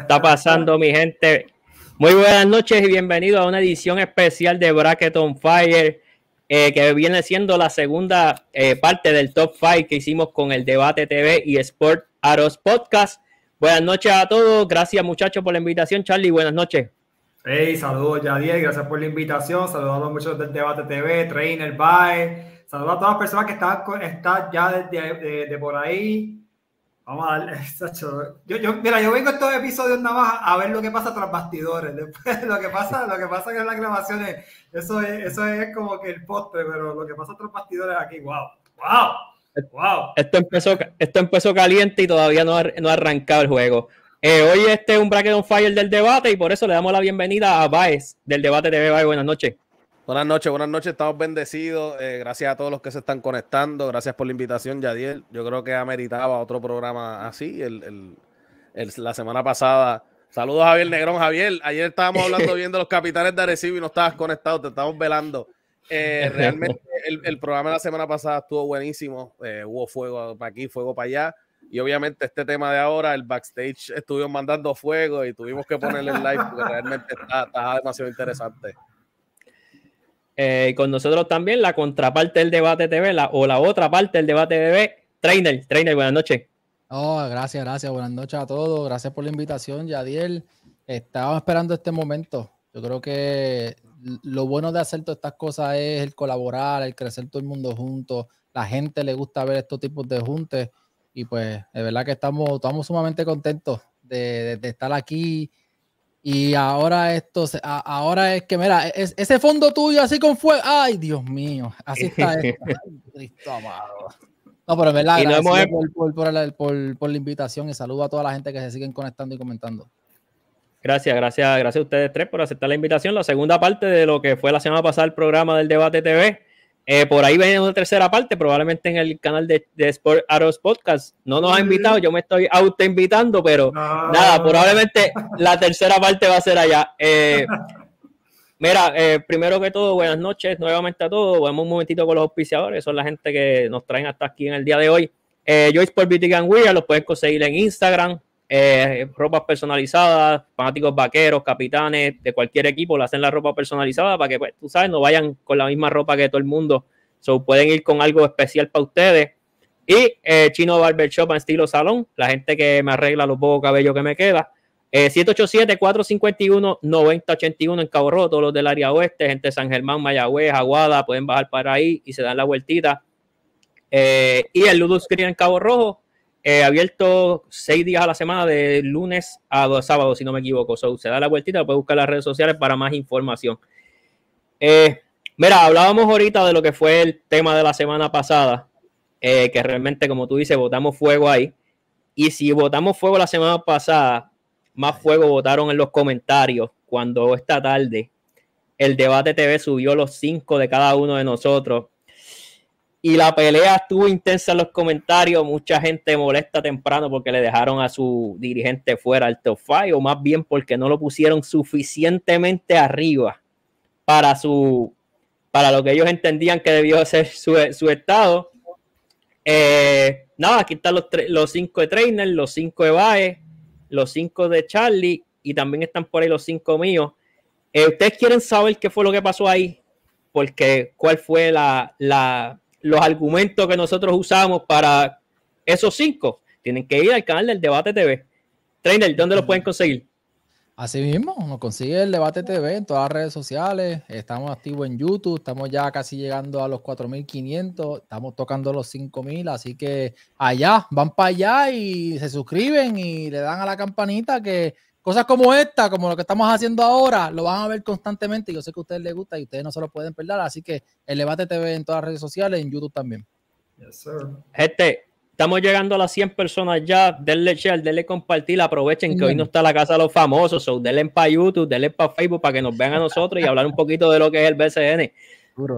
está pasando, mi gente? Muy buenas noches y bienvenidos a una edición especial de Bracket on Fire, eh, que viene siendo la segunda eh, parte del top 5 que hicimos con el Debate TV y Sport Aros Podcast. Buenas noches a todos, gracias muchachos por la invitación, Charlie, buenas noches. Hey, saludos Yadier, gracias por la invitación, saludos a los muchachos del Debate TV, Trainer, Bye, saludos a todas las personas que están, están ya de, de por ahí, Vamos a darle, yo, yo, mira, yo vengo estos episodios nada más a ver lo que pasa tras bastidores. Después, lo que pasa, lo que pasa en las grabaciones, eso es, eso es como que el postre, pero lo que pasa tras bastidores aquí, wow, wow, wow. Esto empezó, esto empezó caliente y todavía no ha, no ha arrancado el juego. Eh, hoy este es un bracket on fire del debate y por eso le damos la bienvenida a Baez del debate de Baez. Buenas noches. Buenas noches, buenas noches, estamos bendecidos. Eh, gracias a todos los que se están conectando. Gracias por la invitación, Yadiel. Yo creo que ameritaba otro programa así. El, la semana pasada. Saludos a Javier Negrón. Javier, ayer estábamos hablando viendo los capitanes de Arecibo y no estabas conectado, te estamos velando. Eh, realmente el, programa de la semana pasada estuvo buenísimo. Eh, hubo fuego para aquí, fuego para allá. Y obviamente este tema de ahora, el backstage, estuvimos mandando fuego y tuvimos que ponerle el live porque realmente está demasiado interesante. Eh, con nosotros también la contraparte del debate TV la, o la otra parte del debate TV, Trainer. Trainer, buenas noches. Oh, gracias, gracias. Buenas noches a todos. Gracias por la invitación, Yadiel. Estábamos esperando este momento. Yo creo que lo bueno de hacer todas estas cosas es el colaborar, el crecer todo el mundo juntos. La gente le gusta ver estos tipos de juntes y pues de verdad que estamos, estamos sumamente contentos de, de estar aquí y ahora esto, ahora es que, mira, ese fondo tuyo así con fuego. Ay, Dios mío, así está esto. Cristo amado. No, pero es verdad, gracias por, por, la invitación y saludo a toda la gente que se siguen conectando y comentando. Gracias, gracias, gracias a ustedes tres por aceptar la invitación. La segunda parte de lo que fue la semana pasada el programa del Debate TV. Eh, por ahí viene una tercera parte, probablemente en el canal de, de Sport Arrows Podcast. No nos ha invitado, yo me estoy auto-invitando, pero nada, probablemente la tercera parte va a ser allá. Eh, mira, eh, primero que todo, buenas noches nuevamente a todos. Vamos un momentito con los auspiciadores, son la gente que nos traen hasta aquí en el día de hoy. Eh, Joyce por Beauty and Wear, los pueden conseguir en Instagram, eh, ropas personalizadas, fanáticos vaqueros, capitanes de cualquier equipo le hacen la ropa personalizada para que, pues, tú sabes, no vayan con la misma ropa que todo el mundo. So, pueden ir con algo especial para ustedes. Y eh, Chino Barbershop en estilo salón, la gente que me arregla los pocos cabellos que me queda. Eh, 787-451-9081 en Cabo Rojo, todos los del área oeste, gente de San Germán, Mayagüez, Aguada, pueden bajar para ahí y se dan la vueltita. Eh, y el Ludus Screen en Cabo Rojo, eh, abierto seis días a la semana, de lunes a sábado, si no me equivoco. se da la vueltita, puede buscar las redes sociales para más información. Eh, mira, hablábamos ahorita de lo que fue el tema de la semana pasada, eh, que realmente, como tú dices, votamos fuego ahí. Y si votamos fuego la semana pasada, más fuego votaron en los comentarios cuando esta tarde el debate TV subió los cinco de cada uno de nosotros y la pelea estuvo intensa en los comentarios. Mucha gente molesta temprano porque le dejaron a su dirigente fuera al top five, o más bien porque no lo pusieron suficientemente arriba para su para lo que ellos entendían que debió ser su, estado. Eh, nada, aquí están los, los cinco de Trainer, los cinco de Bae, los cinco de Charlie y también están por ahí los cinco míos. Eh, ¿Ustedes quieren saber qué fue lo que pasó ahí? Porque cuál fue la, la los argumentos que nosotros usamos para esos cinco, tienen que ir al canal del Debate TV. Trainer, ¿dónde lo pueden conseguir? Así mismo, nos consigue el Debate TV en todas las redes sociales. Estamos activos en YouTube, estamos ya casi llegando a los 4.500, estamos tocando los 5.000, así que allá, van para allá y se suscriben y le dan a la campanita que Cosas como esta, como lo que estamos haciendo ahora, lo van a ver constantemente. Yo sé que a ustedes les gusta y ustedes no se lo pueden perder. Así que el debate TV en todas las redes sociales, en YouTube también. Yes, Gente, estamos llegando a las 100 personas ya. Denle share, denle compartir. Aprovechen que hoy no está la casa de los famosos. So, denle para YouTube, denle para Facebook para que nos vean a nosotros y hablar un poquito de lo que es el BCN.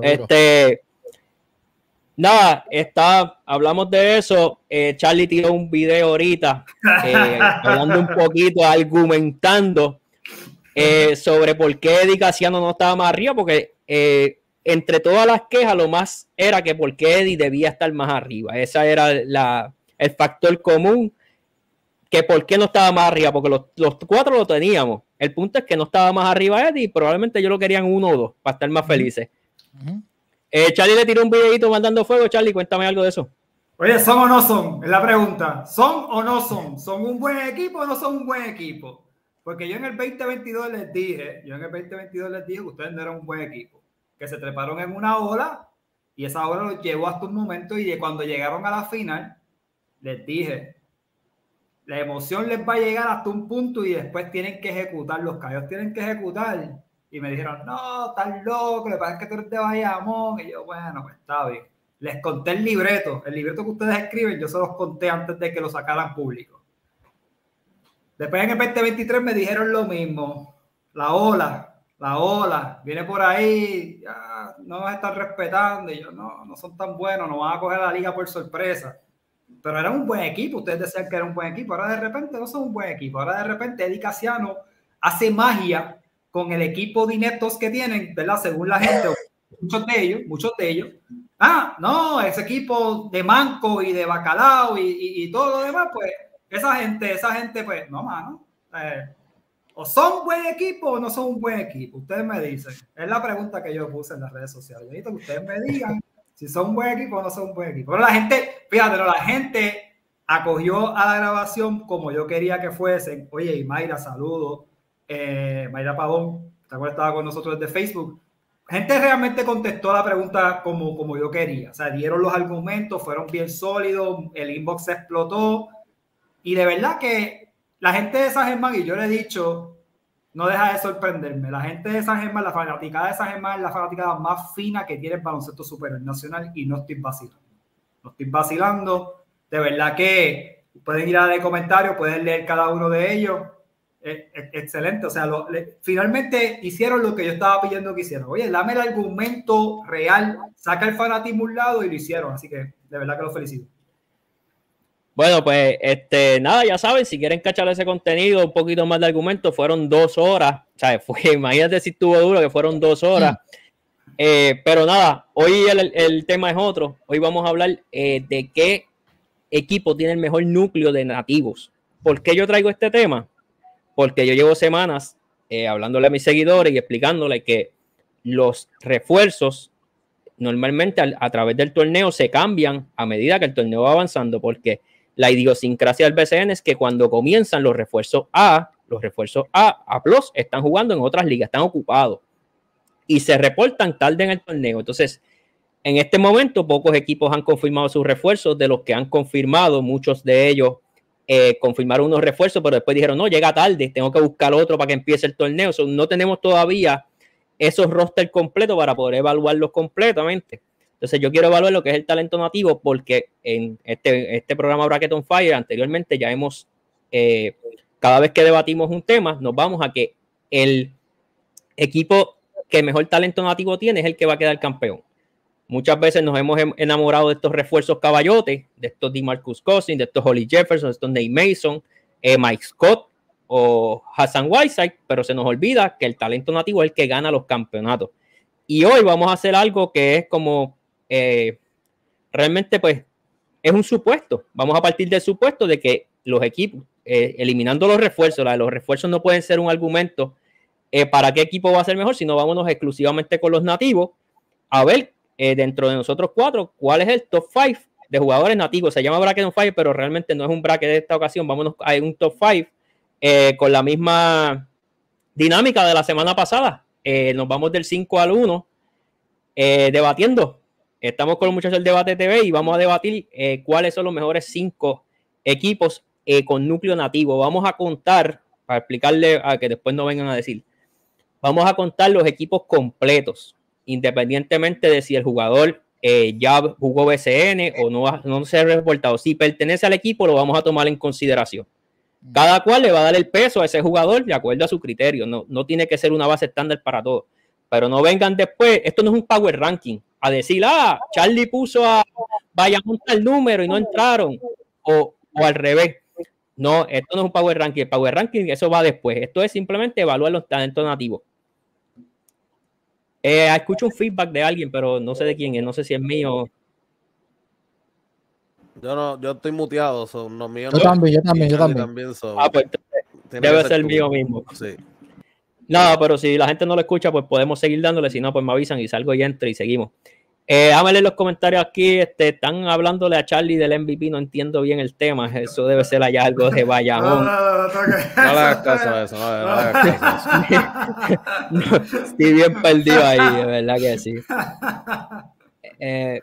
este. Nada, está, hablamos de eso. Eh, Charlie tiró un video ahorita eh, hablando un poquito, argumentando eh, sobre por qué Eddie Casiano no estaba más arriba, porque entre todas las quejas, lo más era que por qué Eddie debía estar más arriba. Ese era la, el factor común. que por qué no estaba más arriba, porque los, cuatro lo teníamos. El punto es que no estaba más arriba Eddie y probablemente yo lo querían uno o dos para estar más felices. Eh, Charlie le tiró un videito mandando fuego. Charlie, cuéntame algo de eso. Oye, ¿son o no son? Es la pregunta. ¿Son o no son? ¿Son un buen equipo o no son un buen equipo? Porque yo en el 2022 les dije, yo en el 2022 les dije que ustedes no eran un buen equipo, que se treparon en una ola y esa ola los llevó hasta un momento y cuando llegaron a la final, les dije, la emoción les va a llegar hasta un punto y después tienen que ejecutar, los callos tienen que ejecutar. Y me dijeron, no, estás loco, le parece que tú eres de Bayamón. Y yo, bueno, pues está bien les conté el libreto, el libreto que ustedes escriben, yo se los conté antes de que lo sacaran público. Después en el 2023 me dijeron lo mismo, la ola, la ola, viene por ahí, ya, no nos están respetando, y yo, no, no son tan buenos, no van a coger la liga por sorpresa. Pero era un buen equipo, ustedes decían que era un buen equipo, ahora de repente no son un buen equipo, ahora de repente Eddie Casiano hace magia con el equipo de ineptos que tienen, ¿verdad? Según la gente, muchos de ellos, muchos de ellos, ah, no, ese equipo de Manco y de Bacalao y, todo lo demás, pues esa gente, esa gente, pues, no, mano. Eh, o son buen equipo o no son un buen equipo. Ustedes me dicen. Es la pregunta que yo puse en las redes sociales. Yo necesito que ustedes me digan si son un buen equipo o no son un buen equipo. Pero la gente, fíjate, la gente acogió a la grabación como yo quería que fuesen. Oye, y Mayra, saludo. Eh, Mayra Pavón, ¿te acuerdas? Estaba con nosotros desde Facebook gente realmente contestó la pregunta como, como yo quería. O sea, dieron los argumentos, fueron bien sólidos, el inbox explotó. Y de verdad que la gente de San Germán, y yo le he dicho, no deja de sorprenderme. La gente de San Germán, la fanaticada de San Germán es la fanaticada más fina que tiene el baloncesto superior nacional y no estoy vacilando. No estoy vacilando. De verdad que pueden ir a de comentarios, pueden leer cada uno de ellos excelente. O sea, finalmente hicieron lo que yo estaba pidiendo que hicieran. Oye, dame el argumento real, saca el fanatismo un lado y lo hicieron. Así que de verdad que lo felicito. Bueno, pues este, nada, ya saben, si quieren cachar ese contenido, un poquito más de argumento, fueron dos horas. O sea, fue, imagínate si estuvo duro, que fueron dos horas. Eh, pero nada, hoy el, tema es otro. Hoy vamos a hablar eh, de qué equipo tiene el mejor núcleo de nativos. ¿Por qué yo traigo este tema? Porque yo llevo semanas eh, hablándole a mis seguidores y explicándole que los refuerzos normalmente a, través del torneo se cambian a medida que el torneo va avanzando, porque la idiosincrasia del BCN es que cuando comienzan los refuerzos A, los refuerzos A, A Plus, están jugando en otras ligas, están ocupados y se reportan tarde en el torneo. Entonces, en este momento, pocos equipos han confirmado sus refuerzos. De los que han confirmado, muchos de ellos eh, confirmaron unos refuerzos, pero después dijeron, no, llega tarde, tengo que buscar otro para que empiece el torneo. no tenemos todavía esos roster completos para poder evaluarlos completamente. Entonces yo quiero evaluar lo que es el talento nativo porque en este, este programa Bracket on Fire anteriormente ya hemos, eh, cada vez que debatimos un tema, nos vamos a que el equipo que mejor talento nativo tiene es el que va a quedar campeón. Muchas veces nos hemos em, enamorado de estos refuerzos caballotes, de estos DeMarcus Cousins, de estos Holly Jefferson, de estos Nate Mason, eh, Mike Scott o Hassan Whiteside, pero se nos olvida que el talento nativo es el que gana los campeonatos. Y hoy vamos a hacer algo que es como eh, realmente pues es un supuesto. Vamos a partir del supuesto de que los equipos, eh, eliminando los refuerzos, los refuerzos no pueden ser un argumento para qué equipo va a ser mejor, sino vámonos exclusivamente con los nativos a ver eh, dentro de nosotros cuatro, ¿cuál es el top 5 de jugadores nativos? Se llama bracket on 5, pero realmente no es un bracket de esta ocasión. Vámonos a un top 5 eh, con la misma dinámica de la semana pasada. Eh, nos vamos del 5 al 1 debatiendo. Estamos con los muchachos del Debate TV y vamos a debatir cuáles son los mejores 5 equipos con núcleo nativo. Vamos a contar, para explicarle a que después no vengan a decir, vamos a contar los equipos completos independientemente de si el jugador eh, ya jugó BCN o no, se ha reportado. Si pertenece al equipo, lo vamos a tomar en consideración. Cada cual le va a dar el peso a ese jugador de acuerdo a su criterio. No, tiene que ser una base estándar para todos. Pero no vengan después, esto no es un power ranking, a decir, ah, Charlie puso a vayamos el número y no entraron. O, o al revés. No, esto no es un power ranking. El power ranking, eso va después. Esto es simplemente evaluar los talentos nativos. Eh, escucho un feedback de alguien, pero no sé de quién es, no sé si es mío. Yo no, yo estoy muteado, son los míos. Yo no- también, yo también, yo también. Ah, pues debe ser tú. mío mismo. Sí. No, pero si la gente no lo escucha, pues podemos seguir dándole. Si no, pues me avisan y salgo y entro y seguimos. Eh, déjame leer los comentarios aquí. Este, están hablándole a Charlie del MVP. No entiendo bien el tema. Eso debe ser allá algo de No, Bayamón. no, no, no toques No le hagas eso. caso a eso, no, le- no le hagas caso a eso. No, estoy bien perdido ahí, de verdad que sí. Eh,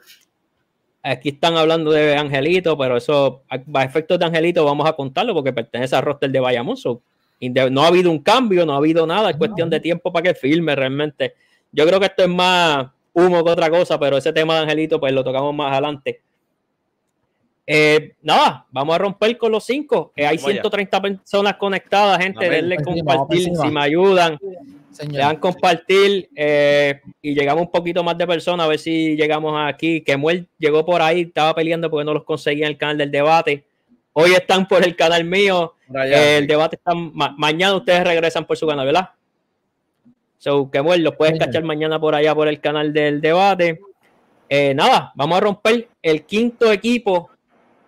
aquí están hablando de Angelito, pero eso, a efectos de Angelito, vamos a contarlo porque pertenece al roster de Bayamón. so, no ha habido un cambio, no ha habido nada, es cuestión de tiempo para que firme realmente. Yo creo que esto es más humo que otra cosa, pero ese tema de Angelito, pues lo tocamos más adelante. Eh, nada, vamos a romper con los cinco. Eh, hay Vamos allá. 130 personas conectadas, gente. Amén. Denle compartir encima. si me ayudan. Señor. Le dan compartir eh, y llegamos un poquito más de personas a ver si llegamos aquí. Que Muel llegó por ahí, estaba peleando porque no los conseguía en el canal del debate. Hoy están por el canal mío. Allá, Eh, el sí. debate está ma- mañana ustedes regresan por su canal, ¿verdad? So, que Muel los puedes cachar mañana por allá por el canal del debate. Eh, nada, vamos a romper el quinto equipo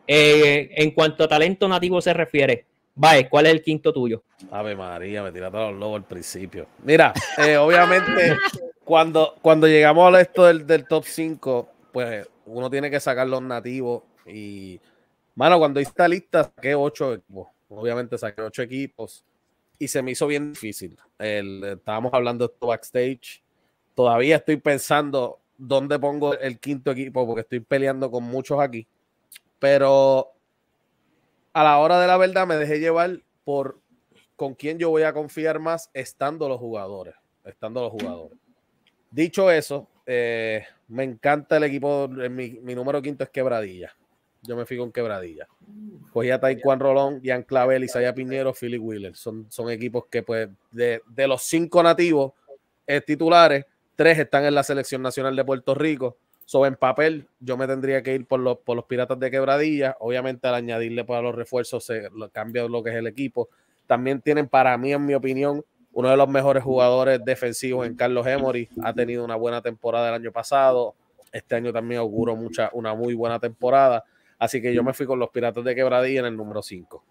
eh, en cuanto a talento nativo se refiere. Vale, ¿cuál es el quinto tuyo? Ave María, me tiraste a los lobos al principio. Mira, eh, obviamente, cuando, cuando llegamos a esto del, del top 5, pues uno tiene que sacar los nativos. Y, mano, cuando hice esta lista, saqué ocho equipos. Obviamente saqué ocho equipos. Y se me hizo bien difícil. El- estábamos hablando de esto backstage. Todavía estoy pensando dónde pongo el quinto equipo, porque estoy peleando con muchos aquí. Pero a la hora de la verdad me dejé llevar por con quién yo voy a confiar más estando los jugadores. Estando los jugadores. Dicho eso, eh, me encanta el equipo. eh, Mi, mi número quinto es Quebradilla. Yo me fui con Quebradilla. Cogí a Taekwondo Rolón, Ian Clavel, Isaiah Piñero, Philip Wheeler. Son, son equipos que, pues, de, de los cinco nativos eh, titulares, tres están en la selección nacional de Puerto Rico. So, en papel, yo me tendría que ir por los, por los Piratas de Quebradilla. Obviamente, al añadirle para los refuerzos, se cambia lo que es el equipo. También tienen, para mí, en mi opinión, uno de los mejores jugadores defensivos en Carlos Emory. Ha tenido una buena temporada el año pasado. Este año también auguro mucha, una muy buena temporada. Así que yo me fui con los Piratas de Quebradilla en el número 5.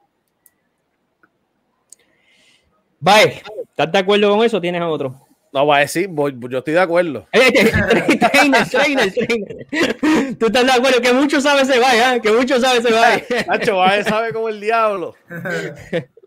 Vale, ¿estás de acuerdo con eso? o ¿Tienes otro? No, va a decir, voy- yo estoy de acuerdo. Trainer, trainer, trainer. Tú estás de acuerdo que mucho sabe ese vaya, ¿eh? que mucho sabe ese vaya. Nacho, va sabe como el diablo.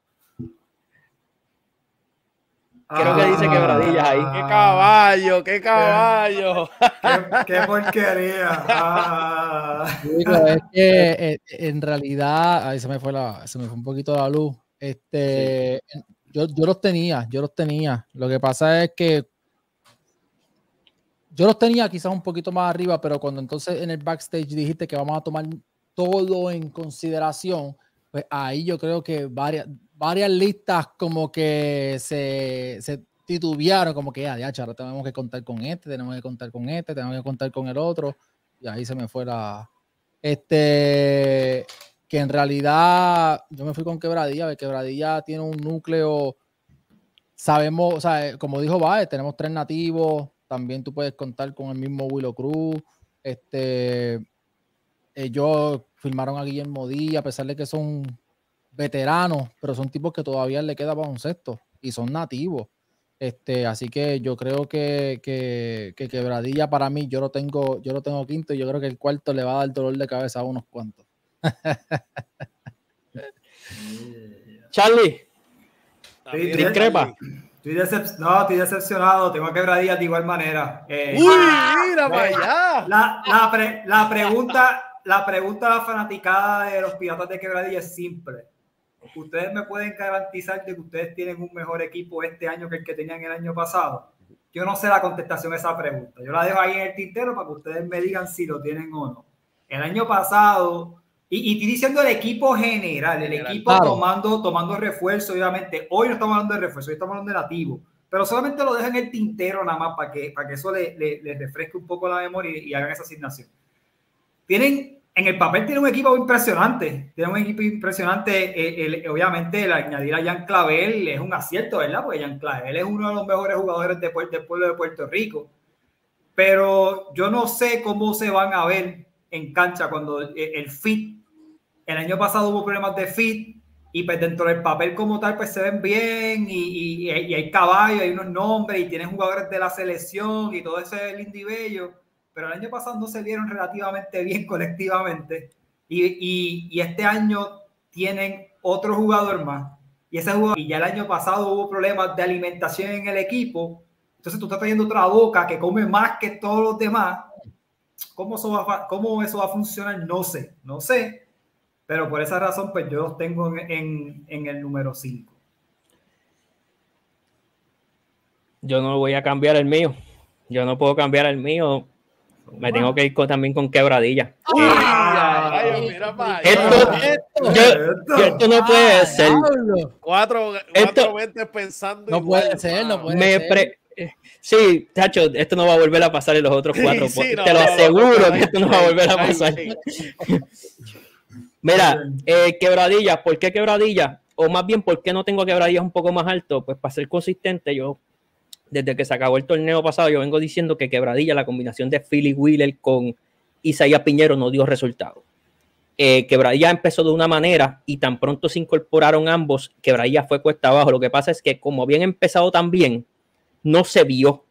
Creo que dice quebradillas ahí. ¡Qué caballo! ¡Qué caballo! ¡Qué, qué porquería! Ah. Digo, es que eh, en realidad, ahí se me fue la, se me fue un poquito la luz. Este, yo, yo los tenía, yo los tenía. Lo que pasa es que yo los tenía quizás un poquito más arriba, pero cuando entonces en el backstage dijiste que vamos a tomar todo en consideración, pues ahí yo creo que varias, varias listas como que se, se titubearon, como que ya, ya, ahora tenemos que contar con este, tenemos que contar con este, tenemos que contar con el otro, y ahí se me fue la. Este, que en realidad yo me fui con Quebradilla, porque Quebradilla tiene un núcleo, sabemos, o sea, eh, como dijo Baez, tenemos tres nativos, también tú puedes contar con el mismo Willow Cruz, este, ellos firmaron a Guillermo Díaz, a pesar de que son veteranos, pero son tipos que todavía le queda baloncesto y son nativos. Este, así que yo creo que, que, que Quebradilla para mí, yo lo tengo, yo lo tengo quinto y yo creo que el cuarto le va a dar dolor de cabeza a unos cuantos. Charlie, Sí, ¿te sí, increpa? Estoy decep- no, estoy decepcionado. Tengo quebradillas de igual manera. Eh, ¡Uy, mira para allá! la, la, pre- la pregunta, la pregunta fanaticada de los piratas de quebradilla es simple. ¿Ustedes me pueden garantizar de que ustedes tienen un mejor equipo este año que el que tenían el año pasado? Yo no sé la contestación a esa pregunta. Yo la dejo ahí en el tintero para que ustedes me digan si lo tienen o no. El año pasado, y, y estoy diciendo el equipo general, el General, equipo claro. tomando, tomando refuerzo, obviamente. Hoy no estamos hablando de refuerzo, hoy estamos hablando de nativo. Pero solamente lo dejo en el tintero nada más para que, para que eso le, le, le refresque un poco la memoria y, y hagan esa asignación. Tienen, en el papel tiene un equipo impresionante. Tiene un equipo impresionante. eh, el- obviamente, el añadir a Jan Clavel es un acierto, ¿verdad? Porque Jan Clavel es uno de los mejores jugadores de, del pueblo de Puerto Rico. Pero yo no sé cómo se van a ver en cancha cuando el, el fit el año pasado hubo problemas de fit y pues dentro del papel como tal pues se ven bien y, hay caballos, hay unos nombres y tienen jugadores de la selección y todo ese lindo y bello, pero el año pasado no se vieron relativamente bien colectivamente y, y este año tienen otro jugador más y ese jugador, y ya el año pasado hubo problemas de alimentación en el equipo, entonces tú estás trayendo otra boca que come más que todos los demás. ¿Cómo eso va, cómo eso va a funcionar? No sé, no sé. Pero por esa razón, pues yo los tengo en, en, el número 5. Yo no voy a cambiar el mío. Yo no puedo cambiar el mío. Me tengo que ir también con quebradilla. esto, no puede ser. Cuatro, cuatro pensando. No puede ser, no puede ser. Sí, Tacho, esto no va a volver a pasar en los otros cuatro. te lo aseguro que esto no va a volver a pasar. Mira, eh, quebradillas, ¿por qué quebradillas? O más bien, ¿por qué no tengo quebradillas un poco más alto? Pues para ser consistente, yo, desde que se acabó el torneo pasado, yo vengo diciendo que quebradilla, la combinación de Philly Wheeler con Isaías Piñero no dio resultado. Eh, quebradilla empezó de una manera y tan pronto se incorporaron ambos, quebradilla fue cuesta abajo. Lo que pasa es que como habían empezado tan bien, no se vio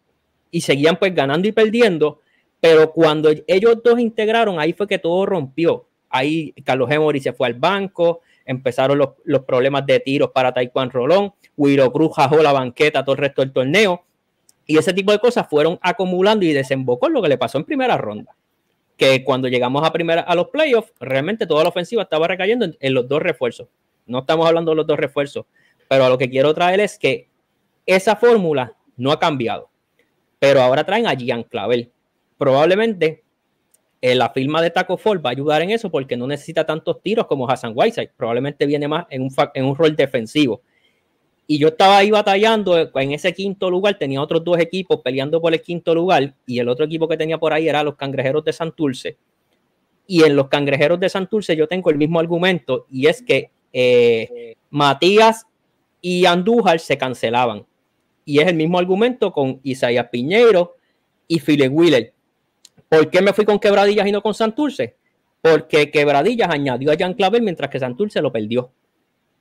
y seguían pues ganando y perdiendo, pero cuando ellos dos integraron, ahí fue que todo rompió. Ahí Carlos Emory se fue al banco, empezaron los, problemas de tiros para Taekwondo Rolón, Wiro Cruz bajó la banqueta todo el resto del torneo, y ese tipo de cosas fueron acumulando y desembocó en lo que le pasó en primera ronda. Que cuando llegamos a, primera, a los playoffs, realmente toda la ofensiva estaba recayendo en los dos refuerzos. No estamos hablando de los dos refuerzos, pero a lo que quiero traer es que esa fórmula no ha cambiado. Pero ahora traen a Gian Clavel. Probablemente eh, la firma de Taco Fall va a ayudar en eso porque no necesita tantos tiros como Hassan Whiteside. Probablemente viene más en un, en un rol defensivo. Y yo estaba ahí batallando en ese quinto lugar. Tenía otros dos equipos peleando por el quinto lugar. Y el otro equipo que tenía por ahí era los Cangrejeros de Santurce. Y en los Cangrejeros de Santurce yo tengo el mismo argumento. Y es que eh, Matías y Andújar se cancelaban. Y es el mismo argumento con Isaías Piñero y Philip Wheeler. ¿Por qué me fui con Quebradillas y no con Santurce? Porque Quebradillas añadió a Jean Clavel mientras que Santurce lo perdió.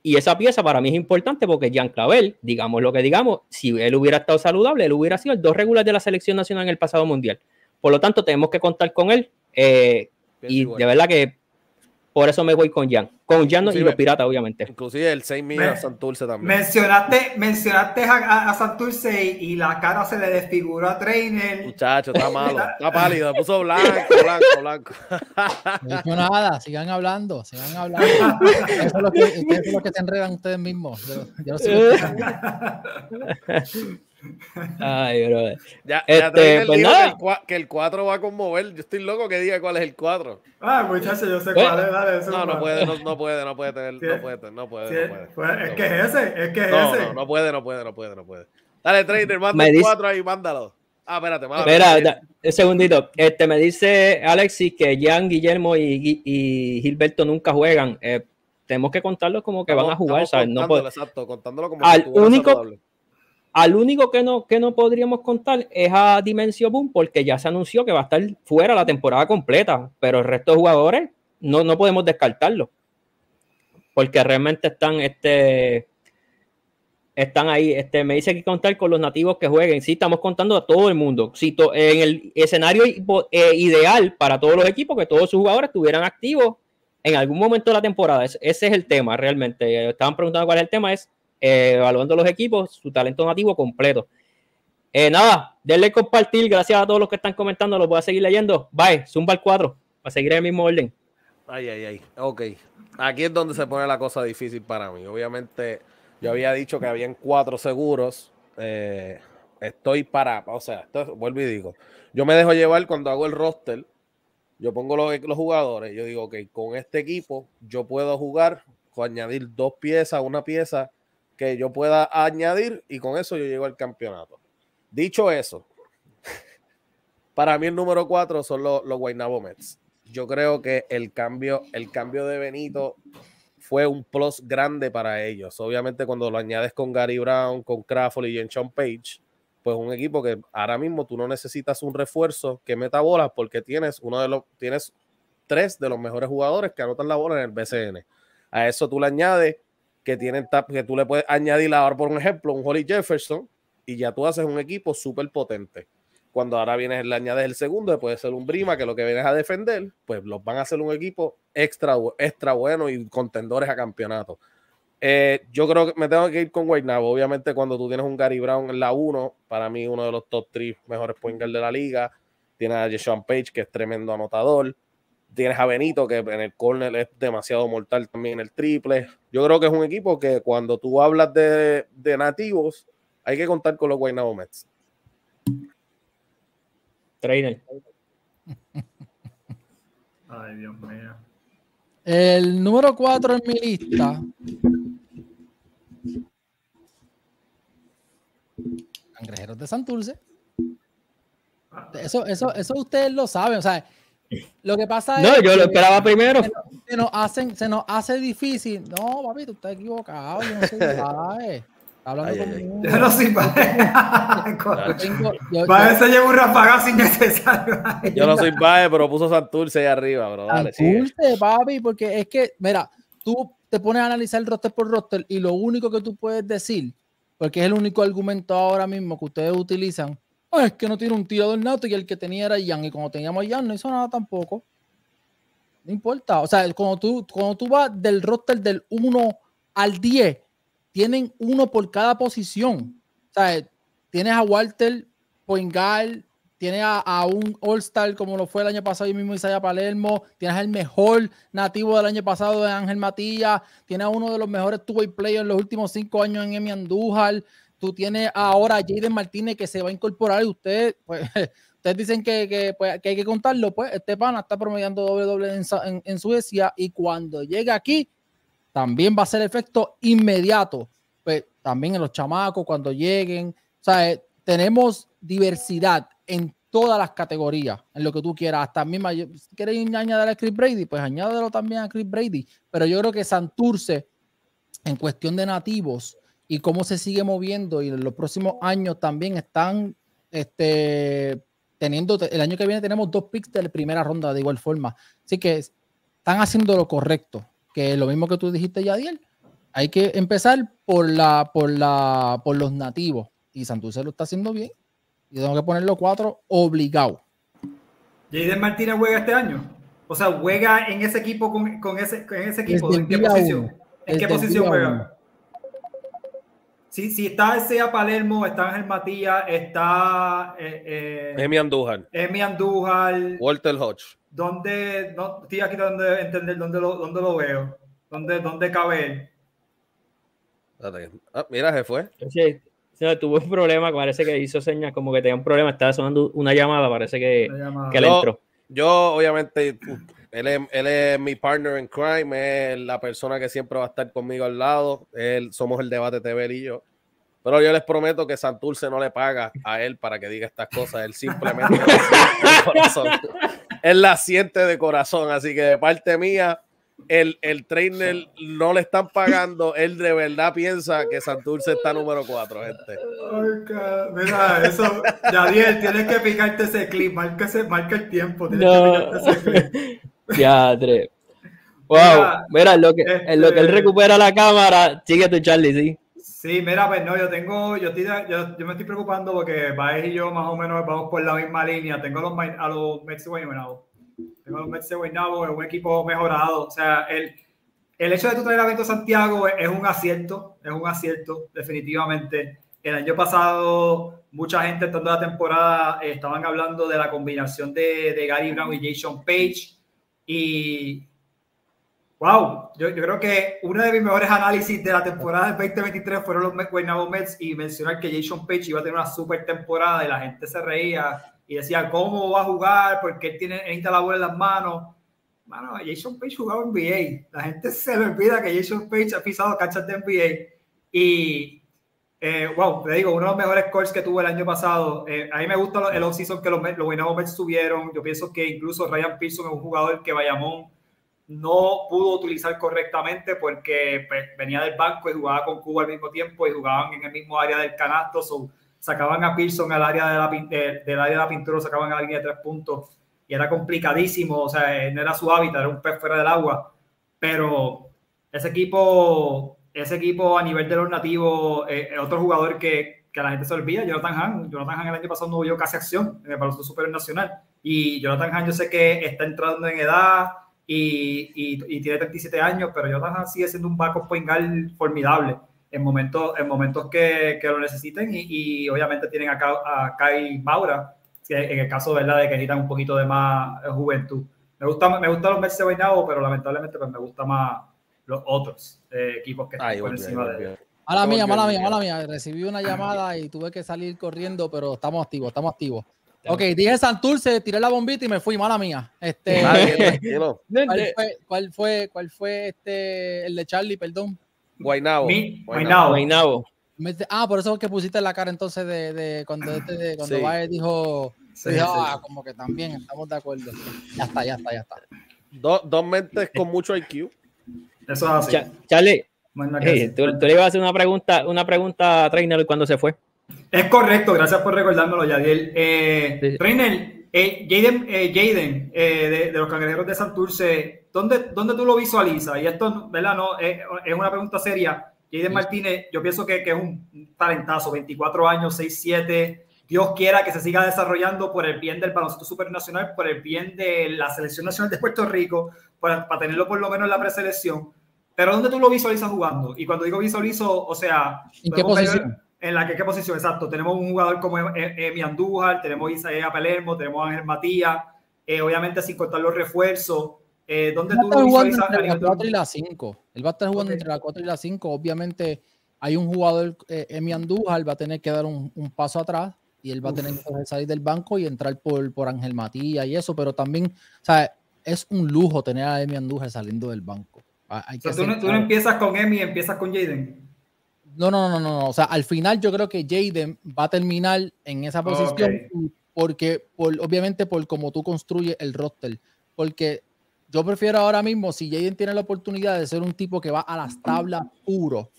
Y esa pieza para mí es importante porque Jean Clavel, digamos lo que digamos, si él hubiera estado saludable, él hubiera sido el dos regular de la selección nacional en el pasado mundial. Por lo tanto, tenemos que contar con él. Eh, y de verdad que por eso me voy con Jan. Con Jan y los piratas, obviamente. Inclusive el 6 millones a Santurce también. Mencionaste, mencionaste a, Santurce y, la cara se le desfiguró a Trainer. Muchacho, está malo. está pálido. Puso blanco, blanco, blanco. No he nada. Sigan hablando. Sigan hablando. Eso es lo que, eso es lo que se enredan ustedes mismos. Yo, yo sé Ay, bro. Ya, este, pues nada. Que, el, 4 va a conmover. Yo estoy loco que diga cuál es el 4. Ah, muchachos, yo sé cuál es. Dale, eso no, no puede, no, no, puede, no puede tener, no puede, no puede. no puede es que es ese, es que es no, ese. No, no puede, no puede, no puede, no puede. Dale, trainer, manda el 4 ahí, mándalo. Ah, espérate, mándalo. Espera, un segundito. Este, me dice Alexis que Jan, Guillermo y, y Gilberto nunca juegan. Eh, tenemos que contarlo como que van a jugar, ¿sabes? No puede... Exacto, contándolo como al único, al único que no, que no podríamos contar es a Dimensio Boom, porque ya se anunció que va a estar fuera la temporada completa, pero el resto de jugadores no, no podemos descartarlo. Porque realmente están, este, están ahí. Este, me dice que contar con los nativos que jueguen. Sí, estamos contando a todo el mundo. Sí, en el escenario eh, ideal para todos los equipos, que todos sus jugadores estuvieran activos en algún momento de la temporada. ese es el tema realmente. Estaban preguntando cuál es el tema. Es eh, evaluando los equipos, su talento nativo completo. Eh, nada, denle compartir, gracias a todos los que están comentando, los voy a seguir leyendo. Bye, Zumba al 4, para seguir en el mismo orden. Ay, ay, ay, ok. Aquí es donde se pone la cosa difícil para mí. Obviamente, yo había dicho que habían cuatro seguros. Eh, estoy para, o sea, vuelvo y digo, yo me dejo llevar cuando hago el roster, yo pongo los, los jugadores, yo digo, ok, con este equipo yo puedo jugar, o añadir dos piezas, una pieza que yo pueda añadir y con eso yo llego al campeonato. Dicho eso, para mí el número cuatro son los, los Guaynabo Mets. Yo creo que el cambio, el cambio de Benito fue un plus grande para ellos. Obviamente cuando lo añades con Gary Brown, con Crawford y Sean Page, pues un equipo que ahora mismo tú no necesitas un refuerzo que meta bolas porque tienes uno de los tienes tres de los mejores jugadores que anotan la bola en el BCN. A eso tú le añades que tienen que tú le puedes añadir ahora, por un ejemplo, un Holly Jefferson y ya tú haces un equipo súper potente. Cuando ahora vienes, le añades el segundo, puede ser un Brima que lo que vienes a defender, pues los van a hacer un equipo extra, extra bueno y contendores a campeonato. Eh, yo creo que me tengo que ir con Guaynabo. Obviamente, cuando tú tienes un Gary Brown en la 1, para mí uno de los top 3 mejores point de la liga. Tienes a Jason Page, que es tremendo anotador. Tienes a Benito, que en el corner es demasiado mortal también en el triple. Yo creo que es un equipo que cuando tú hablas de, de nativos, hay que contar con los Guaynabo Mets. Trainer. Ay, Dios mío. El número 4 en mi lista. Cangrejeros de Santurce. Eso, eso, eso ustedes lo saben. O sea, lo que pasa no, es. No, yo lo esperaba primero. Se nos, hacen, se nos hace difícil. No, papi, tú estás equivocado. Yo no sé hablando conmigo. Yo no soy Bae. Bae se lleva un rafagazo innecesario. Yo no soy Bae, pero puso Santurce ahí arriba, bro. Dale, Santurce, papi, porque es que, mira, tú te pones a analizar el roster por roster y lo único que tú puedes decir, porque es el único argumento ahora mismo que ustedes utilizan, es que no tiene un tirador nato y el que tenía era Jan y cuando teníamos a Jan no hizo nada tampoco. No importa. O sea, cuando tú, cuando tú vas del roster del 1 al 10, tienen uno por cada posición. O sea, tienes a Walter Poingal, tienes a, un All-Star como lo fue el año pasado, y mismo Isaiah Palermo, tienes el mejor nativo del año pasado de Ángel Matías, tienes a uno de los mejores two-way players en los últimos cinco años en Emi Andújar, tú tienes ahora a Jaden Martínez que se va a incorporar y ustedes, pues, ustedes dicen que, pues, que, hay que contarlo, pues este pana está promediando doble doble en, en Suecia y cuando llega aquí también va a ser efecto inmediato. Pues también en los chamacos cuando lleguen. O sea, eh, tenemos diversidad en todas las categorías, en lo que tú quieras. Hasta misma, si quieres añadir a Chris Brady, pues añádelo también a Chris Brady. Pero yo creo que Santurce, en cuestión de nativos y cómo se sigue moviendo, y en los próximos años también están este, teniendo, el año que viene tenemos dos picks de la primera ronda de igual forma. Así que están haciendo lo correcto que lo mismo que tú dijiste, Yadiel, hay que empezar por, la, por, la, por los nativos. Y Santurce lo está haciendo bien. Y tengo que ponerlo cuatro obligado. ¿Jaden Martínez juega este año? O sea, ¿juega en ese equipo con, con ese, en ese equipo? ¿En qué posición? ¿En qué posición juega? Si, si está ese a Palermo, está Ángel Matías, está eh, eh, Emi Andújar. Emi Andújar. Walter Hodge. ¿Dónde, no, estoy aquí donde entender dónde lo, dónde lo veo? ¿Dónde, dónde cabe Ah, mira, se fue. Sí, tuvo un problema, parece que hizo señas como que tenía un problema, estaba sonando una llamada, parece que, que le entró. Yo, obviamente, él es, él es, mi partner en crime, es la persona que siempre va a estar conmigo al lado. Él, somos el debate TV y yo. Pero yo les prometo que Santurce no le paga a él para que diga estas cosas. Él simplemente corazón. Él la siente de corazón. Así que de parte mía, el, el trainer no le están pagando. Él de verdad piensa que Santurce está número 4, gente. Ay, mira, eso, Yadiel, tienes que picarte ese clip. Marca, ese, marca el tiempo. Tienes no. que ese clip. Ya, tres. Wow, mira, en lo, que, en lo que él este recupera la cámara, sigue tu Charlie, sí. Sí, mira, pues no, yo tengo, yo, estoy, yo, yo me estoy preocupando porque Baez y yo más o menos vamos por la misma línea. Tengo los, a los Mets de Guaynabo. Tengo a los Mets de Guaynabo, es un equipo mejorado. O sea, el, el hecho de tu traer a Vento Santiago es, un acierto, es un acierto, definitivamente. El año pasado, mucha gente en toda la temporada eh, estaban hablando de la combinación de, de Gary Brown y Jason Page. Y Wow, yo, yo, creo que uno de mis mejores análisis de la temporada del 2023 fueron los Guaynabo Mets y mencionar que Jason Page iba a tener una super temporada y la gente se reía y decía cómo va a jugar porque él tiene necesita la bola en las manos. Mano, Jason Page jugaba en NBA. La gente se le olvida que Jason Page ha pisado canchas de NBA y eh, wow, te digo, uno de los mejores scores que tuvo el año pasado. Eh, a mí me gusta el off-season que los, los Guaynabo Mets tuvieron. Yo pienso que incluso Ryan Pearson es un jugador que Bayamón no pudo utilizar correctamente porque pues, venía del banco y jugaba con Cuba al mismo tiempo y jugaban en el mismo área del canasto, sacaban a Pearson al área de la, del área de la pintura, sacaban a la línea de tres puntos y era complicadísimo, o sea, no era su hábitat, era un pez fuera del agua, pero ese equipo, ese equipo a nivel de los nativos, eh, otro jugador que, que la gente se olvida, Jonathan Han, Jonathan Han el año pasado no vio casi acción en el baloncesto superior nacional, y Jonathan Han yo sé que está entrando en edad, y, y, tiene 37 años, pero Jonathan sigue siendo un backup point guard formidable en momentos, en momentos que, que lo necesiten y, y, obviamente tienen a, a Kai Maura, en el caso ¿verdad? de que necesitan un poquito de más juventud. Me gusta, me gusta los Mets de pero lamentablemente pues, me gusta más los otros eh, equipos que están por encima de Mala mía, mala mía, mala mía. Recibí una llamada y tuve que salir corriendo, pero estamos activos, estamos activos. Ok, dije Santurce, tiré la bombita y me fui, mala mía. Este, ¿cuál, fue, ¿cuál, fue, ¿Cuál fue este el de Charlie, perdón? Guainabo. Guainabo. Ah, por eso es que pusiste la cara entonces de, de cuando, este, cuando dijo, ah, como que también estamos de acuerdo. Ya está, ya está, ya está. Dos, dos mentes con mucho IQ. Eso es así. Charlie, tú, le ibas a hacer una pregunta, una pregunta a Trainer cuando se fue. Es correcto, gracias por recordármelo, Yadiel. Eh, Trainer, eh, Jaden, eh, Jaden de, de, los cangrejeros de Santurce, ¿dónde, ¿dónde tú lo visualizas? Y esto, ¿verdad? No, es una pregunta seria. Jaden Martínez, yo pienso que, que, es un talentazo, 24 años, 6'7". Dios quiera que se siga desarrollando por el bien del baloncesto supernacional, por el bien de la selección nacional de Puerto Rico, para, para tenerlo por lo menos en la preselección. Pero ¿dónde tú lo visualizas jugando? Y cuando digo visualizo, o sea, ¿en qué posición? En la que qué posición, exacto. Tenemos un jugador como Emi Andújar, tenemos Isaías Palermo, tenemos Ángel Matías, eh, obviamente sin contar los refuerzos. Eh, ¿Dónde tú visualizas? Entre la 4 y la 5. Él va a estar jugando entre la 4 y la 5. Obviamente hay un jugador, eh, Emi Andújar, va a tener que dar un, un, paso atrás y él va a tener que salir del banco y entrar por, por Ángel Matías y eso, pero también, o sea, es un lujo tener a Emi Andújar saliendo del banco. Hay tú, no, tú, no, empiezas con Emi, empiezas con Jaden. No, no, no, no, O sea, al final yo creo que Jaden va a terminar en esa posición porque, por, obviamente, por cómo tú construyes el roster. Porque yo prefiero ahora mismo, si Jaden tiene la oportunidad de ser un tipo que va a las tablas puro,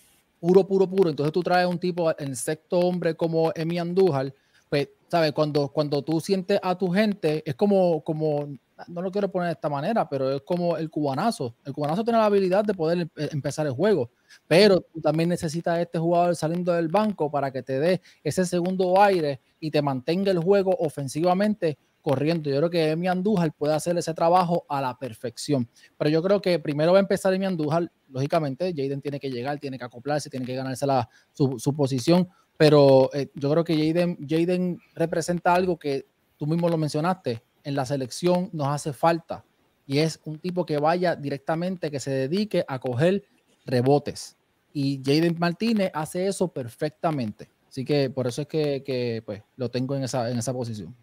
puro, puro, puro, entonces tú traes un tipo en sexto hombre como Emi Andújar, pues, ¿sabes? Cuando, cuando tú sientes a tu gente, es como, como no lo quiero poner de esta manera, pero es como el cubanazo. El cubanazo tiene la habilidad de poder em, empezar el juego, pero también necesitas a este jugador saliendo del banco para que te dé ese segundo aire y te mantenga el juego ofensivamente corriendo. Yo creo que Emi Andújar puede hacer ese trabajo a la perfección. Pero yo creo que primero va a empezar Emi Andújar, lógicamente, Jaden tiene que llegar, tiene que acoplarse, tiene que ganarse la, su, su, posición. Pero eh, yo creo que Jaden, Jaden representa algo que tú mismo lo mencionaste, en la selección nos hace falta y es un tipo que vaya directamente, que se dedique a coger rebotes. Y Jaden Martínez hace eso perfectamente. Así que por eso es que, pues, lo tengo en esa, en esa posición.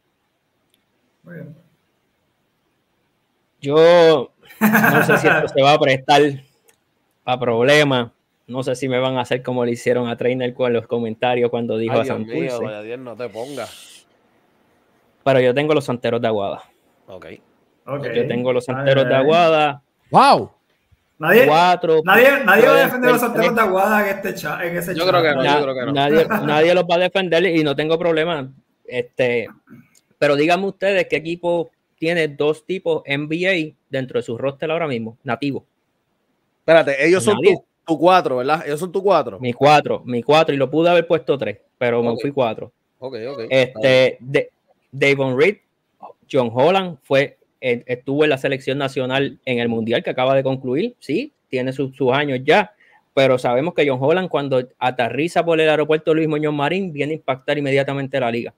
Yo no sé si esto se va a prestar a problemas. No sé si me van a hacer como le hicieron a Trainer con los comentarios cuando dijo a Santurce. no te pongas pero yo tengo los santeros de Aguada. Ok. okay. Yo tengo los santeros de Aguada. ¡Wow! Nadie, nadie, nadie va a defender los santeros de Aguada en, este chat, en ese yo Creo que no, yo creo que no. Nadie, nadie los va a defender y no tengo problema. Este, pero díganme ustedes qué equipo tiene dos tipos NBA dentro de su roster ahora mismo, nativo. Espérate, ellos son tu, cuatro, ¿verdad? Ellos son tu cuatro. Mi cuatro, mi cuatro, y lo pude haber puesto tres, pero me fui cuatro. Ok, ok. Este, de, Davon Reed, John Holland fue, eh, estuvo en la selección nacional en el Mundial que acaba de concluir, sí, tiene sus, años ya, pero sabemos que John Holland cuando aterriza por el aeropuerto Luis Muñoz Marín viene a impactar inmediatamente la liga.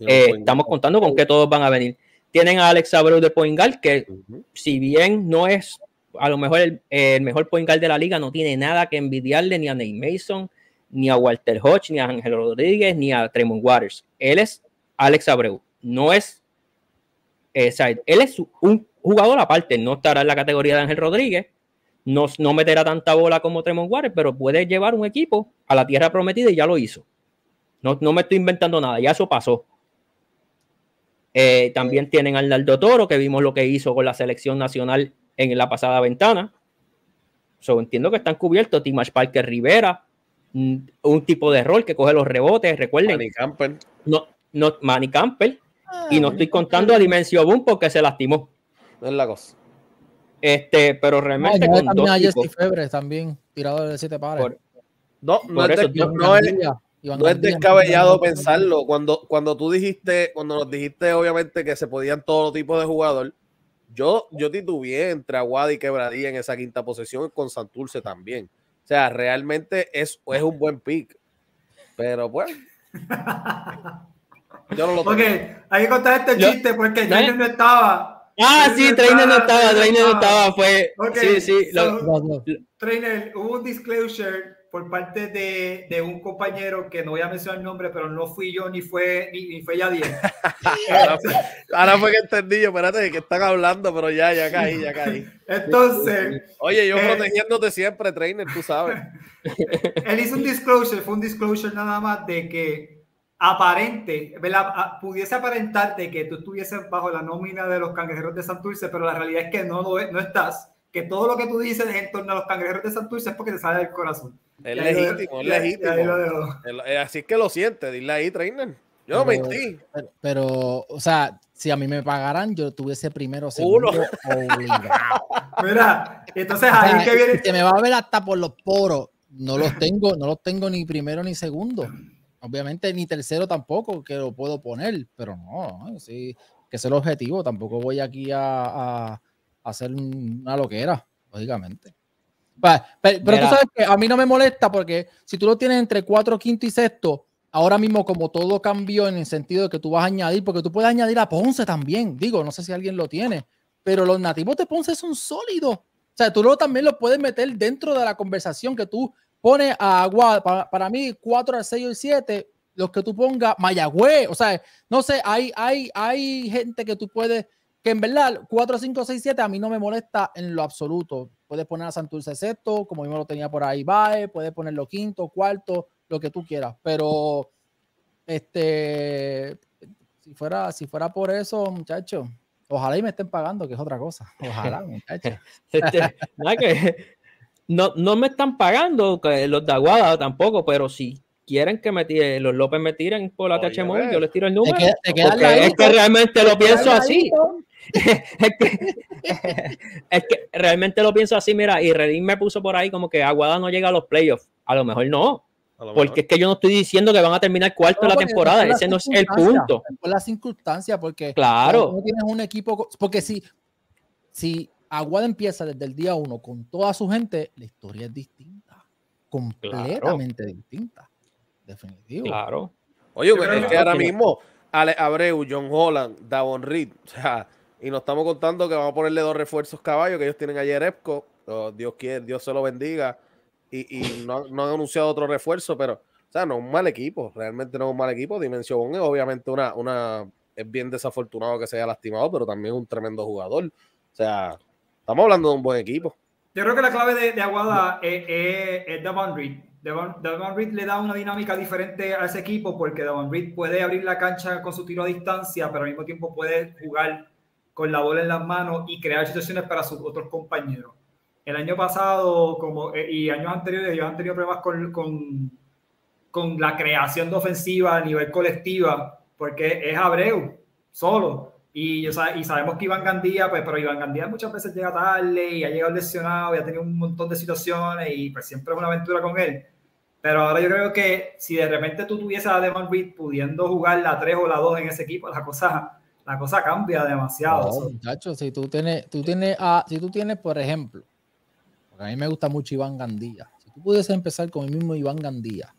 Eh, estamos contando con que todos van a venir. Tienen a Alex Abreu de Poingal, que si bien no es a lo mejor el, mejor Poingal de la liga, no tiene nada que envidiarle ni a Nate Mason, ni a Walter Hodge, ni a Ángel Rodríguez, ni a Tremont Waters. Él es Alex Abreu. No es. Eh, él es un jugador aparte, no estará en la categoría de Ángel Rodríguez, no, no meterá tanta bola como Tremont Waters, pero puede llevar un equipo a la tierra prometida y ya lo hizo. No, no me estoy inventando nada, ya eso pasó. Eh, también tienen al Naldo Toro, que vimos lo que hizo con la selección nacional en la pasada ventana. So, entiendo que están cubiertos. Timash Parker Rivera, un tipo de rol que coge los rebotes. Recuerden. No, no, Manny Campbell, y no estoy contando a Dimensio Boom porque se lastimó. No es la cosa. Este, pero realmente No, con también dos a Jesse Febre también, tirado de siete pares. Por- No, no Por es, eso de- no es- no es descabellado pensarlo. Cuando, cuando tú dijiste, cuando nos dijiste obviamente que se podían todo tipo de jugador, yo, yo titubeé entre Aguada y Quebradilla en esa quinta posesión con Santurce también. O sea, realmente es, es un buen pick. Pero pues. Yo no lo Ok, tengo. hay que contar este Yo- chiste porque ¿Eh? Trainer no estaba. Ah, sí, Trainer no estaba, Trainer no estaba. fue. Ok, Sí, sí. so- lo-. Trainer, hubo un disclosure por parte de, de un compañero que no voy a mencionar el nombre, pero no fui yo ni fue ni, ni fue Yadier. Ahora, ahora fue que entendí yo, espérate, de que están hablando, pero ya, ya caí, ya caí. Entonces, Oye, yo Eh. protegiéndote siempre, trainer, tú sabes. él hizo un disclosure, fue un disclosure nada más de que aparente, ¿verdad? Pudiese aparentar de que tú estuvieses bajo la nómina de los cangrejeros de Santurce, pero la realidad es que no, lo, no estás. Que todo lo que tú dices en torno a los cangrejeros de Santurce es porque te sale del corazón. Es Y ahí lo- legítimo, es legítimo. Así es que lo siente, dile ahí, trainer. Yo no Pero- mentí. Pero, pero, o sea, si a mí me pagaran, yo tuviese primero, obligado. Mira, entonces O sea, ahí que viene. Se me va a ver hasta por los poros. No los tengo, no los tengo ni primero ni segundo. Obviamente ni tercero tampoco, que lo puedo poner, pero no, sí, que es el objetivo. Tampoco voy aquí a, a- a hacer un- una loquera, lógicamente. Pa- pe- Pero, tú sabes que a mí no me molesta porque si tú lo tienes entre cuatro, quinto y sexto, ahora mismo como todo cambió en el sentido de que tú vas a añadir, porque tú puedes añadir a Ponce también, digo, no sé si alguien lo tiene, pero los nativos de Ponce son sólidos. O sea, tú lo, también lo puedes meter dentro de la conversación que tú pones a Agua, para, para mí, 4 al 6 y el 7, los que tú pongas Mayagüez, o sea, no sé, hay, hay, hay gente que tú puedes, que en verdad 4, 5, 6, 7 a mí no me molesta en lo absoluto. Puedes poner a Santurce sexto, como yo lo tenía por ahí, Bae, puedes ponerlo quinto, cuarto, lo que tú quieras, pero este, si fuera, si fuera por eso, muchachos, ojalá y me estén pagando, que es otra cosa. Ojalá, muchachos. Este, nada que no, no me están pagando los de Aguada tampoco, pero si quieren que me tiren, los López me tiren por la TH. Móvil, yo les tiro el Te número. queda- te queda Porque es que realmente lo pienso así. es, que, es que realmente lo pienso así. Mira, y Redín me puso por ahí como que Aguada no llega a los playoffs. A lo mejor no, lo porque es que yo no estoy diciendo que van a terminar cuarto en la temporada. Ese no es el punto. Fue la circunstancia, porque Claro. no tienes un equipo. Porque si, si Aguada empieza desde el día uno con toda su gente, la historia es distinta. Completamente distinta. Definitivo. Claro. Oye, creo es que ahora mismo Ale Abreu, John Holland, Davon Reed, o sea, y nos estamos contando que vamos a ponerle dos refuerzos caballos que ellos tienen ayer Epco, oh, Dios quiere, Dios se lo bendiga, y, y no, no han anunciado otro refuerzo, pero, o sea, no es un mal equipo, realmente no es un mal equipo, Dimensión es obviamente una, una, es bien desafortunado que se haya lastimado, pero también es un tremendo jugador, o sea, estamos hablando de un buen equipo. Yo creo que la clave de, de Aguada es, es, es Davon Reed. Davon, Reed le da una dinámica diferente a ese equipo porque Davon Reed puede abrir la cancha con su tiro a distancia, pero al mismo tiempo puede jugar con la bola en las manos y crear situaciones para sus otros compañeros. El año pasado como, eh, y años anteriores, ellos han tenido problemas con, con, con la creación de ofensiva a nivel colectiva, porque es Abreu solo. Y, y sabemos que Iván Gandía, pues, pero Iván Gandía muchas veces llega tarde y ha llegado lesionado y ha tenido un montón de situaciones y pues siempre es una aventura con él. Pero ahora yo creo que si de repente tú tuvieses a Devon Reed pudiendo jugar la 3 o la 2 en ese equipo, la cosa, la cosa cambia demasiado. No, muchachos, si tú tienes, tú tienes, a, si tú tienes, por ejemplo, porque a mí me gusta mucho Iván Gandía. Si tú pudieses empezar con el mismo Iván Gandía,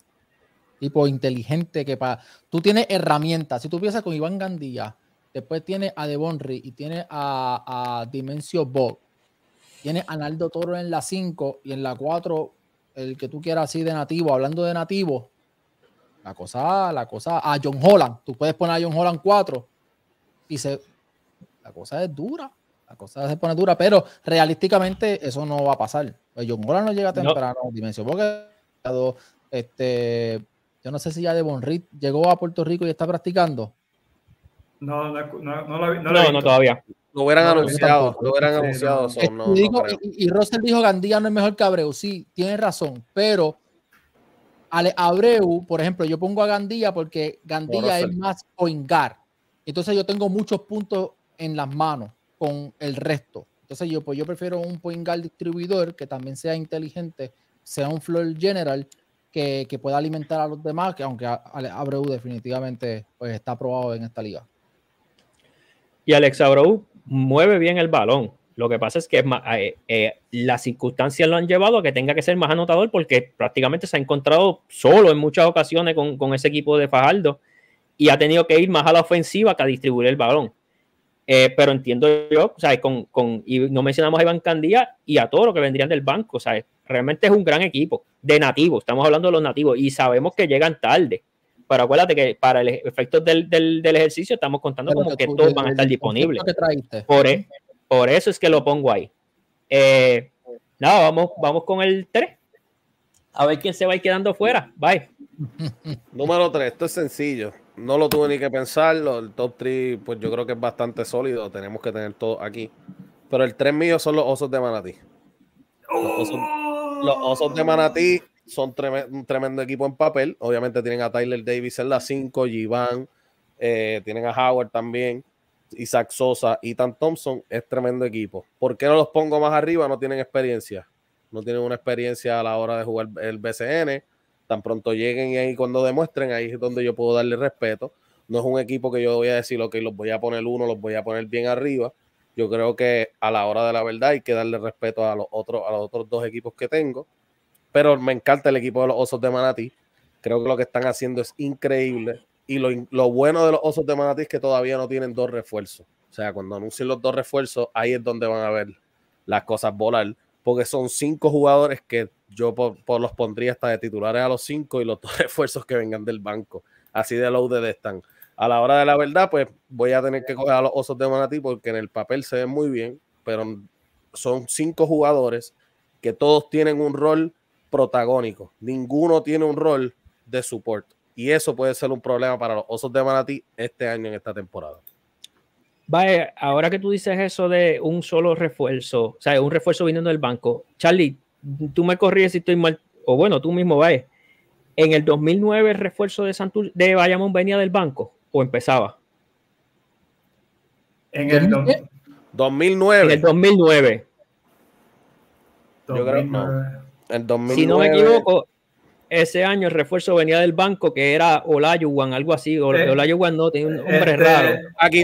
tipo inteligente que para, tú tienes herramientas. Si tú empiezas con Iván Gandía, después tienes a Devon Reed y tienes a, a Dimensio Bob, tienes a Naldo Toro en la 5 y en la 4 el que tú quieras así de nativo, hablando de nativo, la cosa, la cosa, a John Holland, tú puedes poner a John Holland 4 y se, la cosa es dura, la cosa se pone dura, pero realísticamente eso no va a pasar. Pues John Holland no llega temprano, Dimensión, porque este, yo no sé si ya Devon Reed llegó a Puerto Rico y está practicando. No, no, no, no, lo- no No, no, todavía. Lo hubieran anunciado, lo hubieran Sí, anunciado. no. so, Es- no- y, digo- y- y Russell dijo Gandía no es mejor que Abreu. Sí, tiene razón, pero Ale Abreu, por ejemplo, yo pongo a Gandía porque Gandía es más poingar. Entonces yo tengo muchos puntos en las manos con el resto. Entonces yo, pues yo prefiero un point guard distribuidor que también sea inteligente, sea un floor general que, que pueda alimentar a los demás, que aunque Abreu definitivamente pues, está aprobado en esta liga. Y Alex Abreu mueve bien el balón. Lo que pasa es que eh, eh, las circunstancias lo han llevado a que tenga que ser más anotador porque prácticamente se ha encontrado solo en muchas ocasiones con, con ese equipo de Fajardo y ha tenido que ir más a la ofensiva que a distribuir el balón. Eh, pero entiendo yo, ¿sabes? Con, con, y no mencionamos a Iván Candía y a todos los que vendrían del banco. Realmente es un gran equipo de nativos, estamos hablando de los nativos y sabemos que llegan tarde. Pero acuérdate que para el efecto del, del, del ejercicio estamos contando como que, todos van a estar disponibles. Por, e, por, eso es que lo pongo ahí. Eh, nada, vamos, vamos con el 3. A ver quién se va a ir quedando fuera. Bye. Número 3, esto es sencillo no lo tuve ni que pensarlo. El top 3, pues yo creo que es bastante sólido. Tenemos que tener todo aquí. Pero el 3 mío son los osos de Manatí. Los osos, de Manatí son un tremendo equipo en papel. Obviamente tienen a Tyler Davis en la 5, Givan, eh, tienen a Howard también, Isaac Sosa, Ethan Thompson. Es tremendo equipo. ¿Por qué no los pongo más arriba? No tienen experiencia. No tienen una experiencia a la hora de jugar el BCN Tan pronto lleguen y ahí cuando demuestren, ahí es donde yo puedo darle respeto. No es un equipo que yo voy a decir, ok, los voy a poner uno, los voy a poner bien arriba. Yo creo que a la hora de la verdad hay que darle respeto a los otros, a los otros dos equipos que tengo. Pero me encanta el equipo de los Osos de Manatí. Creo que lo que están haciendo es increíble. Y lo, lo bueno de los Osos de Manatí es que todavía no tienen dos refuerzos. O sea, cuando anuncien los dos refuerzos, ahí es donde van a ver las cosas volar. Porque son cinco jugadores que yo por, los pondría hasta de titulares a los cinco y los dos refuerzos que vengan del banco. Así de loaded están. A la hora de la verdad, pues voy a tener que coger a los osos de Manatí porque en el papel se ven muy bien, pero son cinco jugadores que todos tienen un rol protagónico. Ninguno tiene un rol de support. Y eso puede ser un problema para los osos de Manatí este año en esta temporada. Vaya, ahora que tú dices eso de un solo refuerzo, o sea, un refuerzo viniendo del banco, Charlie, tú me corrías si estoy mal, o bueno, tú mismo vaya. ¿En el 2009 el refuerzo de Santur de Bayamón venía del banco o empezaba? En el 2009. En el 2009. Yo creo no. El 2009. Si no me equivoco, ese año el refuerzo venía del banco que era Olayuan, algo así. Eh, Olayuan no, tiene un nombre este, raro. Aquí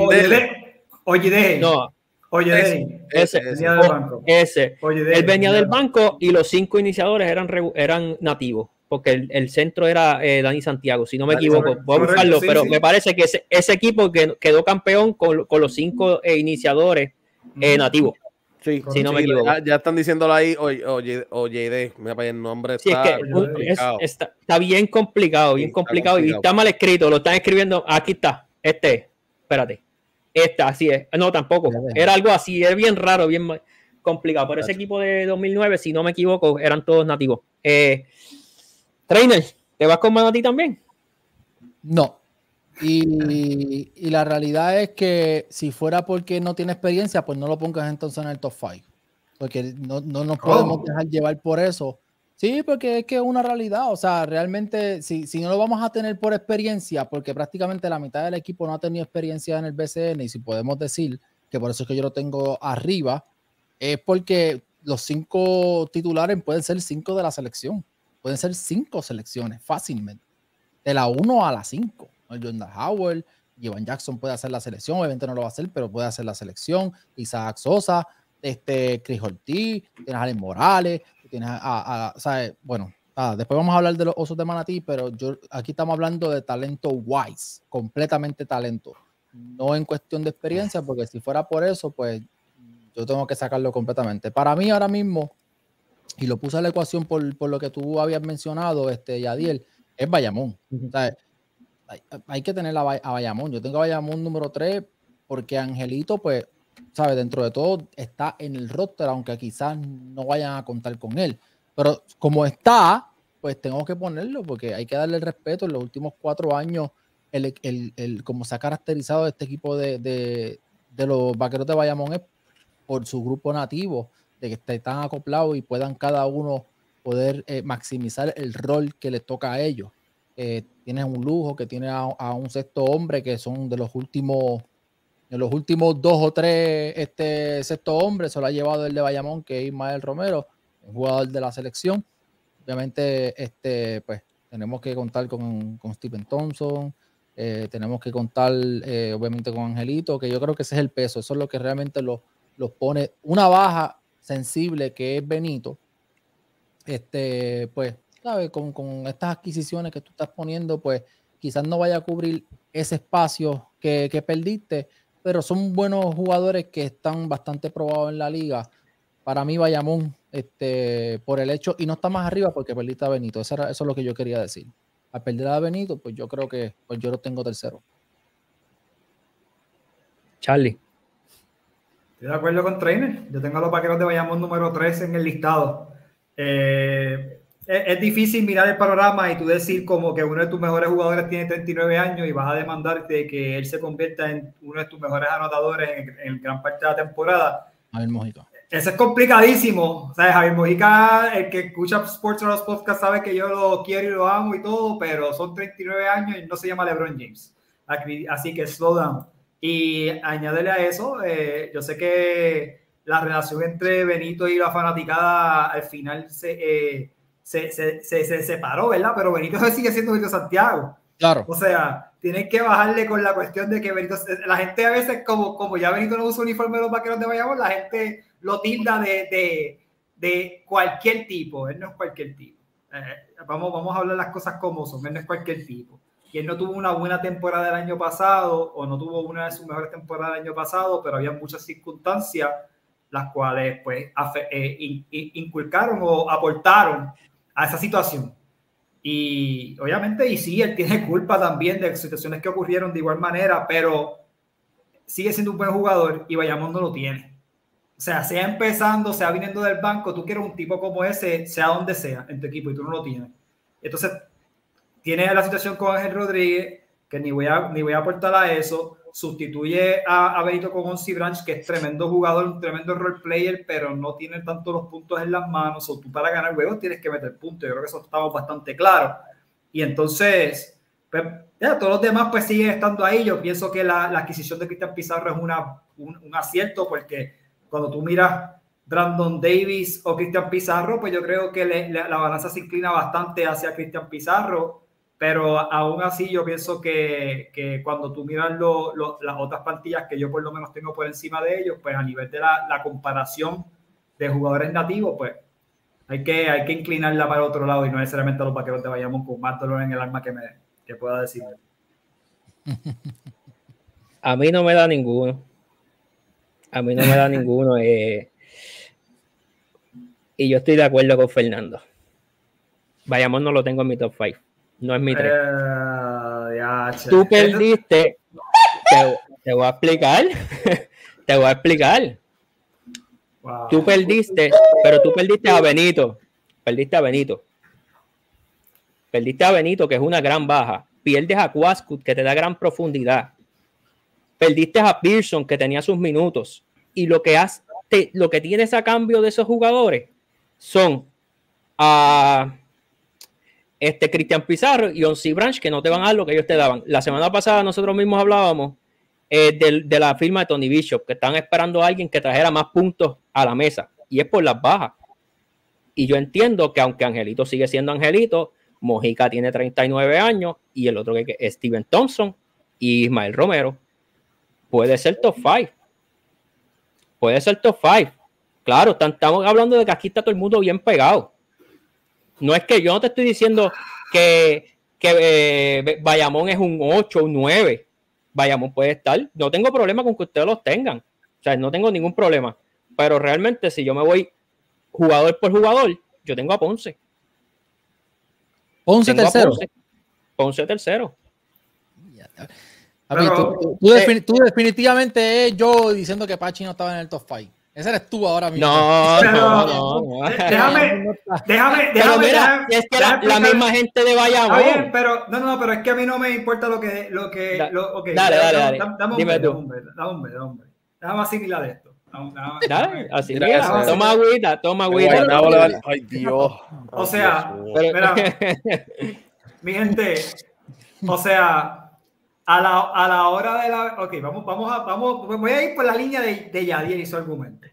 Oye, No, Oye, ese, ese, venía del banco. ese. él venía del banco y los cinco iniciadores eran, eran nativos, porque el, el centro era eh, Dani Santiago, si no me equivoco. Voy a buscarlo, pero me parece que ese, ese equipo que quedó campeón con, con los cinco eh, iniciadores eh, nativos. Sí, si no me equivoco. Ya, están diciéndolo ahí, oye, oye, oye, mira para el nombre. Sí, está, es que está, bien complicado, bien complicado, y está mal escrito, lo están escribiendo. Aquí está, este, espérate. Esta, así es. No, tampoco. Era algo así, es bien raro, bien complicado. Pero ese equipo de 2009, si no me equivoco, eran todos nativos. Eh, trainer, ¿te vas con Manatí también? No. Y, y, la realidad es que si fuera porque no tiene experiencia, pues no lo pongas entonces en el top 5. Porque no, no nos podemos dejar llevar por eso Sí, porque es que es una realidad. O sea, realmente, si, si no lo vamos a tener por experiencia, porque prácticamente la mitad del equipo no ha tenido experiencia en el BCN, y si podemos decir que por eso es que yo lo tengo arriba, es porque los cinco titulares pueden ser cinco de la selección. Pueden ser cinco selecciones fácilmente. De la 1 a la 5. John Howard, Ivan Jackson puede hacer la selección, obviamente no lo va a hacer, pero puede hacer la selección. Isaac Sosa, este, Chris Ortiz, tienes a Morales, tienes a, bueno, después vamos a hablar de los osos de Manatí, pero yo aquí estamos hablando de talento wise, completamente talento, no en cuestión de experiencia, porque si fuera por eso, pues yo tengo que sacarlo completamente. Para mí ahora mismo, y lo puse a la ecuación por, lo que tú habías mencionado, este, Yadiel, es Bayamón. Hay, que tener a, Bayamón. Yo tengo a Bayamón número 3 porque Angelito, pues, sabe, dentro de todo está en el roster, aunque quizás no vayan a contar con él. Pero como está, pues tengo que ponerlo porque hay que darle el respeto. En los últimos cuatro años, el, el, el como se ha caracterizado este equipo de, de, de, los vaqueros de Bayamón es por su grupo nativo, de que estén acoplados y puedan cada uno poder eh, maximizar el rol que les toca a ellos. Eh, tienes un lujo, que tiene a, un sexto hombre que son de los últimos, de los últimos dos o tres este sexto hombre, se lo ha llevado el de Bayamón, que es Ismael Romero, jugador de la selección. Obviamente, este, pues, tenemos que contar con, con Stephen Thompson, eh, tenemos que contar, eh, obviamente, con Angelito, que yo creo que ese es el peso, eso es lo que realmente los lo pone. Una baja sensible que es Benito, este, pues con, estas adquisiciones que tú estás poniendo, pues quizás no vaya a cubrir ese espacio que, perdiste, pero son buenos jugadores que están bastante probados en la liga. Para mí, Bayamón, este, por el hecho, y no está más arriba porque perdiste a Benito. Eso, eso es lo que yo quería decir. Al perder a Benito, pues yo creo que pues yo lo tengo tercero. Charlie. Estoy de acuerdo con Trainer. Yo tengo a los vaqueros de Bayamón número 3 en el listado. Eh, es, difícil mirar el panorama y tú decir como que uno de tus mejores jugadores tiene 39 años y vas a demandar de que él se convierta en uno de tus mejores anotadores en, gran parte de la temporada. Javier Mojica. Eso es complicadísimo. O sea, Javier Mojica, el que escucha Sports los Podcast sabe que yo lo quiero y lo amo y todo, pero son 39 años y no se llama LeBron James. Así que slow down. Y añádele a eso, eh, yo sé que la relación entre Benito y la fanaticada al final se, eh, se, se, se, separó, ¿verdad? Pero Benito sigue siendo Benito Santiago. Claro. O sea, tienen que bajarle con la cuestión de que Benito, la gente a veces, como, como ya Benito no usa uniforme de los vaqueros de Bayamón, la gente lo tilda de, de, de cualquier tipo. Él no es cualquier tipo. Eh, vamos, vamos a hablar las cosas como son. Él no es cualquier tipo. Y él no tuvo una buena temporada el año pasado, o no tuvo una de sus mejores temporadas el año pasado, pero había muchas circunstancias las cuales pues eh, inculcaron o aportaron a esa situación. Y obviamente, y sí, él tiene culpa también de situaciones que ocurrieron de igual manera, pero sigue siendo un buen jugador y Bayamón no lo tiene. O sea, sea empezando, sea viniendo del banco, tú quieres un tipo como ese, sea donde sea, en tu equipo, y tú no lo tienes. Entonces, tiene la situación con Ángel Rodríguez, que ni voy a, ni voy a aportar a eso sustituye a, Benito con Onsi Branch, que es tremendo jugador, un tremendo role player, pero no tiene tanto los puntos en las manos, o tú para ganar juegos tienes que meter puntos, yo creo que eso estamos bastante claro. Y entonces, pues, todos los demás pues siguen estando ahí, yo pienso que la, adquisición de Cristian Pizarro es una, un, acierto, porque cuando tú miras Brandon Davis o Cristian Pizarro, pues yo creo que la balanza se inclina bastante hacia Cristian Pizarro pero aún así yo pienso que, que cuando tú miras lo, las otras plantillas que yo por lo menos tengo por encima de ellos, pues a nivel de la, la comparación de jugadores nativos, pues hay que, hay que inclinarla para otro lado y no necesariamente a los vaqueros te vayamos con más dolor en el alma que, me, que pueda decir. A mí no me da ninguno. A mí no me da ninguno. Eh, y yo estoy de acuerdo con Fernando. Vayamos, no lo tengo en mi top 5. No es mi tres. Uh, Tú perdiste. Te, voy a explicar. te voy a explicar. Tú perdiste, pero tú perdiste a Benito. Perdiste a Benito. Perdiste a Benito, que es una gran baja. Pierdes a Quascut, que te da gran profundidad. Perdiste a Pearson, que tenía sus minutos. Y lo que, has, lo que tienes a cambio de esos jugadores son a este Cristian Pizarro y Onsi Branch, que no te van a dar lo que ellos te daban. La semana pasada nosotros mismos hablábamos eh, de, la firma de Tony Bishop, que están esperando a alguien que trajera más puntos a la mesa, y es por las bajas. Y yo entiendo que aunque Angelito sigue siendo Angelito, Mojica tiene 39 años y el otro que es Steven Thompson y Ismael Romero, puede ser top 5. Puede ser top 5. Claro, estamos hablando de que aquí está todo el mundo bien pegado no es que yo no te estoy diciendo que, que eh, Bayamón es un 8, un 9. Bayamón puede estar. No tengo problema con que ustedes los tengan. O sea, no tengo ningún problema. Pero realmente, si yo me voy jugador por jugador, yo tengo a Ponce. Ponce tercero. Ponce, tercero. tú, definitivamente es yo diciendo que Pachi no estaba en el top 5. Ese eres tú ahora mismo. No, no, no, Déjame, déjame, déjame. mira, es que la, misma gente de Bayamón. Está bien, pero no, no, pero es que a mí no me importa lo que, lo que, lo, okay, dale, dale, dale. Dame un Dime tú. Dame un dame un Déjame asimilar esto. Dale, así mira, toma agüita, toma agüita. Ay, Dios. O sea, espera. mi gente, o sea, a la, a la hora de la. Ok, vamos, vamos a. Vamos, voy a ir por la línea de, de Yadier y su argumento.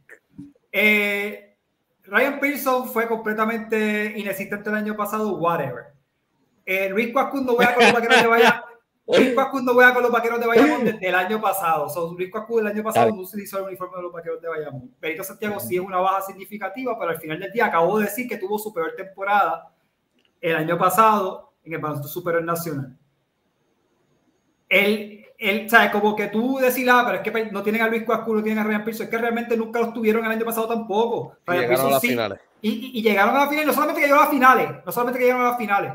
Eh, Ryan Pearson fue completamente inexistente el año pasado, whatever. Eh, Luis Cuacundo voy a con los vaqueros de Bayamón. Luis Cuacundo voy a con los vaqueros de Bayamón desde el año pasado. So, Luis Cuacundo el año pasado no utilizó el uniforme de los vaqueros de Bayamón. Benito Santiago sí es una baja significativa, pero al final del día acabó de decir que tuvo su peor temporada el año pasado en el baloncesto superior nacional. Él, él, ¿sabes? Como que tú decís, ah, pero es que no tienen a Luis Cuascu, no tienen a Ryan Pearson, es que realmente nunca los tuvieron el año pasado tampoco. Y llegaron a las finales. Y, y, y, llegaron a las finales, no solamente que llegaron a las finales, no solamente que llegaron a las finales.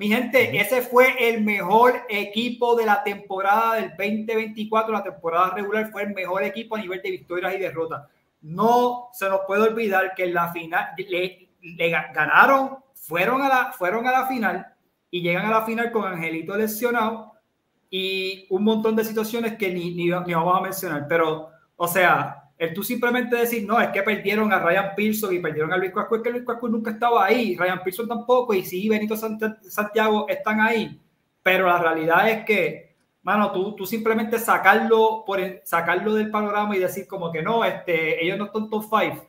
Mi gente, ese fue el mejor equipo de la temporada del 2024, la temporada regular fue el mejor equipo a nivel de victorias y derrotas. No se nos puede olvidar que en la final le, le ganaron, fueron a, la, fueron a la final y llegan a la final con Angelito lesionado y un montón de situaciones que ni, ni, ni, vamos a mencionar. Pero, o sea, el tú simplemente decir, no, es que perdieron a Ryan Pearson y perdieron a Luis Cuascu, es que Luis Cuascu nunca estaba ahí, Ryan Pearson tampoco, y sí, Benito Santiago están ahí. Pero la realidad es que, mano, tú, tú simplemente sacarlo, por el, sacarlo del panorama y decir como que no, este, ellos no están top 5.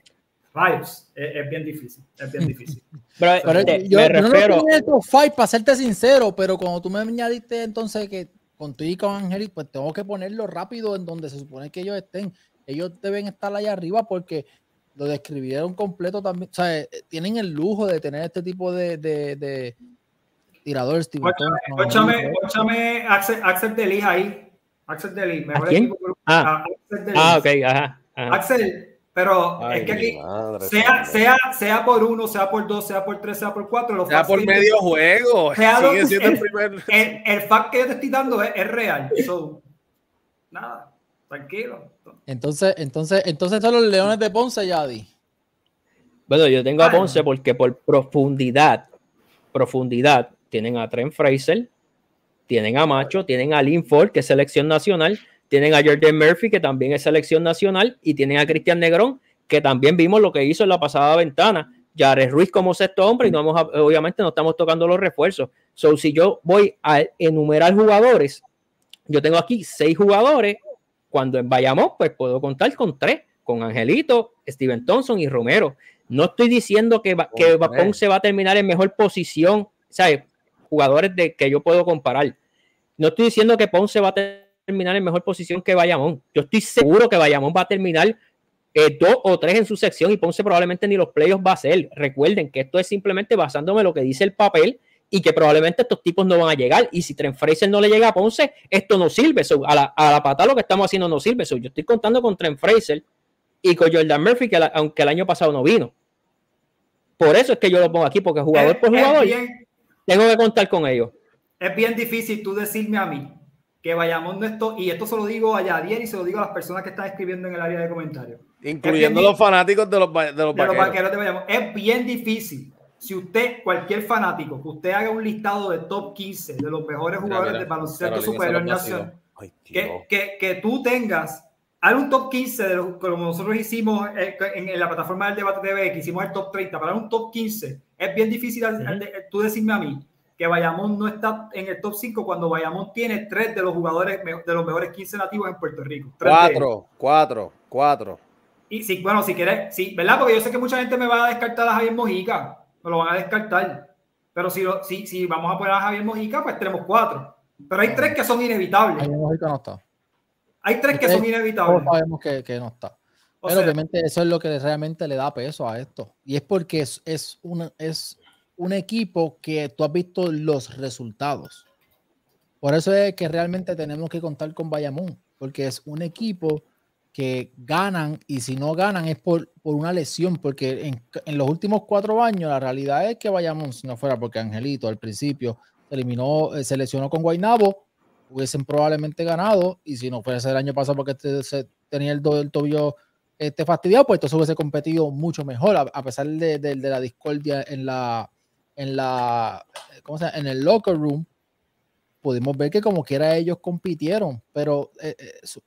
Rayos, es, es, bien difícil, es bien difícil. pero, pero te, yo, me yo refiero... no lo top 5 para serte sincero, pero como tú me añadiste entonces que con tu y con Angelic, pues tengo que ponerlo rápido en donde se supone que ellos estén. Ellos deben estar allá arriba porque lo describieron completo también. O sea, tienen el lujo de tener este tipo de, de, de tiradores. Escúchame, escúchame, Axel, Axel Delis ahí. Axel Delis, mejor quién? equipo. Ah, Axel Delis. ah, ok, ajá. ajá. Axel, pero Ay, es que aquí, madre, sea, sea, sea por uno, sea por dos, sea por tres, sea por cuatro, los facts por medio juego. sea Sigue siendo el el, primer. el, el fact que yo te estoy dando es, es real. So, nada, tranquilo. Entonces, entonces, entonces son los Leones de Ponce, Yadi. Bueno, yo tengo a Ponce porque por profundidad, profundidad, tienen a Trent Fraser, tienen a Macho, tienen a Lynn Ford, que es selección nacional, tienen a Jordan Murphy, que también es selección nacional, y tienen a Cristian Negrón, que también vimos lo que hizo en la pasada ventana. Jared Ruiz como sexto hombre, y no vamos a- obviamente no estamos tocando los refuerzos. So, si yo voy a enumerar jugadores, yo tengo aquí seis jugadores. Cuando en Bayamón, pues puedo contar con tres, con Angelito, Steven Thompson y Romero. No estoy diciendo que, que. Ponce va a terminar en mejor posición, ¿sabes? Jugadores de que yo puedo comparar. No estoy diciendo que Ponce va a terminar en mejor posición que Bayamón. Yo estoy seguro que Bayamón va a terminar eh, dos o tres en su sección y Ponce probablemente ni los playoffs va a ser. Recuerden que esto es simplemente basándome en lo que dice el papel y que probablemente estos tipos no van a llegar. Y si Trent Fraser no le llega a Ponce, esto no sirve. So, a, la, a la patada lo que estamos haciendo no sirve. So, yo estoy contando con Trent Fraser y con Jordan Murphy, que la- aunque el año pasado no vino. Por eso es que yo lo pongo aquí, porque jugador Es- por jugador bien- tengo que contar con ellos. es bien difícil tú decirme a mí que Bayamón no esto, y esto se lo digo a Yadier y se lo digo a las personas que están escribiendo en el área de comentarios. Incluyendo los fanáticos de los, de los de los vaqueros. de Bayamón. Es bien difícil. Si usted, cualquier fanático, que usted haga un listado de top 15 de los mejores jugadores del baloncesto superior nacional, que, que, que tú tengas, haz un top 15 de los, como nosotros hicimos eh, en, en la plataforma del debate TV, que hicimos el top 30, para un top 15, es bien difícil al de- tú decirme a mí que Bayamón no está en el top 5 cuando Bayamón tiene tres de los jugadores de los mejores 15 nativos en Puerto Rico. Cuatro, cuatro, cuatro. Y si, bueno, si quieres, sí, ¿verdad? Porque yo sé que mucha gente me va a descartar a Javier Mojica, me lo van a descartar. Pero si, lo- si, si vamos a poner a Javier Mojica, pues tenemos cuatro. Pero hay tres que son inevitables. Ahí Mojica no está. Hay tres que son inevitables. Todos sabemos que, que no está. O Pero sea, obviamente eso es lo que realmente le da peso a esto. Y es porque es, es, una, es un equipo que tú has visto los resultados. Por eso es que realmente tenemos que contar con Bayamón, porque es un equipo que ganan y si no ganan es por, por una lesión, porque en, en los últimos cuatro años la realidad es que Bayamón, si no fuera porque Angelito al principio se eliminó, eh, se lesionó con Guainabo, hubiesen probablemente ganado y si no fuese el año pasado porque este, tenía el, do- el tobillo este, fastidiado, pues entonces hubiese competido mucho mejor, a, a pesar de, de- de la discordia en la, en la, ¿cómo se llama? En el locker room. pudimos ver que como quiera ellos compitieron, pero eh,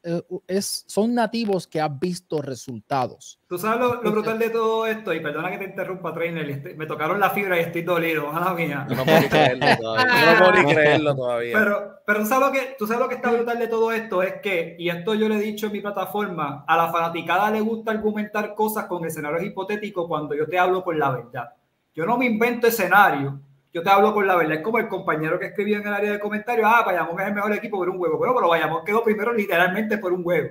eh, es, son nativos que han visto resultados. Tú sabes lo, brutal de todo esto, y perdona que te interrumpa, Trainer, me tocaron la fibra y estoy dolido, ojalá mía. no puedo creerlo todavía. no puedo creerlo todavía. Pero, pero ¿tú, sabes lo que, tú sabes lo que está brutal de todo esto, es que, y esto yo le he dicho en mi plataforma, a la fanaticada le gusta argumentar cosas con escenarios hipotéticos cuando yo te hablo con la verdad. Yo no me invento escenarios yo te hablo con la verdad. Es como el compañero que escribió en el área de comentarios, ah, Bayamón es el mejor equipo por un huevo. Bueno, pero Bayamón quedó primero literalmente por un huevo.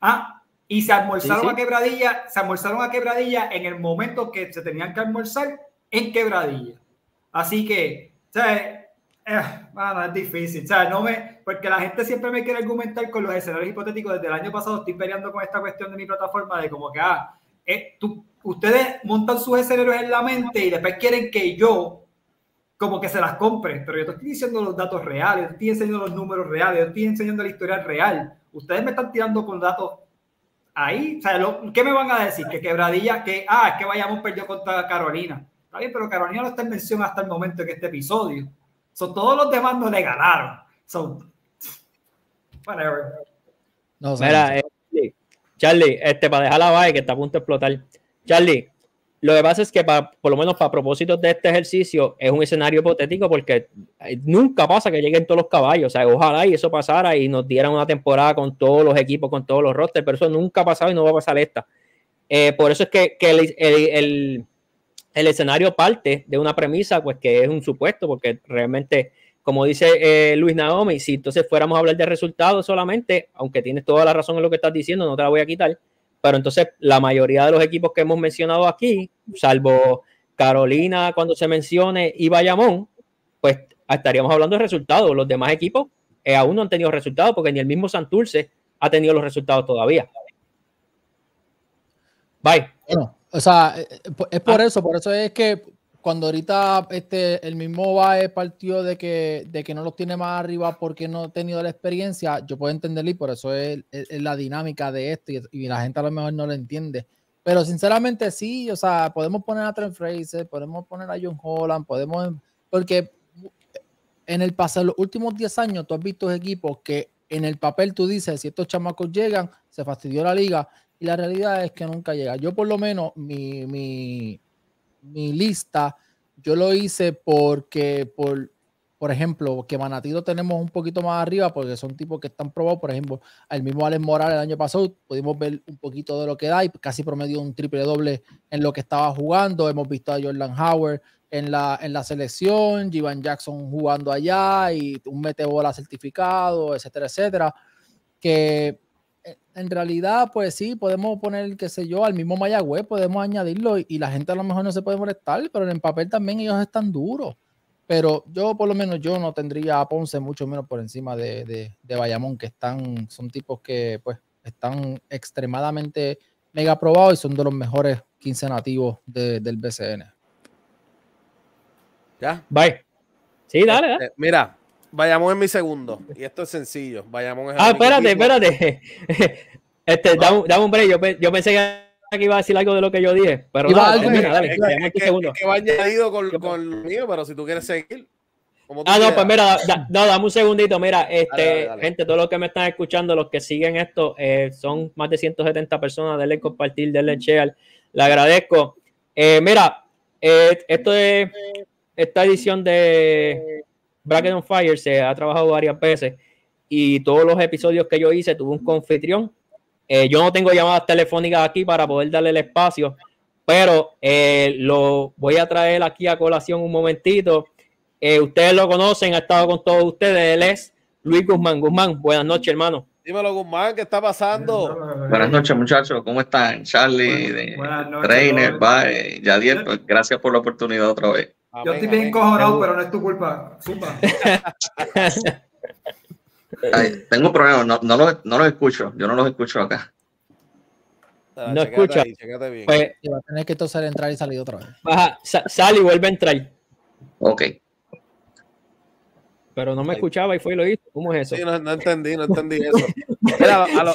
Ah, y se almorzaron a quebradilla, se almorzaron a quebradilla en el momento que se tenían que almorzar en quebradilla. Así que, o sea, eh, es difícil, o sea, no me, porque la gente siempre me quiere argumentar con los escenarios hipotéticos. Desde el año pasado estoy peleando con esta cuestión de mi plataforma de como que, ah, eh, tú, ustedes montan sus escenarios en la mente y después quieren que yo como que se las compre, pero yo te estoy diciendo los datos reales, te estoy enseñando los números reales, yo estoy enseñando la historia real. Ustedes me están tirando con datos ahí. O sea, ¿qué me van a decir? Que quebradilla, que, ah, es que vayamos perdió contra Carolina. Está bien, pero Carolina no está en mención hasta el momento en este episodio. Son todos los demás no le ganaron. Son, whatever. No, Mira, eh, Charlie, este, para dejar la vaina que está a punto de explotar. Charlie, lo que pasa es que, por lo menos para propósitos de este ejercicio, es un escenario hipotético porque eh, nunca pasa que lleguen todos los caballos. O sea, ojalá y eso pasara y nos dieran una temporada con todos los equipos, con todos los rosters, pero eso nunca ha pasado y no va a pasar esta. Eh, por eso es que, el, escenario parte de una premisa, pues que es un supuesto, porque realmente, como dice eh, Luis Naomi, si entonces fuéramos a hablar de resultados solamente, aunque tienes toda la razón en lo que estás diciendo, no te la voy a quitar pero entonces la mayoría de los equipos que hemos mencionado aquí, salvo Carolina cuando se mencione y Bayamón, pues estaríamos hablando de resultados. Los demás equipos eh, aún no han tenido resultados porque ni el mismo Santurce ha tenido los resultados todavía. Bye. o sea, eh, eh, es por ah. eso, por eso es que cuando ahorita este, el mismo VAE partió de que, de que no los tiene más arriba porque no ha tenido la experiencia, yo puedo entenderlo y por eso es, la dinámica de esto y, la gente a lo mejor no lo entiende. Pero sinceramente sí, o sea, podemos poner a Trent Fraser, podemos poner a John Holland, podemos, porque en el pasado, los últimos 10 años, tú has visto equipos que en el papel tú dices, si estos chamacos llegan, se fastidió la liga, y la realidad es que nunca llega. Yo por lo menos, mi, mi, mi lista, yo lo hice porque, por, por ejemplo, que Manatido tenemos un poquito más arriba porque son tipos que están probados. Por ejemplo, el mismo Alex Morales el año pasado pudimos ver un poquito de lo que da y casi promedio un triple doble en lo que estaba jugando. Hemos visto a Jordan Howard en la, en la selección, Jivan Jackson jugando allá y un metebola certificado, etcétera, etcétera. Que en realidad, pues sí, podemos poner, qué sé yo, al mismo Mayagüez, podemos añadirlo y, la gente a lo mejor no se puede molestar, pero en el papel también ellos están duros. Pero yo, por lo menos, yo no tendría a Ponce mucho menos por encima de, de, Bayamón, que están, son tipos que, pues, están extremadamente mega probados y son de los mejores 15 nativos del BCN. ¿Ya? Bye. Sí, dale, dale. Eh, mira, Vayamos en mi segundo. Y esto es sencillo. Vayamos en Ah, espérate, espérate. Este, dame, un break. Yo, pensé que iba a decir algo de lo que yo dije. Pero dale, dale, dale, es, que, que, va añadido con, con lo mío, pero si tú quieres seguir. ah, no, pues mira, no, dame un segundito. Mira, este, gente, todos los que me están escuchando, los que siguen esto, eh, son más de 170 personas. Denle compartir, denle share. Le agradezco. Eh, mira, eh, esto es esta edición de Bracket on Fire se ha trabajado varias veces y todos los episodios que yo hice tuve un confitrión. Eh, yo no tengo llamadas telefónicas aquí para poder darle el espacio, pero eh, lo voy a traer aquí a colación un momentito. Eh, ustedes lo conocen, ha estado con todos ustedes. Él es Luis Guzmán. Guzmán, buenas noches, hermano. Dímelo, Guzmán, ¿qué está pasando? Buenas noches, muchachos. ¿Cómo están? Charlie, de Trainer, bye. Yadier, pues, gracias por la oportunidad otra vez. Yo estoy bien cojonado, pero no es tu culpa. tengo problemas, no, no, los, no los escucho. Yo no los escucho acá. No escucha. Pues, va a tener que toser entrar y salir otra vez. Baja, sal y vuelve a entrar. Ok. Pero no me escuchaba y fue y lo hizo. ¿Cómo es eso? Sí, no, no entendí, no entendí eso. a, lo, a, lo,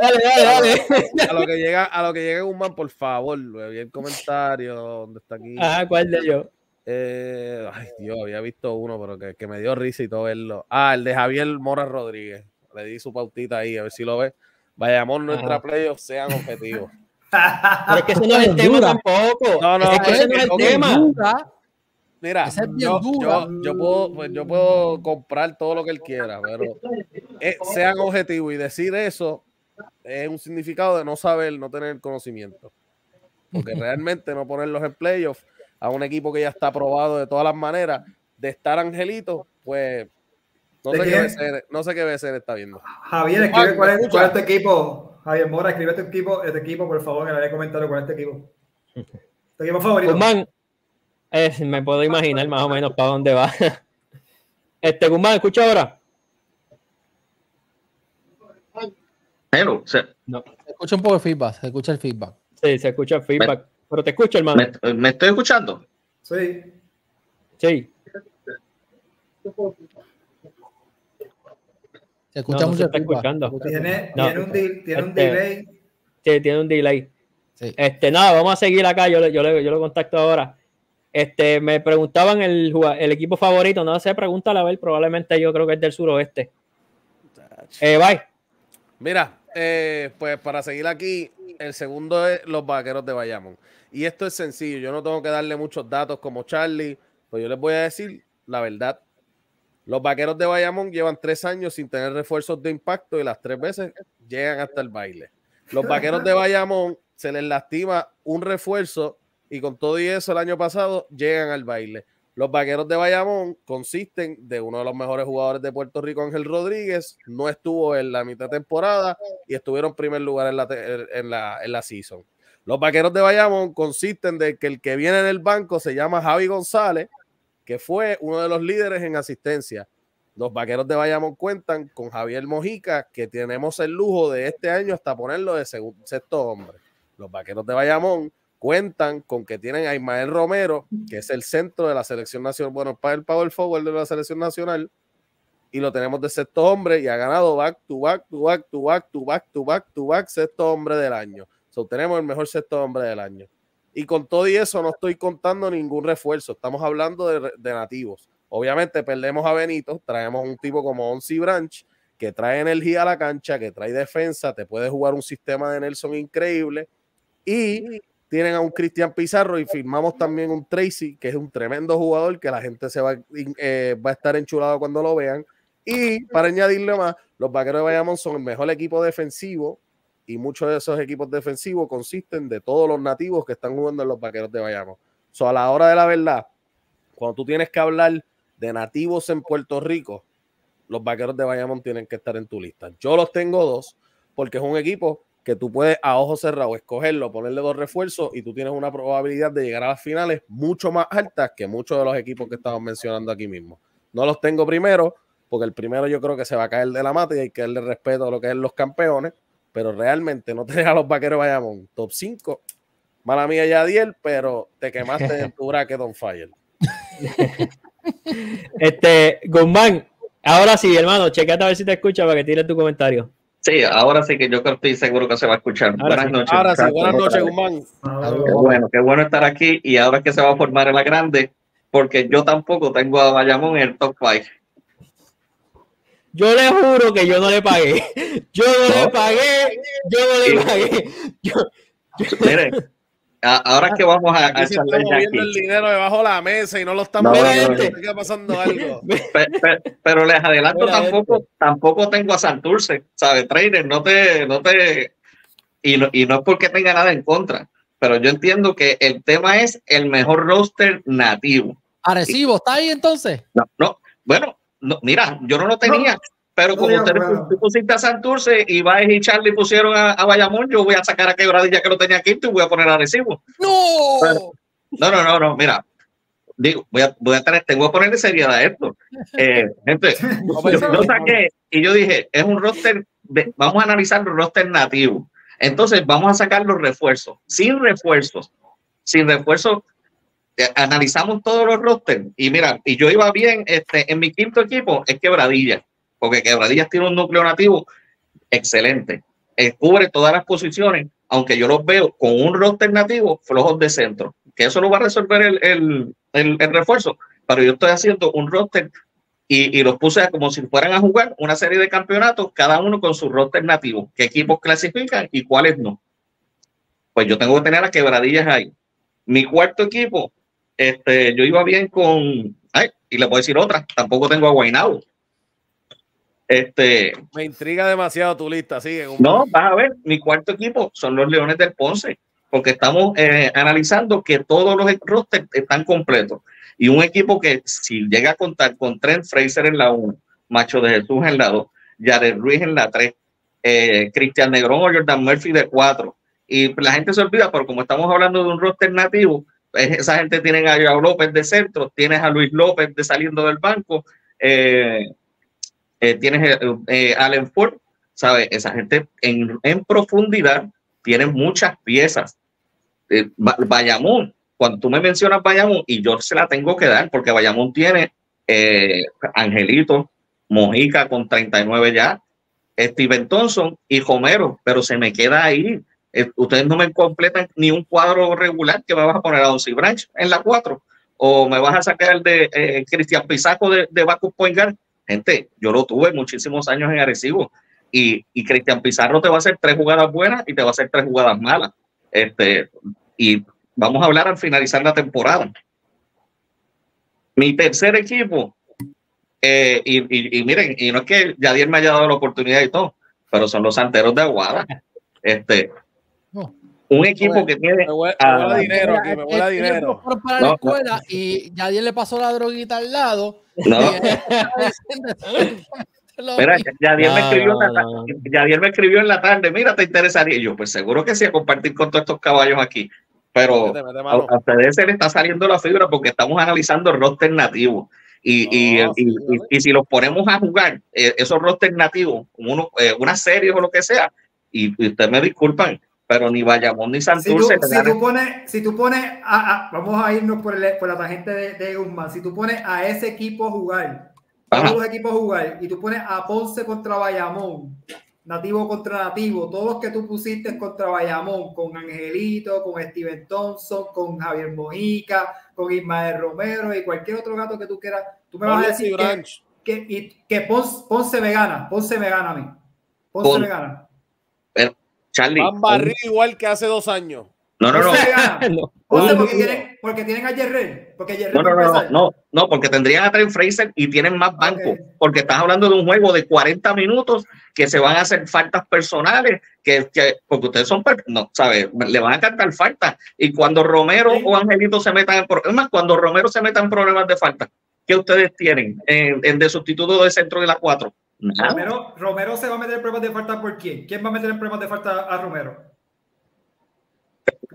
dale, dale, dale. A lo que llega, a lo que llega Guzmán, por favor, vi el comentario donde está aquí. Ah, ¿cuál de ellos? Eh, ay, Dios, había visto uno, pero que, que, me dio risa y todo verlo. Ah, el de Javier Mora Rodríguez. Le di su pautita ahí, a ver si lo ve. Vayamos nuestra playoff sean objetivos. Pero es que ese no es el tema tampoco. No, no, es que ese no es el tema. Mira, yo, yo, puedo, pues, yo puedo comprar todo lo que él quiera, pero eh, sean objetivos y decir eso es un significado de no saber, no tener conocimiento. Porque realmente no ponerlos en playoffs a un equipo que ya está aprobado de todas las maneras, de estar angelito, pues no sé, qué BCN, no sé qué está viendo. Javier, escribe cuál es, cuál tu equipo. Javier Mora, escribe tu equipo, este equipo, por favor, en el comentario cuál es tu equipo. ¿Tu equipo favorito? Guzmán, eh, me puedo imaginar más o menos para dónde va. Este, Guzmán, ¿escucha ahora? Pero, se escucha un poco de feedback, se escucha el feedback. Sí, se escucha el feedback. pero te escucho, hermano. ¿Me, estoy escuchando? Sí. Sí. Se escucha mucho está escuchando. Tiene, tiene, un, tiene un este, delay. Sí, tiene un delay. Este, nada, vamos a seguir acá. Yo, yo, yo, yo lo contacto ahora. Este, me preguntaban el, el equipo favorito, no sé, pregúntale a ver, probablemente yo creo que es del suroeste. Eh, bye. Mira, eh, pues para seguir aquí, el segundo es los vaqueros de Bayamón. Y esto es sencillo, yo no tengo que darle muchos datos como Charlie, pues yo les voy a decir la verdad. Los vaqueros de Bayamón llevan tres años sin tener refuerzos de impacto y las tres veces llegan hasta el baile. Los vaqueros de Bayamón se les lastima un refuerzo y con todo y eso el año pasado llegan al baile. Los vaqueros de Bayamón consisten de uno de los mejores jugadores de Puerto Rico, Ángel Rodríguez, no estuvo en la mitad temporada y estuvieron primer lugar en la, en la, en la season. Los vaqueros de Bayamón consisten de que el que viene en el banco se llama Javi González, que fue uno de los líderes en asistencia. Los vaqueros de Bayamón cuentan con Javier Mojica, que tenemos el lujo de este año hasta ponerlo de sexto hombre. Los vaqueros de Bayamón cuentan con que tienen a Ismael Romero, que es el centro de la selección nacional, bueno, para el power forward de la selección nacional, y lo tenemos de sexto hombre y ha ganado back to back to back to back to back to back to back sexto hombre del año. So, tenemos el mejor sexto hombre del año. Y con todo y eso no estoy contando ningún refuerzo, estamos hablando de, nativos. Obviamente perdemos a Benito, traemos un tipo como Onsi Branch, que trae energía a la cancha, que trae defensa, te puede jugar un sistema de Nelson increíble. Y tienen a un Cristian Pizarro y firmamos también un Tracy, que es un tremendo jugador que la gente se va, eh, va a estar enchulado cuando lo vean. Y para añadirle más, los vaqueros de Bayamón son el mejor equipo defensivo y muchos de esos equipos defensivos consisten de todos los nativos que están jugando en los vaqueros de Bayamón. So, a la hora de la verdad, cuando tú tienes que hablar de nativos en Puerto Rico, los vaqueros de Bayamón tienen que estar en tu lista. Yo los tengo dos, porque es un equipo que tú puedes a ojos cerrados escogerlo, ponerle dos refuerzos y tú tienes una probabilidad de llegar a las finales mucho más alta que muchos de los equipos que estamos mencionando aquí mismo. No los tengo primero, porque el primero yo creo que se va a caer de la mata y hay que darle respeto a lo que es los campeones, pero realmente no te a los vaqueros Bayamón top 5. Mala mía, Yadiel, pero te quemaste en tu bracket on fire. este, Guzmán, ahora sí, hermano, chequete a ver si te escucha para que tires tu comentario. Sí, ahora sí que yo estoy seguro que se va a escuchar. buenas noches. Ahora sí, buenas noches, Guzmán. Qué bueno, qué bueno estar aquí y ahora que se va a formar en la grande, porque yo tampoco tengo a Bayamón en el top 5. Yo le juro que yo no le pagué. Yo no, le pagué. Yo no le pagué. Yo, Mire, ahora que vamos a, aquí estamos viendo el dinero debajo de la mesa y no lo estamos viendo, está pasando algo. Pero, les adelanto, tampoco, tampoco tengo a Santurce, ¿sabes? Trainer, no te, no te, y no, y no es porque tenga nada en contra, pero yo entiendo que el tema es el mejor roster nativo. Arecibo, ¿está ahí entonces? No, no, bueno, no, mira, yo no lo tenía. Pero como usted pusiste a Santurce y Baez y Charlie pusieron a, Bayamón, yo voy a sacar a Quebradilla que lo tenía quinto y voy a poner a Recibo. ¡No! no, no, no, no, mira. Digo, voy a, voy a tener, tengo que ponerle seriedad a esto. Eh, gente, yo, saqué y yo dije, es un roster, vamos a analizar los roster nativos. Entonces, vamos a sacar los refuerzos. Sin refuerzos, sin refuerzos, eh, analizamos todos los rosters. Y mira, y yo iba bien este, en mi quinto equipo, es Quebradilla porque Quebradillas tiene un núcleo nativo excelente. Cubre todas las posiciones, aunque yo los veo con un roster nativo flojos de centro. que eso lo va a resolver el, el, el, refuerzo, pero yo estoy haciendo un roster y, y, los puse como si fueran a jugar una serie de campeonatos, cada uno con su roster nativo, qué equipos clasifican y cuáles no. Pues yo tengo que tener las quebradillas ahí. Mi cuarto equipo, este, yo iba bien con, ay, y le puedo decir otra, tampoco tengo a Guaynabo. Este, Me intriga demasiado tu lista, sigue. No, vas a ver, mi cuarto equipo son los Leones del Ponce, porque estamos eh, analizando que todos los rosters están completos. Y un equipo que si llega a contar con Trent Fraser en la 1, Macho de Jesús en la 2, Jared Ruiz en la 3, eh, Cristian Negrón o Jordan Murphy de 4. Y la gente se olvida, pero como estamos hablando de un roster nativo, esa gente tiene a Joao López de centro, tienes a Luis López de saliendo del banco, eh, eh, tienes eh, Allen Ford, ¿sabes? Esa gente en, en profundidad tiene muchas piezas. Eh, Bayamón, cuando tú me mencionas Bayamón, y yo se la tengo que dar, porque Bayamón tiene eh, Angelito, Mojica con 39 ya, Steven Thompson y Homero, pero se me queda ahí. Eh, ustedes no me completan ni un cuadro regular que me vas a poner a Onsi Branch en la 4, o me vas a sacar de eh, Cristian Pisaco de, de Bacus Point. Gente, yo lo tuve muchísimos años en Arecibo y, y Cristian Pizarro te va a hacer tres jugadas buenas y te va a hacer tres jugadas malas. Este, y vamos a hablar al finalizar la temporada. Mi tercer equipo, eh, y, y, y, miren, y no es que Yadier me haya dado la oportunidad y todo, pero son los santeros de Aguada. Este, No. un equipo que tiene. Me huele, a- me huele dinero me huele a dinero. fueron para No, la no. escuela y Yadier le pasó la droguita al lado. No, mira. Yadier me escribió en la no, ta- no. Yadier me escribió en la tarde, mira, te interesaría. Y yo, pues seguro que sí, a compartir con todos estos caballos aquí. Pero a, ustedes se le está saliendo la fibra porque estamos analizando roster nativos. Y, y, No, y- y- y si los ponemos a jugar, eh, esos rosters nativos, como uno, eh, una serie o lo que sea, y, y ustedes me disculpan, pero ni Bayamón ni Si tú, Santurce si tú pones, si tú pones a- a- vamos a irnos por, el- por la tangente de, de Guzmán, si tú pones a ese equipo a jugar, Ajá. todos los equipos a jugar, y tú pones a Ponce contra Bayamón, nativo contra nativo, todos los que tú pusiste contra Bayamón, con Angelito, con Steven Thompson, con Javier Mojica, con Ismael Romero y cualquier otro gato que tú quieras, tú me vas a decir que, que, y- que Ponce, Ponce me gana, Ponce me gana a mí. Ponce Pon- me gana. Charlie. Van barrido igual que hace dos años. No, no, no. Ponce Un- porque tienen, porque tienen a Yerrel. Porque No, no, no, no, no, no, porque tendrían a Trent Fraser y tienen más banco, porque estás hablando de un juego de 40 minutos que se van a hacer faltas personales, que, que- porque ustedes son, no, ¿sabes? Le van a cantar faltas. Y cuando Romero Sí. o Angelito se metan en problemas, cuando Romero se metan en problemas de falta, ¿qué ustedes tienen en, en de sustituto de centro de la 4? Romero, Romero se va a meter en pruebas de falta por quién? ¿Quién va a meter en pruebas de falta a Romero?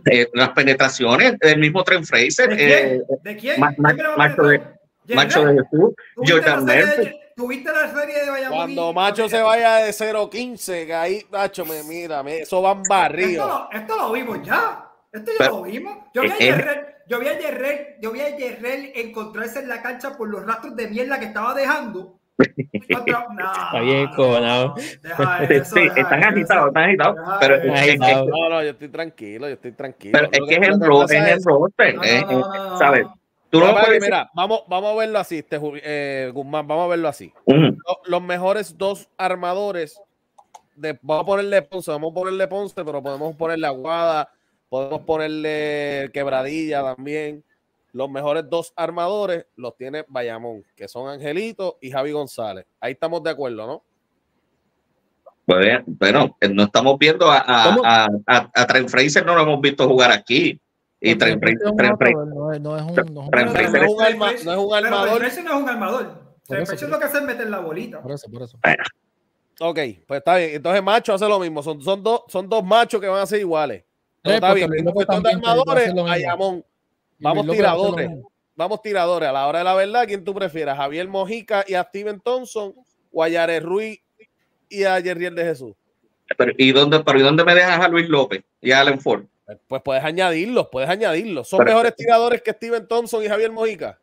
Eh, las penetraciones, el mismo Trent Fraser, ¿De quién? eh, ¿De quién? Ma- Ma- ¿Quién me lo va a Macho de-. Macho de Jesús, ¿Tuviste Jordan la serie Murphy. de- ¿Tuviste la serie de Bayamón? Cuando Macho se vaya de 0-15, que ahí, Nacho, me mira, me- eso van Esto barridos. esto lo vimos ya. Esto ya Pero- lo vimos. Yo vi a. Yerrel, yo vi a Yerrel, yo vi a Yerrel encontrarse en la cancha por los rastros de mierda que estaba dejando. No, Está bien cojonado. Sí, están agitados, están agitados. Pero es que-. No, no, yo estoy tranquilo, yo estoy tranquilo. pero es que es que ro- es es- roster, eh, no. ¿sabes? Tú no mira, vamos, vamos a verlo así, este, eh, Guzmán, vamos a verlo así. Ujú. Lo- Los mejores dos armadores, de, vamos a ponerle Ponce, vamos a ponerle Ponce, pero podemos ponerle Aguada, podemos ponerle Quebradilla también. Los mejores dos armadores los tiene Bayamón, que son Angelito y Javi González. Ahí estamos de acuerdo, ¿no? Pues, bueno, eh, no estamos viendo a, a, ¿Cómo? a, a- a Trent Fraser, no lo hemos visto jugar aquí. Y Trent Fraser, es un Trent Fraser- armador, no es- no es un- no un- Trent Fraser no es un, no armador. No armador. Eso, Fraser lo que hace es meter la bolita. Por eso, por eso. Ok, pues está bien. Entonces Macho hace lo mismo. Son, son, dos, son dos machos que van a ser iguales. Pero Sí, está bien. Cuestión de armadores. Bayamón. Vamos tiradores. Vamos tiradores. A la hora de la verdad, ¿quién tú prefieras? ¿Javier Mojica y a Steven Thompson? ¿O a Yare Ruiz y a Yerriel de Jesús? pero, ¿y, dónde, pero ¿y dónde me dejas a Luis López y a Allen Ford? Pues, pues puedes añadirlos, puedes añadirlos. ¿Son Pero- mejores tiradores que Steven Thompson y Javier Mojica?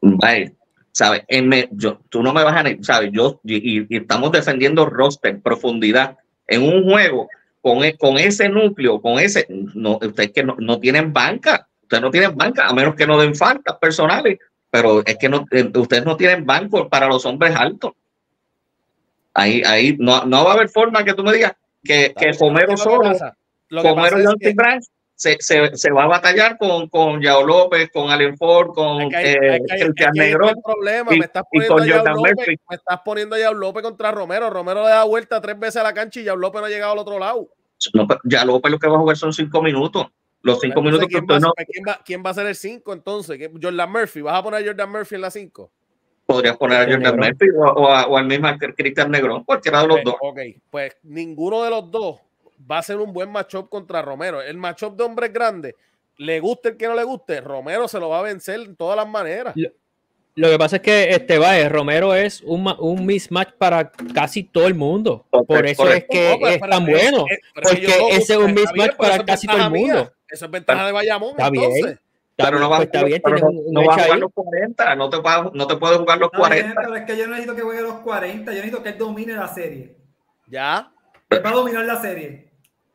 Vaya, ¿sabes? En me- yo, tú no me vas a, ¿sabes? Yo, y, y- y estamos defendiendo roster, profundidad. En un juego, con, e, con ese núcleo, con ese, no, ustedes que no, no tienen banca, ustedes no tienen banca, a menos que no den faltas personales, pero es que no, eh, ustedes no tienen banco para los hombres altos. Ahí, ahí no, no va a haber forma que tú me digas que, que Romero solo, Romero y Branch se, se, se, va a batallar con, con Yao López, con Allen Ford, con eh, Cristian Negro. Problema. Y, me, estás poniendo con Jordan López, me estás poniendo a Yao López contra Romero. Romero le da vuelta tres veces a la cancha y Yao López no ha llegado al otro lado. No, ya López lo que va a jugar son cinco minutos. Los cinco minutos ¿quién, que va, no... ¿quién, va, ¿quién va a ser el cinco entonces? Jordan Murphy. ¿Vas a poner a Jordan Murphy en la cinco? Podrías poner a Jordan Murphy o, o, a, o al mismo Cristian Negrón, cualquiera de los okay, dos. Ok, pues ninguno de los dos va a ser un buen matchup contra Romero. El matchup de hombres grandes, le guste el que no le guste, Romero se lo va a vencer de todas las maneras. Lo, lo que pasa es que este va, Romero es un, un, mismatch para casi todo el mundo. Por, por eso es que no, es tan bueno. Es, porque ese es un mismatch para casi todo el mundo. Mía. Eso es ventaja de Bayamón. Está entonces. bien. Pero no vas está bien, pero no, un, no vas a jugar los 40, no te, va, no te puedes jugar los 40. Pero es que yo no necesito que juegue los 40, yo necesito que él domine la serie. Ya. Él va a dominar la serie.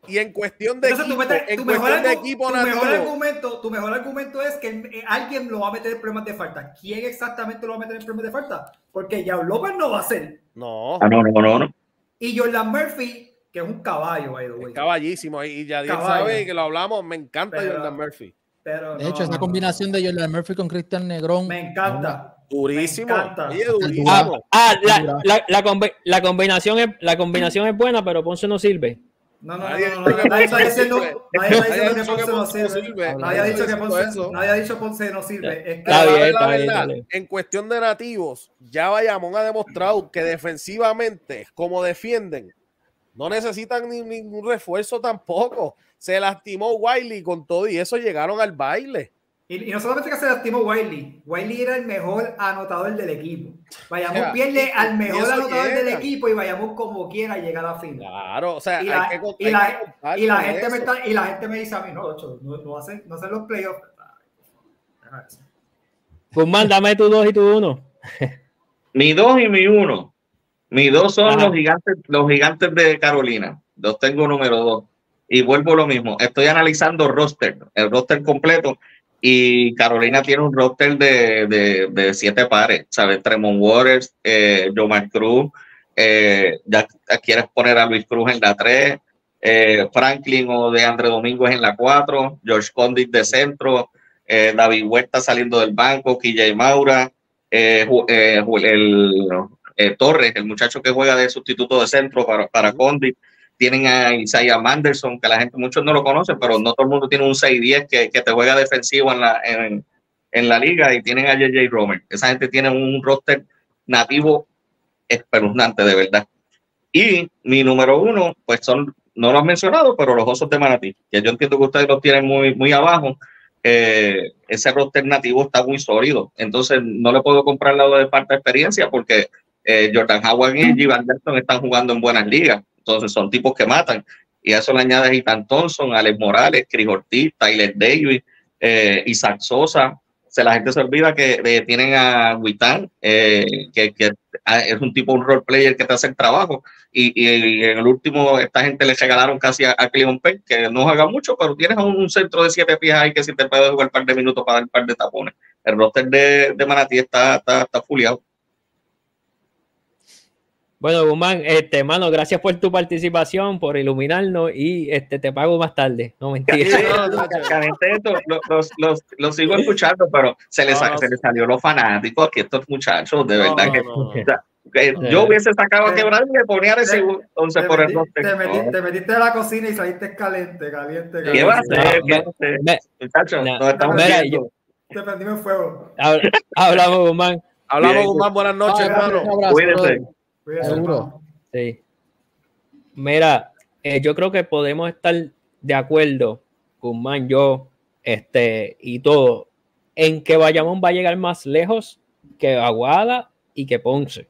Y en cuestión de Entonces, equipo, tú metes, en tu, cuestión mejor, de equipo tu, nativo, mejor argumento, tu mejor argumento es que eh, alguien lo va a meter en problemas de falta. ¿Quién exactamente lo va a meter en problemas de falta? Porque Yao López no va a ser. No. Ah, no, no, no, no. Y Jordan Murphy, que es un caballo, by the way. Es caballísimo. Y ya Dios sabe que lo hablamos. Me encanta Pero- Jordan Murphy. Pero De no, hecho, esa no, combinación de Jordan Murphy con Christian Negrón. Me encanta. Durísimo. Me encanta. Oye, Ah, durísimo. ah, la, la, la, combi- la combinación es, la combinación es buena, pero Ponce no sirve. No, no, no, Nadie no, no, que nadie está diciendo, nadie está diciendo ha que dicho que Ponce no no sirve. sirve. Nadie ha dicho que Ponce, eso. nadie ha dicho que Ponce no sirve. Es que Está Pero bien, la verdad. En cuestión de nativos, ya Bayamón ha demostrado que defensivamente, como defienden, no necesitan ni, ningún refuerzo tampoco. Se lastimó Wiley con todo y eso llegaron al baile. Y, y no solamente que se lastimó Wiley, Wiley era el mejor anotador del equipo. Bayamón Ya, pierde y- al mejor anotador del equipo y Bayamón como quiera llega a la final. Claro, o sea, Y hay la, que, hay que y gente me eso. está- y la gente me dice a mí, no, ocho, no, no, hacen, no hacen los playoffs. Guzmán, dame tu dos y tu uno. Mi dos y mi uno. Mi dos son Ajá. los gigantes, los gigantes de Carolina. Los tengo número dos. Y vuelvo a lo mismo. Estoy analizando roster, el roster completo. Y Carolina tiene un roster de, de, de siete pares. ¿Sabes? Tremont Waters, eh, Joe Cruz. Eh, ya quieres poner a Luis Cruz en la 3. Eh, Franklin o de Andre Domínguez en la 4. George Condit de centro. eh, David Huerta saliendo del banco. KJ Maura. eh, ju- eh, ju- el Torres, el muchacho que juega de sustituto de centro para, para Condit. Tienen a Isaiah Manderson, que la gente, muchos no lo conocen, pero no todo el mundo tiene un 6-10 que, que te juega defensivo en la, en, en la liga. Y tienen a JJ Romer. Esa gente tiene un roster nativo espeluznante, de verdad. Y mi número uno, pues son, no lo han mencionado, pero los osos de Manatí, que yo entiendo que ustedes los tienen muy, muy abajo. Eh, ese roster nativo está muy sólido. Entonces, no le puedo comprar lado de parte de experiencia porque eh, Jordan Howard y G. Anderson están jugando en buenas ligas. Entonces, son tipos que matan. Y a eso le añades Ethan Thompson, Alex Morales, Chris Ortiz, Tyler Davis, eh, Isaac Sosa. Se la gente se olvida que tienen a Witan, eh, que, ah, es un tipo, un role player que te hace el trabajo. Y, y, en el último, esta gente le regalaron casi a, a Cleon que no juega mucho, pero tienes un, centro de siete pies ahí que si te puede jugar un par de minutos para dar un par de tapones. El roster de, de Manatí está, está, está fuliado. Bueno, Guzmán, este, mano, gracias por tu participación, por iluminarnos y este, te pago más tarde. No, Sí, mentira. no, no, lo- los, los, los sigo escuchando, pero se les, No, no, se les salió los fanáticos aquí, estos muchachos, de verdad No, que, no, no. que yo hubiese sacado a quebrar y le ponía entonces Te, por el metí- roster. te metí- No. te metiste a la cocina y saliste caliente, caliente, caliente. ¿Qué va a hacer? No, ¿Qué me- va a hacer? me- Muchachos, no, nos estamos mira, viendo. Te prendimos en fuego. Habla- Hablamos, Guzmán. Hablamos. Guzmán. Buenas noches, hermano. Cuídense. Seguro. Sí. Mira, eh, yo creo que podemos estar de acuerdo, Guzmán, yo, este, y todo, en que Bayamón va a llegar más lejos que Aguada y que Ponce.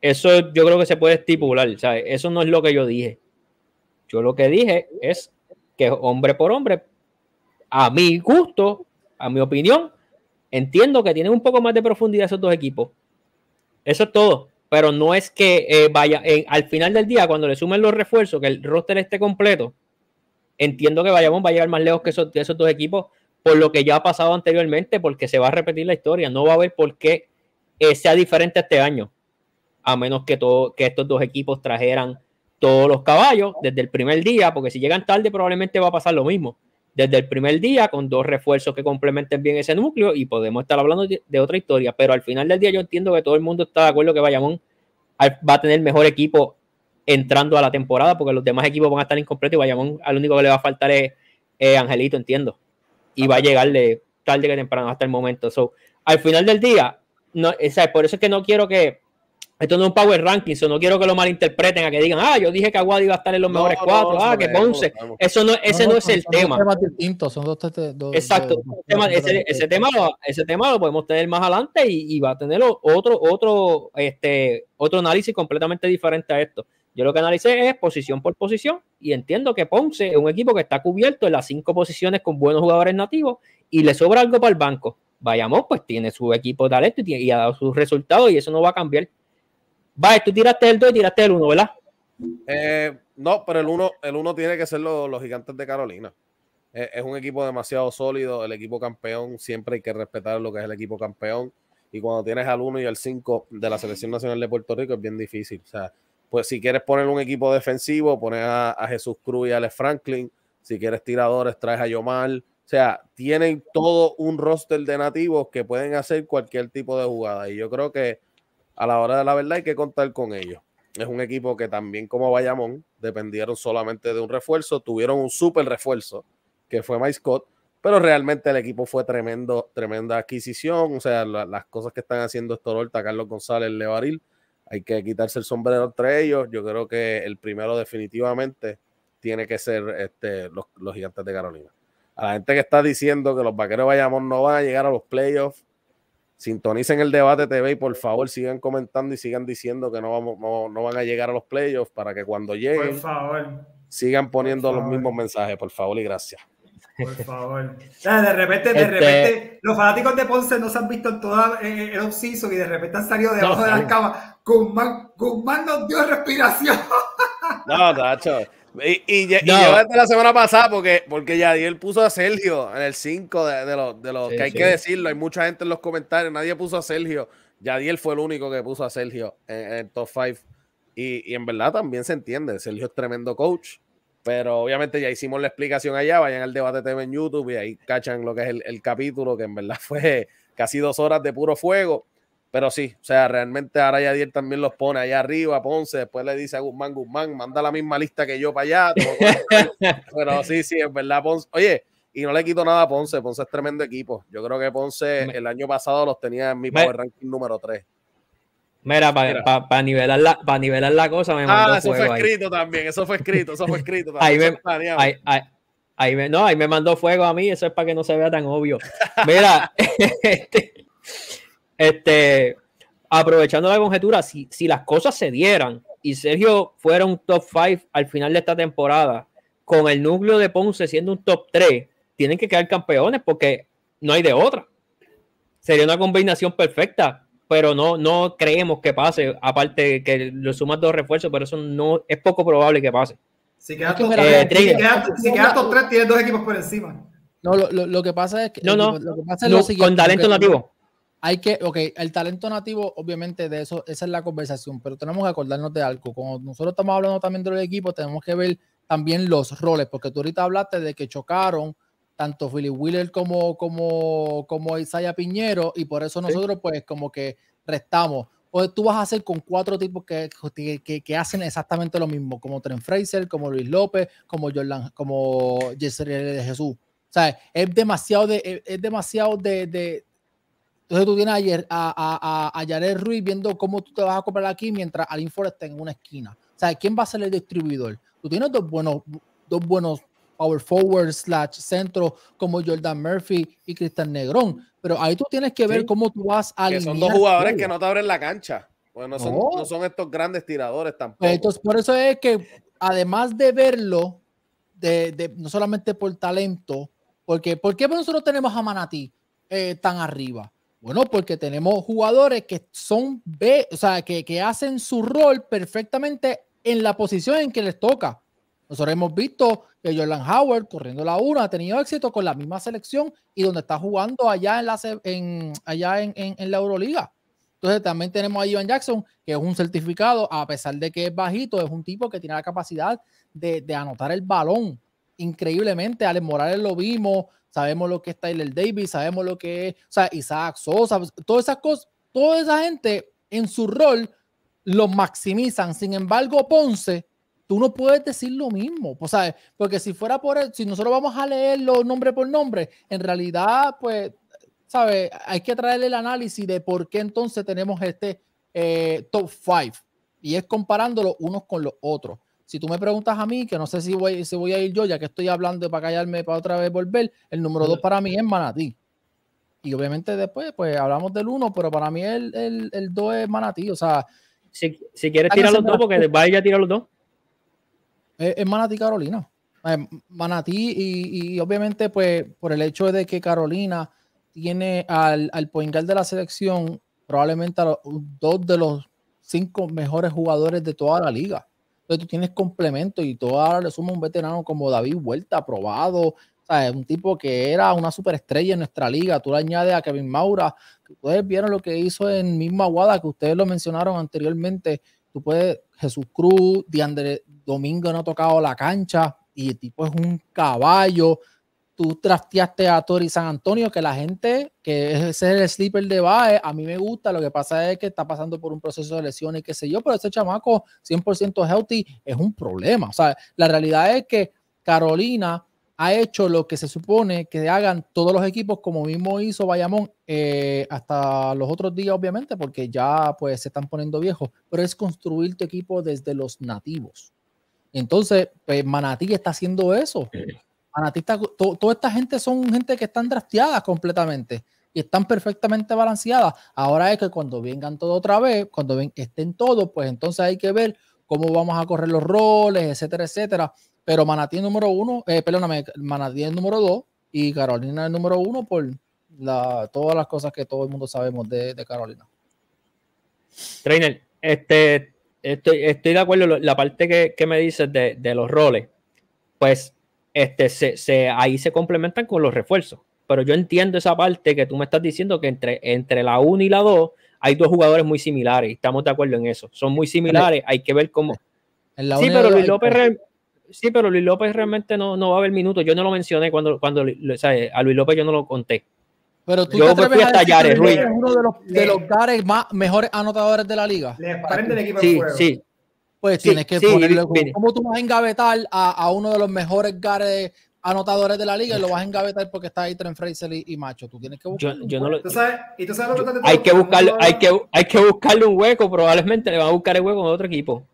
Eso yo creo que se puede estipular, ¿sabes? Eso no es lo que yo dije. Yo lo que dije es que hombre por hombre, a mi gusto, a mi opinión, entiendo que tienen un poco más de profundidad esos dos equipos. Eso es todo. Pero no es que eh, vaya, al final del día, cuando le sumen los refuerzos, que el roster esté completo, entiendo que Bayamón va a llegar más lejos que esos, esos dos equipos, por lo que ya ha pasado anteriormente, porque se va a repetir la historia, no va a haber por qué eh, sea diferente este año, a menos que, todo, que estos dos equipos trajeran todos los caballos desde el primer día, porque si llegan tarde probablemente va a pasar lo mismo desde el primer día con dos refuerzos que complementen bien ese núcleo y podemos estar hablando de, otra historia. Pero al final del día yo entiendo que todo el mundo está de acuerdo que Bayamón va a tener mejor equipo entrando a la temporada porque los demás equipos van a estar incompletos y Bayamón al único que le va a faltar es Angelito, entiendo. Y va a llegarle tarde que temprano hasta el momento. So, al final del día, no, por eso es que no quiero que esto no es un power ranking, so no quiero que lo malinterpreten a que digan, ah, yo dije que Aguada iba a estar en los mejores cuatro, ah, que Ponce. Eso no, ese no, es el tema. son dos, Exacto. ese, tema lo, ese tema lo podemos tener más adelante y, va a tener otro, otro, este, otro análisis completamente diferente a esto. Yo lo que analicé es posición por posición y entiendo que Ponce es un equipo que está cubierto en las cinco posiciones con buenos jugadores nativos y le sobra algo para el banco. Vayamos, pues tiene su equipo de talento y, y ha dado sus resultados y eso no va a cambiar Vaya, tú tiraste el 2 y tiraste el 1, ¿verdad? Eh, no, pero el 1 el uno tiene que ser los gigantes de Carolina. es un equipo demasiado sólido. El equipo campeón, siempre hay que respetar lo que es el equipo campeón. Y cuando tienes al 1 y al 5 de la Selección Nacional de Puerto Rico es bien difícil. O sea, pues si quieres poner un equipo defensivo, pones a, Jesús Cruz y a Alex Franklin. Si quieres tiradores, traes a Yomar. O sea, tienen todo un roster de nativos que pueden hacer cualquier tipo de jugada. Y yo creo que a la hora de la verdad hay que contar con ellos. Es un equipo que también como Bayamón dependieron solamente de un refuerzo, tuvieron un súper refuerzo que fue Mike Scott, pero realmente el equipo fue tremendo, tremenda adquisición, o sea, las cosas que están haciendo Estorolta, Carlos González, Levaril, hay que quitarse el sombrero entre ellos. Yo creo que el primero definitivamente tiene que ser este, los, los gigantes de Carolina. A la gente que está diciendo que los vaqueros de Bayamón no van a llegar a los playoffs, sintonicen el debate TV y por favor sigan comentando y sigan diciendo que no, vamos, no, van a llegar a los playoffs para que cuando lleguen sigan poniendo los mismos mensajes, por favor y gracias. Por favor. de repente, de este repente, los fanáticos de Ponce no se han visto en toda eh, el off y de repente han salido debajo de la cama. Guzmán, Guzmán nos dio respiración. No, Tacho. Y, y, desde la semana pasada porque, porque Yadiel puso a Sergio en el 5 de, de los de lo que hay que decirlo. Hay mucha gente en los comentarios, nadie puso a Sergio. Yadiel fue el único que puso a Sergio en, el top 5. Y, y, en verdad también se entiende. Sergio es tremendo coach. Pero obviamente ya hicimos la explicación allá. Vayan al debate TV en YouTube y ahí cachan lo que es el, el capítulo, que en verdad fue casi dos horas de puro fuego. Pero sí, o sea, realmente ahora Yadier también los pone allá arriba, Ponce, después le dice a Guzmán, Guzmán, manda la misma lista que yo para allá. Pero sí, sí, es verdad, Ponce. Oye, y no le quito nada a Ponce, Ponce es tremendo equipo. Yo creo que Ponce el año pasado los tenía en mi power ranking número 3. Mira, para nivelar, la, nivelar la cosa me Ah, eso fue escrito también, eso fue escrito, eso fue escrito. También. ahí, me, ahí, me, no, ahí me mandó fuego a mí, eso es para que no se vea tan obvio. Mira, este, este, aprovechando la conjetura, si, si las cosas se dieran y Sergio fuera un top 5 al final de esta temporada, con el núcleo de Ponce siendo un top 3, tienen que quedar campeones porque no hay de otra. Sería una combinación perfecta, pero no, no creemos que pase, aparte que lo sumas dos refuerzos, pero eso no es poco probable que pase. Si queda top, eh, si queda, top 3, tienes dos equipos por encima. No, lo, lo, que pasa es que. No, no, lo que pasa es con talento nativo hay que, ok, el talento nativo, obviamente de eso, esa es la conversación, pero tenemos que acordarnos de algo. Como nosotros estamos hablando también del equipo, tenemos que ver también los roles, porque tú ahorita hablaste de que chocaron tanto Philip Wheeler como, como, como Isaiah Piñero, y por eso nosotros, pues, como que restamos. O tú vas a hacer con cuatro tipos que, que, que, hacen exactamente lo mismo, como Trent Fraser, como Luis López, como Jordan, como Jesse de Jesús. O sea, es demasiado de, es demasiado de entonces tú tienes ayer a, a, a, Ruiz viendo cómo tú te vas a comprar aquí mientras Alin Forest está en una esquina. O sea, ¿quién va a ser el distribuidor? Tú tienes dos buenos, dos buenos power forward slash centro como Jordan Murphy y Cristian Negrón. Pero ahí tú tienes que ver cómo tú vas a Que son dos jugadores que no te abren la cancha. Pues no, son, no. son, estos grandes tiradores tampoco. Entonces, por eso es que además de verlo, de, de, no solamente por talento, porque ¿por qué nosotros tenemos a Manatí eh, tan arriba? Bueno, porque tenemos jugadores que son B, o sea, que, que hacen su rol perfectamente en la posición en que les toca. Nosotros hemos visto que Jordan Howard, corriendo la 1, ha tenido éxito con la misma selección y donde está jugando allá en la, en, allá en, en, la Euroliga. Entonces también tenemos a Ivan Jackson, que es un certificado, a pesar de que es bajito, es un tipo que tiene la capacidad de, de anotar el balón increíblemente. Alex Morales lo vimos, sabemos lo que es Tyler Davis, sabemos lo que es, o sea, Isaac Sosa, todas esas cosas, toda esa gente en su rol lo maximizan. Sin embargo, Ponce tú no puedes decir lo mismo, pues, ¿sabes? Porque si fuera por, si nosotros vamos a leerlo nombre por nombre, en realidad, pues, ¿sabes? Hay que traerle el análisis de por qué entonces tenemos este eh, top 5 y es comparándolo unos con los otros. Si tú me preguntas a mí, que no sé si voy, si voy a ir yo, ya que estoy hablando para callarme para otra vez volver, el número 2 para mí es Manatí. Y obviamente después, pues hablamos del 1, pero para mí el 2 el, es Manatí. O sea, si, si quieres tirar los dos, porque vaya a tirar los dos es, Manatí Carolina. Eh, Manatí y, obviamente pues por el hecho de que Carolina tiene al, al de la selección probablemente a dos de los cinco mejores jugadores de toda la liga. Entonces tú tienes complemento y tú ahora le sumas un veterano como David Vuelta, aprobado, ¿sabes? un tipo que era una superestrella en nuestra liga. Tú le añades a Kevin Maura, ustedes vieron lo que hizo en misma Aguada, que ustedes lo mencionaron anteriormente. Tú puedes, Jesús Cruz, Diandre, Domingo no ha tocado la cancha y el tipo es un caballo. Tú trasteaste a Tori San Antonio, que la gente, que es el sleeper de Bae, a mí me gusta. Lo que pasa es que está pasando por un proceso de lesión y qué sé yo, pero ese chamaco 100% healthy es un problema. O sea, la realidad es que Carolina ha hecho lo que se supone que hagan todos los equipos, como mismo hizo Bayamón eh, hasta los otros días, obviamente, porque ya pues se están poniendo viejos, pero es construir tu equipo desde los nativos. Entonces, pues Manatí está haciendo eso. Manatí está, toda esta gente son gente que están drafteadas completamente y están perfectamente balanceadas. Ahora es que cuando vengan todo otra vez, cuando ven, estén todos, pues entonces hay que ver cómo vamos a correr los roles, etcétera, etcétera. Pero Manatí número uno, eh, perdóname, Manatí es número dos y Carolina es número uno por todas las cosas que todo el mundo sabemos de, Carolina. Trainer, este, estoy, de acuerdo, la parte que, me dices de, los roles, pues este, se, se, ahí se complementan con los refuerzos. Pero yo entiendo esa parte que tú me estás diciendo que entre, entre la 1 y la 2 hay dos jugadores muy similares. Estamos de acuerdo en eso. Son muy similares. Hay que ver cómo. sí, pero Luis López, sí, pero Luis López realmente no, no va a haber minutos. Yo no lo mencioné cuando, cuando o sea, a Luis López yo no lo conté. Pero tú yo te fui hasta Yares, Ruiz. Es uno de los, de los gares más mejores anotadores de la liga. Le prende el equipo sí, de sí. Pues sí, tienes que sí, ponerle. ¿Cómo tú vas a engavetar a, a, uno de los mejores gares anotadores de la liga y lo vas a engavetar porque está ahí Trent Fraser y, y, Macho? Tú tienes que buscar. Yo, yo no lo, ¿Tú sabes, ¿Y tú sabes lo que te hay, que buscarle, hay, que, hay que buscarle un hueco. Probablemente le van a buscar el hueco en otro equipo.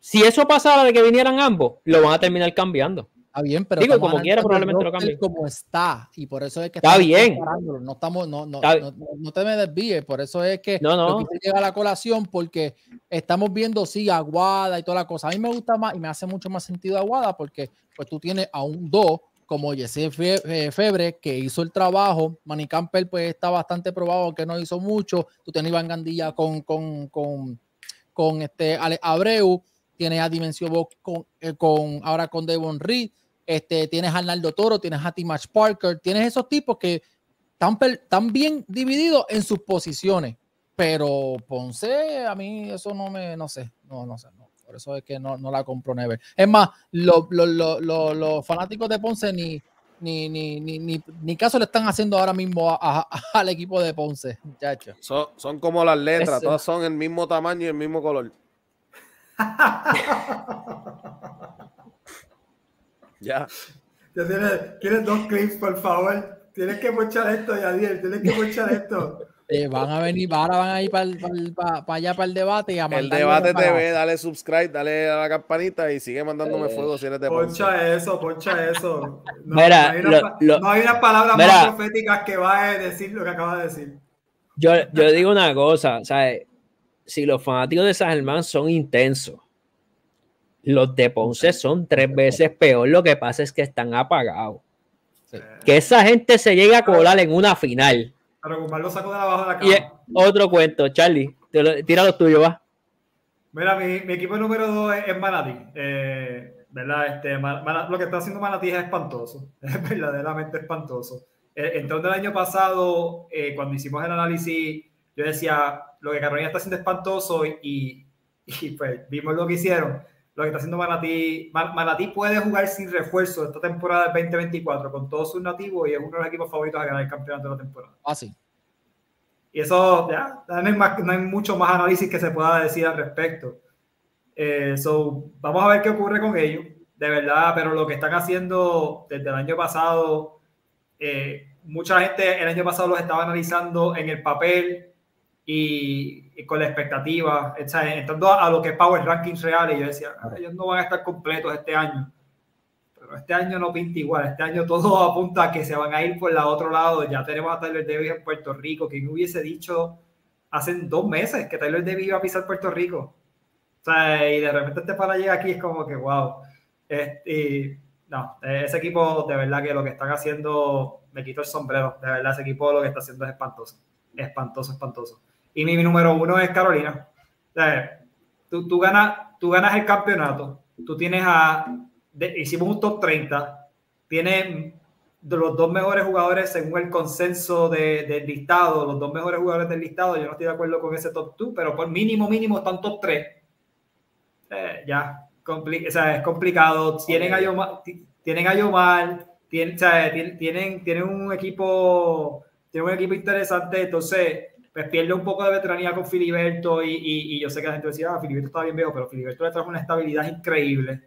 Si eso pasara de que vinieran ambos, lo van a terminar cambiando. Está bien, pero Digo, como quiera, probablemente lo cambie. Como está, y por eso es que está bien. No estamos, no, no, no, no, te me desvíes, por eso es que no, no. llega a la colación, porque estamos viendo, sí, Aguada y toda la cosa. A mí me gusta más y me hace mucho más sentido Aguada, porque pues tú tienes a un 2 como Jesse Febre, que hizo el trabajo. Manny Campbell, pues está bastante probado que no hizo mucho. Tú tienes Iván Gandilla con, con, con, con este Abreu tienes a Dimensión con, eh, con, ahora con Devon Reed, este, tienes a Arnaldo Toro, tienes a Timash Parker, tienes esos tipos que están, están bien divididos en sus posiciones. Pero Ponce, a mí eso no me, no sé, no, no sé, no. Por eso es que no, no la compro Never. Es más, los lo, lo, lo, fanáticos de Ponce ni, ni, ni, ni, ni, caso le están haciendo ahora mismo a, a, al equipo de Ponce, muchachos. Son, son como las letras, todas son el mismo tamaño y el mismo color. ya. ¿Tienes, ¿Quieres dos clips, por favor? Tienes que pochar esto, Yadiel. Tienes que pochar esto. Eh, van a venir, ahora van a ir para, para, para allá para el debate y a El debate para... TV, dale subscribe, dale a la campanita y sigue mandándome eh, fuego si eres de Poncha eso, poncha eso. No, mira, no, hay, una, lo, no hay unas palabras mira, más proféticas que va a decir lo que acaba de decir. Yo, yo digo una cosa, ¿sabes? Si los fanáticos de San Germán son intensos, los de Ponce son tres veces peor. Lo que pasa es que están apagados. Sí. Que esa gente se llegue a colar en una final. Pero Guzmán lo sacó de abajo de la cama. Y otro cuento, Charlie. Tira los tuyos, va. Mira, mi, mi, equipo número dos es, Manatí. Eh, ¿Verdad? Este, lo que está haciendo Manatí es espantoso. Es verdaderamente espantoso. Eh, entonces, el año pasado, eh, cuando hicimos el análisis, yo decía, lo que Carolina está haciendo es espantoso y, y pues vimos lo que hicieron lo que está haciendo Manatí. Manatí puede jugar sin refuerzo esta temporada del 2024 con todos sus nativos y es uno de los equipos favoritos a ganar el campeonato de la temporada. Ah, sí. Y eso, ya, no hay, no hay mucho más análisis que se pueda decir al respecto. Eh, so, vamos a ver qué ocurre con ellos, de verdad, pero lo que están haciendo desde el año pasado, eh, mucha gente el año pasado los estaba analizando en el papel, y, con la expectativa, entrando a, lo que es Power Rankings reales, yo decía, ah, ellos no van a estar completos este año. Pero este año no pinta igual, este año todo apunta a que se van a ir por el otro lado. Ya tenemos a Tyler Davis en Puerto Rico, quien hubiese dicho hace dos meses que Tyler Davis iba a pisar Puerto Rico. O sea, y de repente este para llega aquí es como que, wow. Este, no, ese equipo de verdad que lo que están haciendo, me quito el sombrero, de verdad ese equipo lo que está haciendo es espantoso, espantoso, espantoso. Y mi, número uno es Carolina. tú, tú, ganas, tú ganas el campeonato, tú tienes a, hicimos un top 30, tienes de los dos mejores jugadores según el consenso de, del listado, los dos mejores jugadores del listado, yo no estoy de acuerdo con ese top 2, pero por mínimo, mínimo están top 3. Eh, ya, o sea, es complicado. Tienen a Yomar, tienen a Yomar, tienen, tienen, tienen un equipo, tienen un equipo interesante, entonces pues pierde un poco de veteranía con Filiberto y, y, yo sé que la gente decía, ah, Filiberto está bien viejo, pero Filiberto le trajo una estabilidad increíble.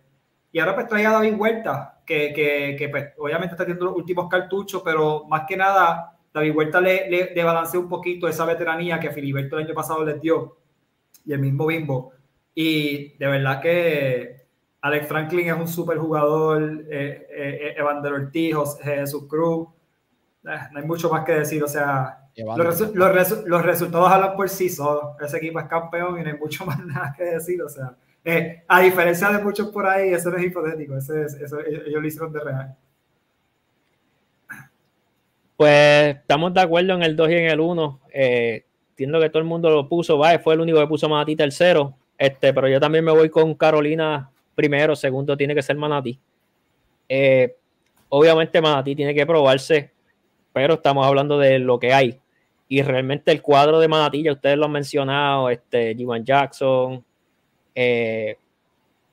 Y ahora pues trae a David Huerta, que, que, que pues, obviamente está teniendo los últimos cartuchos, pero más que nada David Huerta le, le, balancea un poquito esa veteranía que Filiberto el año pasado les dio y el mismo Bimbo. Y de verdad que Alex Franklin es un super jugador, eh, eh, Evander Ortiz, Jesús Cruz, eh, no hay mucho más que decir, o sea, los, resultados hablan por sí solos. Ese equipo es campeón y no hay mucho más nada que decir. O sea, eh, a diferencia de muchos por ahí, eso no es hipotético. Eso eso, ellos lo hicieron de real. Pues estamos de acuerdo en el 2 y en el 1. Eh, entiendo que todo el mundo lo puso. Vaya, fue el único que puso Manatí tercero. Este, pero yo también me voy con Carolina primero. Segundo tiene que ser Manatí. Eh, obviamente Manatí tiene que probarse, pero estamos hablando de lo que hay. Y realmente el cuadro de Manatilla, ustedes lo han mencionado, este, Jivan Jackson, eh,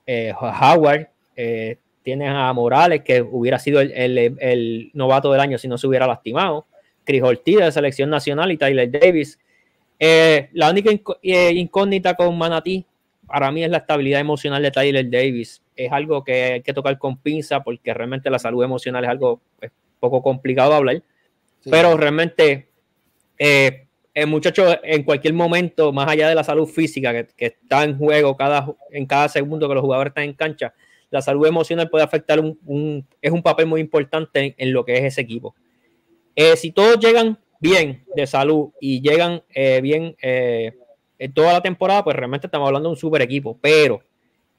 eh, Howard, eh, tienen a Morales, que hubiera sido el, novato del año si no se hubiera lastimado, Chris Ortiz de selección nacional y Tyler Davis. la única incógnita con Manatí para mí es la estabilidad emocional de Tyler Davis. Es algo que hay que tocar con pinza porque realmente la salud emocional es algo pues, poco complicado de hablar. Pero realmente eh, el muchacho en cualquier momento, más allá de la salud física que, está en juego cada, en cada segundo que los jugadores están en cancha, la salud emocional puede afectar un, es un papel muy importante en, lo que es ese equipo. Eh, si todos llegan bien de salud y llegan eh, bien en toda la temporada, pues realmente estamos hablando de un super equipo. Pero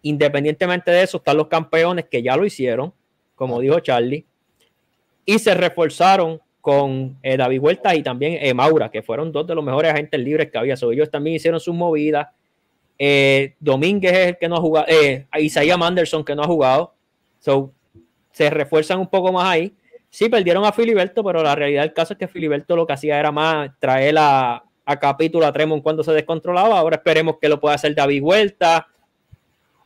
independientemente de eso, están los campeones que ya lo hicieron, como dijo Charlie, y se reforzaron con eh, David Huerta y también eh, Maura, que fueron dos de los mejores agentes libres que había. So, ellos también hicieron sus movidas. Eh, Domínguez es el que no ha jugado, eh, Isaiah Manderson que no ha jugado. So, se refuerzan un poco más ahí. Sí, perdieron a Filiberto, pero la realidad del caso es que Filiberto lo que hacía era más traer a, a capítulo a Tremont cuando se descontrolaba. Ahora esperemos que lo pueda hacer David Huerta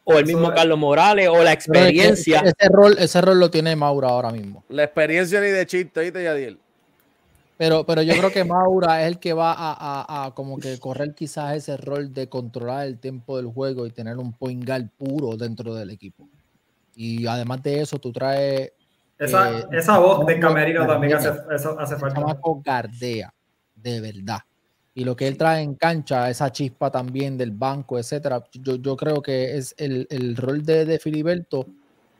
o el mismo Carlos Morales o la experiencia. Ese, rol, ese rol lo tiene Maura ahora mismo. La experiencia ni de chiste, ¿viste, Yadiel? Pero, pero yo creo que Maura es el que va a, como que correr quizás ese rol de controlar el tiempo del juego y tener un point guard puro dentro del equipo. Y además de eso, tú traes... Esa, eh, esa voz de Camerino también hace, eso hace falta. Gardea, de verdad. Y lo que él trae en cancha, esa chispa también del banco, etcétera. Yo, yo creo que es el, el rol de, de Filiberto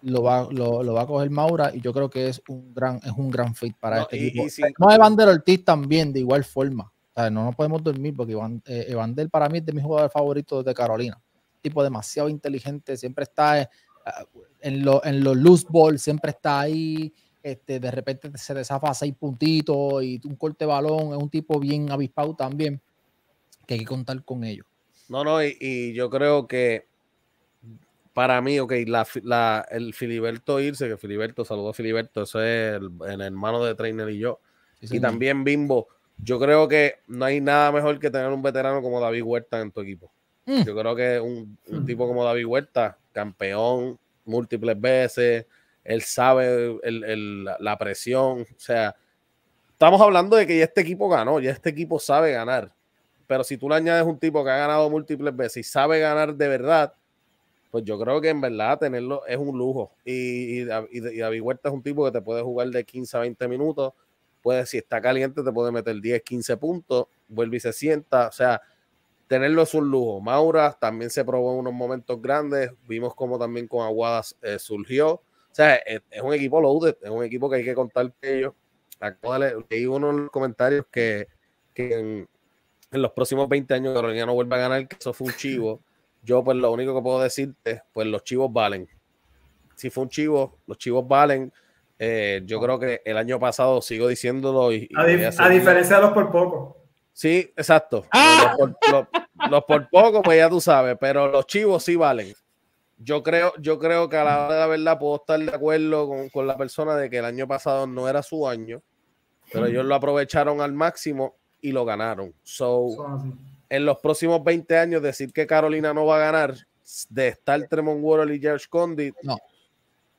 lo va, lo, va a coger Maura y yo creo que es un gran, es un gran fit para este equipo. No, Evander Ortiz también, de igual forma. no nos podemos dormir porque eh, Evander para mí es de mis jugadores favoritos de Carolina. Tipo demasiado inteligente, siempre está eh, en, lo, en los loose ball, siempre está ahí. este, de repente se desafa seis puntitos y un corte de balón, es un tipo bien avispado también, que hay que contar con ellos. No, no, y, yo creo que para mí, ok, la, el Filiberto irse, que Filiberto saludó a Filiberto, eso es el, hermano de Trainer y yo. y también Bimbo, yo creo que no hay nada mejor que tener un veterano como David Huerta en tu equipo. Mm. Yo creo que un, mm. tipo como David Huerta, campeón múltiples veces, él sabe la presión, o sea, estamos hablando de que ya este equipo ganó, ya este equipo sabe ganar, pero si tú le añades un tipo que ha ganado múltiples veces y sabe ganar de verdad, pues yo creo que en verdad tenerlo es un lujo. Y, David Huerta es un tipo que te puede jugar de 15 a 20 minutos, puede, si está caliente, te puede meter 10, 15 puntos, vuelve y se sienta, o sea, tenerlo es un lujo. Maura también se probó en unos momentos grandes. Vimos como también con Aguadas eh, surgió. O sea, es, un equipo loaded, es un equipo que hay que contar que ellos. Leí uno en los comentarios que, en, los próximos 20 años Carolina no vuelva a ganar, que eso fue un chivo. Yo, pues lo único que puedo decirte, pues los chivos valen. Si fue un chivo, los chivos valen. Eh, yo creo que el año pasado sigo diciéndolo. Y, a, a diferencia de los por poco. Sí, exacto. ¡Ah! Los, por, poco, pues ya tú sabes, pero los chivos sí valen. Yo creo, yo creo que a la hora de la verdad puedo estar de acuerdo con, la persona de que el año pasado no era su año, pero ellos lo aprovecharon al máximo y lo ganaron. So, en los próximos 20 años, decir que Carolina no va a ganar de estar Tremont World y George Condit, no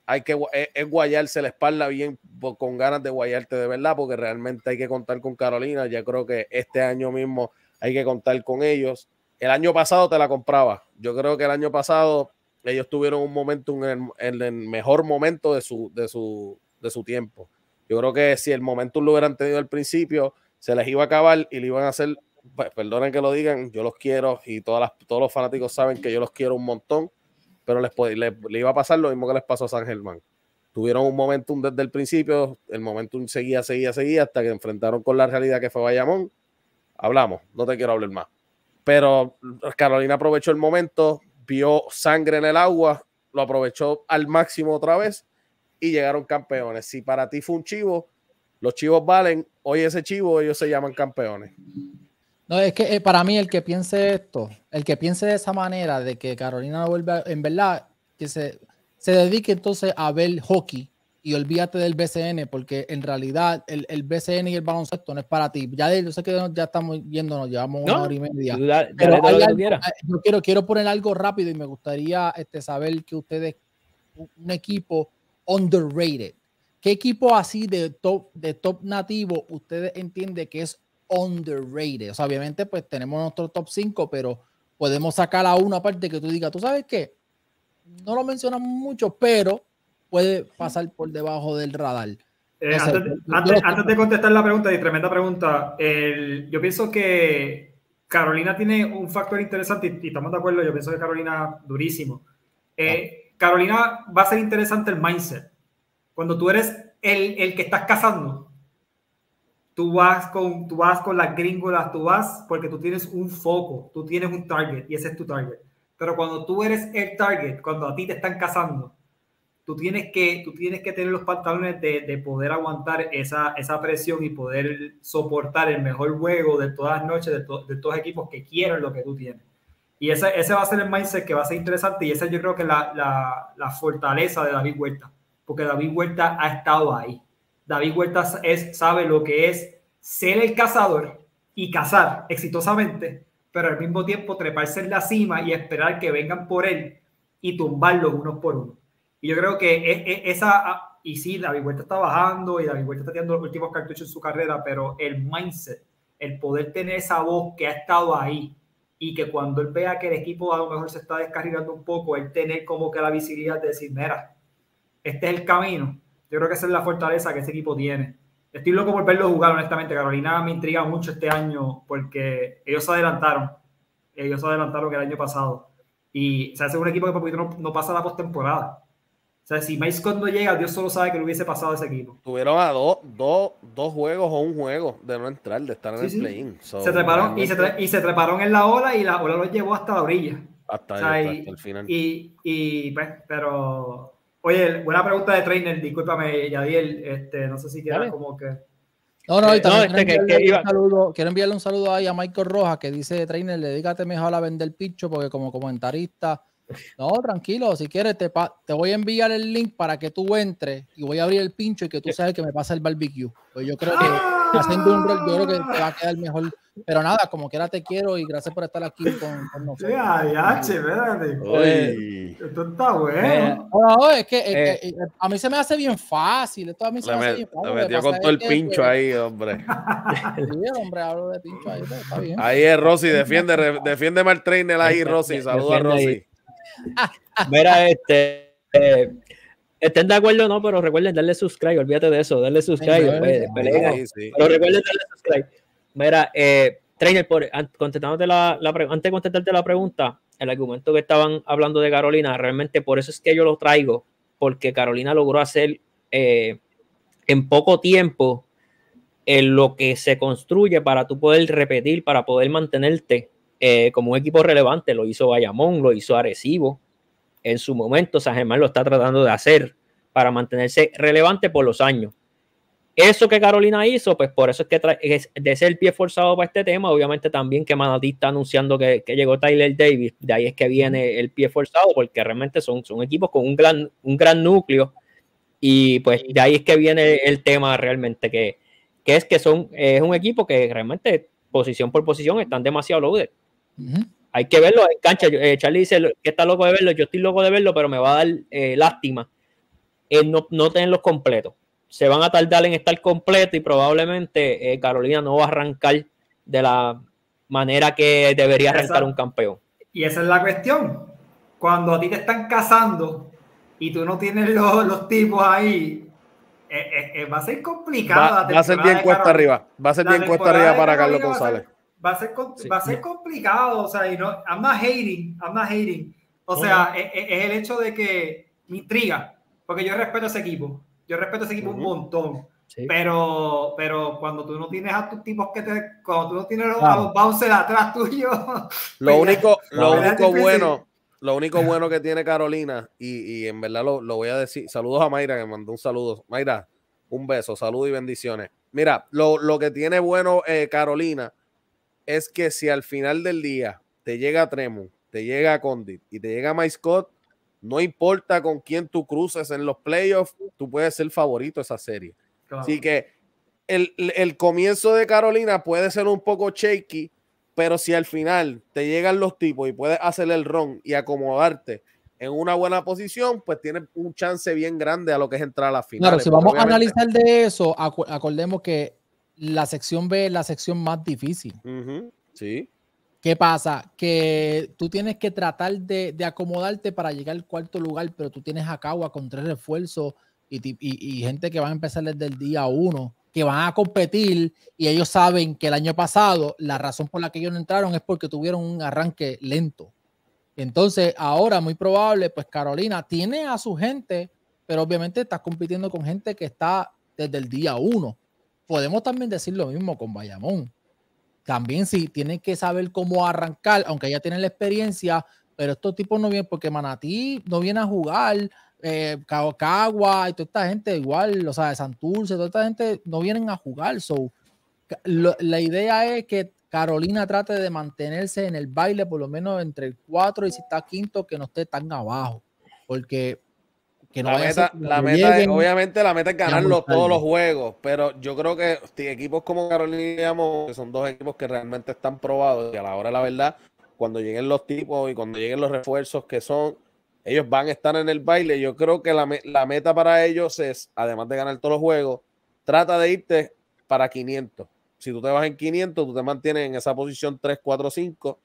hay que es, guayarse la espalda bien con ganas de guayarte de verdad, porque realmente hay que contar con Carolina. Ya creo que este año mismo hay que contar con ellos. El año pasado te la compraba. Yo creo que el año pasado ellos tuvieron un momento en el, mejor momento de su, de, su, de su tiempo. Yo creo que si el momento lo hubieran tenido al principio, se les iba a acabar y le iban a hacer, perdonen que lo digan, yo los quiero y todas todos los fanáticos saben que yo los quiero un montón pero les, le, le, iba a pasar lo mismo que les pasó a San Germán. Tuvieron un momentum desde el principio, el momentum seguía, seguía, seguía, hasta que enfrentaron con la realidad que fue Bayamón. Hablamos, no te quiero hablar más. Pero Carolina aprovechó el momento, vio sangre en el agua, lo aprovechó al máximo otra vez y llegaron campeones. Si para ti fue un chivo, los chivos valen, hoy ese chivo ellos se llaman campeones. No, es que eh, para mí el que piense esto, el que piense de esa manera, de que Carolina no vuelve, en verdad, que se, se dedique entonces a ver hockey y olvídate del BCN, porque en realidad el, el BCN y el baloncesto no es para ti. Ya yo sé que ya estamos yéndonos, llevamos una hora y media. yo quiero, quiero poner algo rápido y me gustaría este, saber que ustedes, un equipo underrated, ¿qué equipo así de top, de top nativo ustedes entienden que es underrated. O sea, obviamente, pues tenemos nuestro top 5, pero podemos sacar a una parte que tú digas, tú sabes qué, no lo mencionamos mucho, pero puede pasar por debajo del radar. Eh, antes, de contestar la pregunta, y tremenda pregunta, yo pienso que Carolina tiene un factor interesante y, estamos de acuerdo, yo pienso que Carolina durísimo. Eh, Carolina va a ser interesante el mindset. Cuando tú eres el, el que estás cazando, tú vas con, tú vas con las gringolas, tú vas porque tú tienes un foco, tú tienes un target y ese es tu target. Pero cuando tú eres el target, cuando a ti te están cazando, tú tienes que, tú tienes que tener los pantalones de, de poder aguantar esa, esa presión y poder soportar el mejor juego de todas las noches de, de todos los equipos que quieren lo que tú tienes. Y ese, ese va a ser el mindset que va a ser interesante y esa yo creo que es la, la, la fortaleza de David Huerta, porque David Huerta ha estado ahí David Huerta es, sabe lo que es ser el cazador y cazar exitosamente, pero al mismo tiempo treparse en la cima y esperar que vengan por él y tumbarlos unos por uno. Y yo creo que esa, y sí, David Huerta está bajando y David Huerta está teniendo los últimos cartuchos en su carrera, pero el mindset, el poder tener esa voz que ha estado ahí y que cuando él vea que el equipo a lo mejor se está descarrilando un poco, él tener como que la visibilidad de decir, mira, este es el camino, yo creo que esa es la fortaleza que ese equipo tiene. Estoy loco por verlo jugar, honestamente. Carolina me intriga mucho este año porque ellos se adelantaron. Ellos se adelantaron que el año pasado. Y se hace un equipo que no, no pasa la postemporada. O sea, si Mace no llega, Dios solo sabe que le hubiese pasado a ese equipo. Tuvieron a dos, dos, dos juegos o un juego de no entrar, de estar en el play-in. se treparon, y, se y se treparon en la ola y la ola los llevó hasta la orilla. Hasta, el final. Y, y pues, pero Oye, buena pregunta de trainer, discúlpame, Yadiel, este, no sé si quieras como que... No, no, y también no, quiero, este enviarle un saludo, quiero enviarle un saludo ahí a Michael Rojas que dice, trainer, dedícate mejor a vender picho porque como comentarista no, tranquilo, si quieres te, te, voy a enviar el link para que tú entres y voy a abrir el pincho y que tú sabes que me pasa el barbecue. Pues yo creo que haciendo un rol, yo creo que te va a quedar mejor. Pero nada, como quiera te quiero y gracias por estar aquí con, con nosotros. Ya, che, Esto está bueno. No, es que eh, eh, a mí se me hace bien fácil. Esto a mí se me, hace bien fácil. Me metió con todo el pincho ahí, hombre. Sí, hombre, hablo de pincho ahí, pues, está bien. Ahí es Rosy, defiende, defiende mal trainer ahí, Rosy. Saluda a Rosy. Mira, este. Eh, estén de acuerdo o no, pero recuerden darle subscribe, olvídate de eso, darle subscribe. Pues, pero recuerden darle subscribe. Mira, eh, Trainer, por, contestándote la, la, antes de contestarte la pregunta, el argumento que estaban hablando de Carolina, realmente por eso es que yo lo traigo, porque Carolina logró hacer eh, en poco tiempo en lo que se construye para tú poder repetir, para poder mantenerte eh, como un equipo relevante. Lo hizo Bayamón, lo hizo Arecibo. En su momento, San Germán lo está tratando de hacer para mantenerse relevante por los años. Eso que Carolina hizo, pues por eso es que es de ser pie forzado para este tema. Obviamente también que Manatí está anunciando que, llegó Tyler Davis. De ahí es que viene el pie forzado, porque realmente son, son equipos con un gran, un gran núcleo. Y pues de ahí es que viene el tema realmente, que, que es que son, es un equipo que realmente posición por posición están demasiado loaded. Hay que verlo en cancha. Eh, Charlie dice que está loco de verlo. Yo estoy loco de verlo, pero me va a dar eh, lástima el no, no tenerlos completos. Se van a tardar en estar completos y probablemente eh, Carolina no va a arrancar de la manera que debería arrancar un campeón. Y esa es la cuestión. Cuando a ti te están cazando y tú no tienes los, tipos ahí, va a ser complicado. Va, a ser bien cuesta arriba. Va a ser bien cuesta arriba para Carlos González va a ser, va a ser complicado, o sea, y no, I'm not hating, I'm not hating. O sea, es, e, es, el hecho de que me intriga, porque yo respeto a ese equipo, yo respeto a ese equipo un montón. Pero, pero cuando tú no tienes a tus tipos que te, cuando tú no tienes a los bouncers atrás tuyo. Lo pues único, lo único bueno, lo único bueno que tiene Carolina, y, y en verdad lo, lo, voy a decir, saludos a Mayra, que mandó un saludo. Mayra, un beso, saludos y bendiciones. Mira, lo, lo que tiene bueno eh, Carolina es que si al final del día te llega Tremont, te llega Condit y te llega My Scott, no importa con quién tú cruces en los playoffs, tú puedes ser favorito de esa serie. Así que el, el, comienzo de Carolina puede ser un poco shaky, pero si al final te llegan los tipos y puedes hacer el ron y acomodarte en una buena posición, pues tienes un chance bien grande a lo que es entrar a la final. Claro, si vamos a analizar de eso, acordemos que la sección B es la sección más difícil. Sí. ¿Qué pasa? Que tú tienes que tratar de, acomodarte para llegar al cuarto lugar, pero tú tienes a Cagua con tres refuerzos y, gente que va a empezar desde el día uno, que van a competir y ellos saben que el año pasado la razón por la que ellos no entraron es porque tuvieron un arranque lento. Entonces, ahora muy probable, pues Carolina tiene a su gente, pero obviamente está compitiendo con gente que está desde el día uno podemos también decir lo mismo con Bayamón. También sí, tienen que saber cómo arrancar, aunque ya tienen la experiencia, pero estos tipos no vienen, porque Manatí no viene a jugar, eh, Cagua y toda esta gente igual, o sea, Santurce, toda esta gente no vienen a jugar. So, la idea es que Carolina trate de mantenerse en el baile por lo menos entre el 4 y si está quinto, que no esté tan abajo, porque la meta, la meta obviamente la meta es ganarlo todos los juegos, pero yo creo que equipos como Carolina que son dos equipos que realmente están probados y a la hora de la verdad, cuando lleguen los tipos y cuando lleguen los refuerzos que son, ellos van a estar en el baile. Yo creo que la, la meta para ellos es, además de ganar todos los juegos, trata de irte para 500. Si tú te vas en 500, tú te mantienes en esa posición 3, 4, 5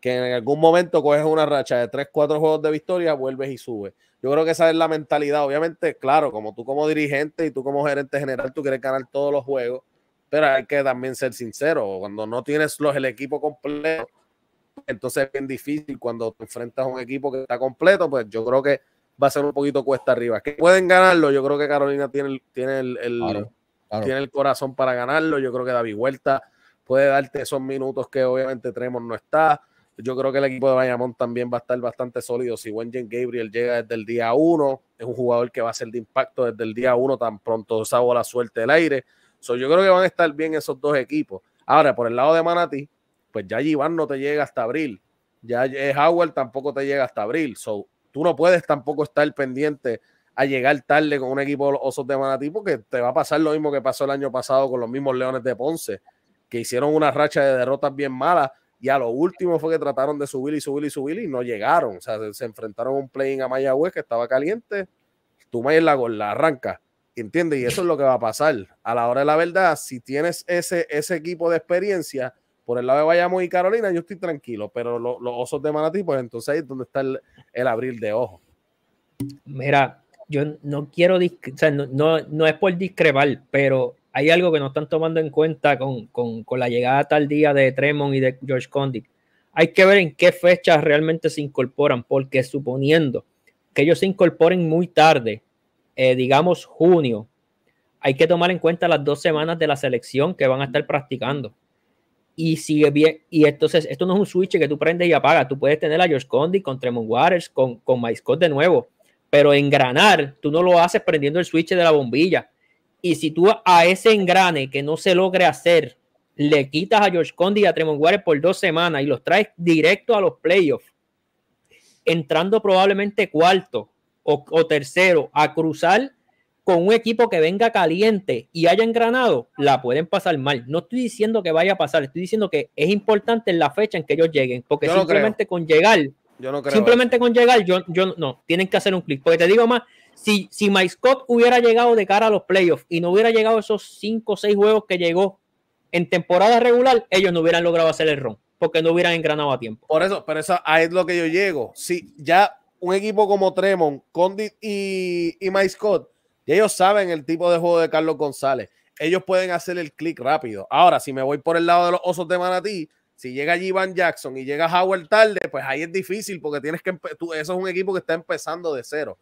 que en algún momento coges una racha de 3, 4 juegos de victoria, vuelves y subes. Yo creo que esa es la mentalidad. Obviamente, claro, como tú como dirigente y tú como gerente general, tú quieres ganar todos los juegos, pero hay que también ser sincero. Cuando no tienes los, el equipo completo, entonces es bien difícil. Cuando te enfrentas a un equipo que está completo, pues yo creo que va a ser un poquito cuesta arriba. Que pueden ganarlo, yo creo que Carolina tiene, tiene, el, tiene el corazón para ganarlo. Yo creo que David Vuelta puede darte esos minutos que obviamente Tremor no está Yo creo que el equipo de Bayamón también va a estar bastante sólido. Si Wengen Gabriel llega desde el día uno, es un jugador que va a ser de impacto desde el día uno, tan pronto esa bola suerte del aire. So, yo creo que van a estar bien esos dos equipos. Ahora, por el lado de Manati, pues ya Iván no te llega hasta abril. Ya Howard tampoco te llega hasta abril. So, tú no puedes tampoco estar pendiente a llegar tarde con un equipo de los Osos de Manatí porque te va a pasar lo mismo que pasó el año pasado con los mismos Leones de Ponce, que hicieron una racha de derrotas bien malas y a lo último fue que trataron de subir y subir y subir y no llegaron. O sea, se, enfrentaron a un play a Mayagüez que estaba caliente. Tú May la la arranca. ¿Entiendes? Y eso es lo que va a pasar. A la hora de la verdad, si tienes ese, ese equipo de experiencia, por el lado de Bayamo y Carolina, yo estoy tranquilo, pero los osos de Manatí, pues entonces ahí es donde está el, el abril de ojo. Mira, yo no quiero, o sea, no, no, es por discrepar, pero hay algo que no están tomando en cuenta con, con, la llegada tal día de Tremont y de George Condit. Hay que ver en qué fechas realmente se incorporan, porque suponiendo que ellos se incorporen muy tarde, eh, digamos junio, hay que tomar en cuenta las dos semanas de la selección que van a estar practicando. Y sigue bien, y entonces esto no es un switch que tú prendes y apagas. Tú puedes tener a George Condit con Tremont Waters, con, con Scott de nuevo pero engranar, tú no lo haces prendiendo el switch de la bombilla. Y si tú a ese engrane que no se logre hacer, le quitas a George Condi y a Tremont Waters por dos semanas y los traes directo a los playoffs, entrando probablemente cuarto o, tercero a cruzar con un equipo que venga caliente y haya engranado, la pueden pasar mal. No estoy diciendo que vaya a pasar, estoy diciendo que es importante la fecha en que ellos lleguen, porque simplemente con llegar Simplemente con llegar, yo, yo no, tienen que hacer un clic. Porque te digo más, si, si Mike Scott hubiera llegado de cara a los playoffs y no hubiera llegado esos 5 o 6 juegos que llegó en temporada regular, ellos no hubieran logrado hacer el ron, porque no hubieran engranado a tiempo. Por eso, pero eso ahí es lo que yo llego. Si ya un equipo como Tremont, Condit y, y Mike Scott, ellos saben el tipo de juego de Carlos González. Ellos pueden hacer el clic rápido. Ahora, si me voy por el lado de los osos de Manatí, si llega allí Jackson y llega Howard tarde, pues ahí es difícil porque tienes que tú, eso es un equipo que está empezando de cero.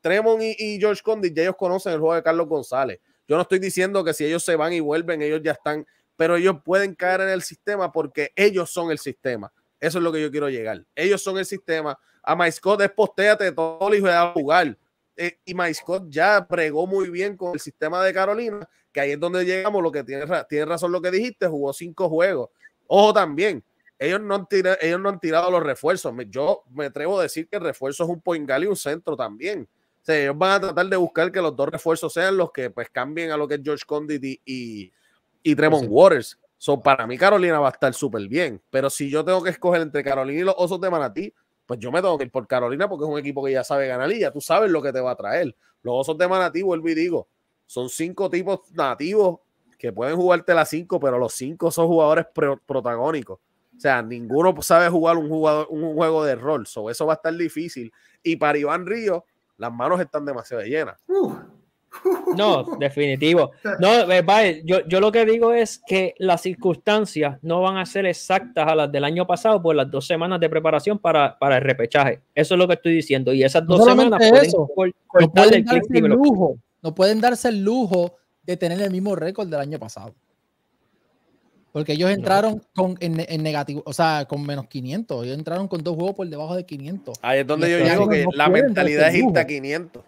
Tremont, y, George Condit ya ellos conocen el juego de Carlos González. Yo no estoy diciendo que si ellos se van y vuelven, ellos ya están, pero ellos pueden caer en el sistema porque ellos son el sistema. Eso es lo que yo quiero llegar. Ellos son el sistema. A My Scott es postéate todo el hijo de jugar. Eh, y My Scott ya pregó muy bien con el sistema de Carolina, que ahí es donde llegamos. Lo que tiene razón lo que dijiste, jugó cinco juegos Ojo también, ellos no, han tirado, ellos no han tirado los refuerzos. Yo me atrevo a decir que el refuerzo es un point y un centro también. O sea, ellos van a tratar de buscar que los dos refuerzos sean los que pues cambien a lo que es George Condit y, y, Tremont Waters. So, para mí Carolina va a estar súper bien. Pero si yo tengo que escoger entre Carolina y los Osos de Manatí, pues yo me tengo que ir por Carolina porque es un equipo que ya sabe ganar y ya tú sabes lo que te va a traer. Los Osos de Manatí, vuelvo y digo, son cinco tipos nativos que pueden jugarte las cinco, pero los cinco son jugadores protagónicos. O sea, ninguno sabe jugar un, jugador, un juego de rol. So, eso va a estar difícil. Y para Iván Río, las manos están demasiado llenas. No, definitivo. No, eh, yo, yo lo que digo es que las circunstancias no van a ser exactas a las del año pasado por las dos semanas de preparación para, para el repechaje. Eso es lo que estoy diciendo. Y esas dos semanas eso, pueden, no pueden darse el lujo. No pueden darse el lujo de tener el mismo récord del año pasado. Porque ellos entraron con, en, negativo, o sea, con menos 500. Ellos entraron con dos juegos por debajo de 500. Ahí es donde yo digo que la mentalidad es irte a 500.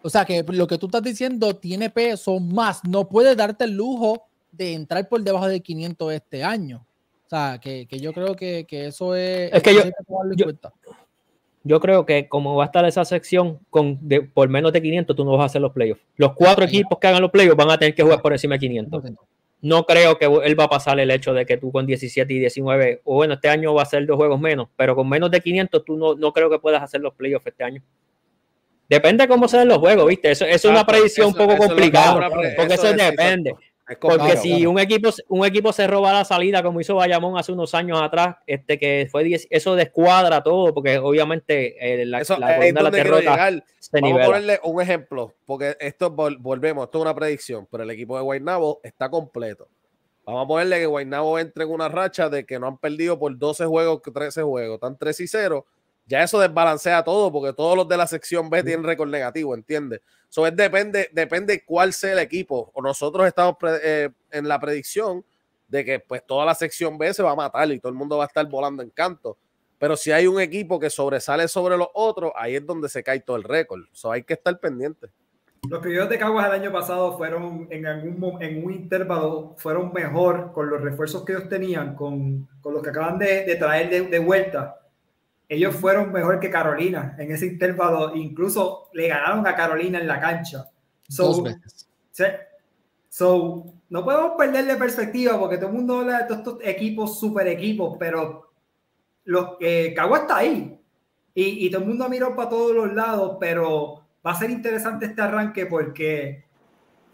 O sea, que lo que tú estás diciendo tiene peso más. No puedes darte el lujo de entrar por debajo de 500 este año. O sea, que, yo creo que, eso es... Es que yo, yo creo que como va a estar esa sección con por menos de 500, tú no vas a hacer los playoffs. Los cuatro equipos que hagan los playoffs van a tener que jugar por encima de 500. No creo que él va a pasar el hecho de que tú con 17 y 19, o bueno, este año va a ser dos juegos menos, pero con menos de 500 tú no, no creo que puedas hacer los playoffs este año. Depende de cómo se den los juegos, ¿viste? Eso, es una predicción un poco complicada, porque eso depende. Porque si un equipo, un equipo se roba la salida, como hizo Bayamón hace unos años atrás, este que fue eso descuadra todo, porque obviamente eh, la, eso, la, la derrota Vamos a ponerle un ejemplo, porque esto volvemos, esto es una predicción, pero el equipo de Guaynabo está completo. Vamos a ponerle que Guaynabo entre en una racha de que no han perdido por 12 juegos, 13 juegos, están 3 y 0 ya eso desbalancea todo, porque todos los de la sección B tienen récord negativo, ¿entiendes? Eso es, depende, depende cuál sea el equipo. O nosotros estamos eh, en la predicción de que pues toda la sección B se va a matar y todo el mundo va a estar volando en canto. Pero si hay un equipo que sobresale sobre los otros, ahí es donde se cae todo el récord. So, hay que estar pendiente. Los criollos de Caguas el año pasado fueron en algún en un intervalo fueron mejor con los refuerzos que ellos tenían, con, con los que acaban de, de traer de, de, vuelta. Ellos fueron mejor que Carolina en ese intervalo, incluso le ganaron a Carolina en la cancha. So, Dos veces. So, no podemos perderle perspectiva porque todo el mundo habla de todos estos equipos, super equipos, pero los eh, Caguas está ahí y, y todo el mundo miró para todos los lados, pero va a ser interesante este arranque porque,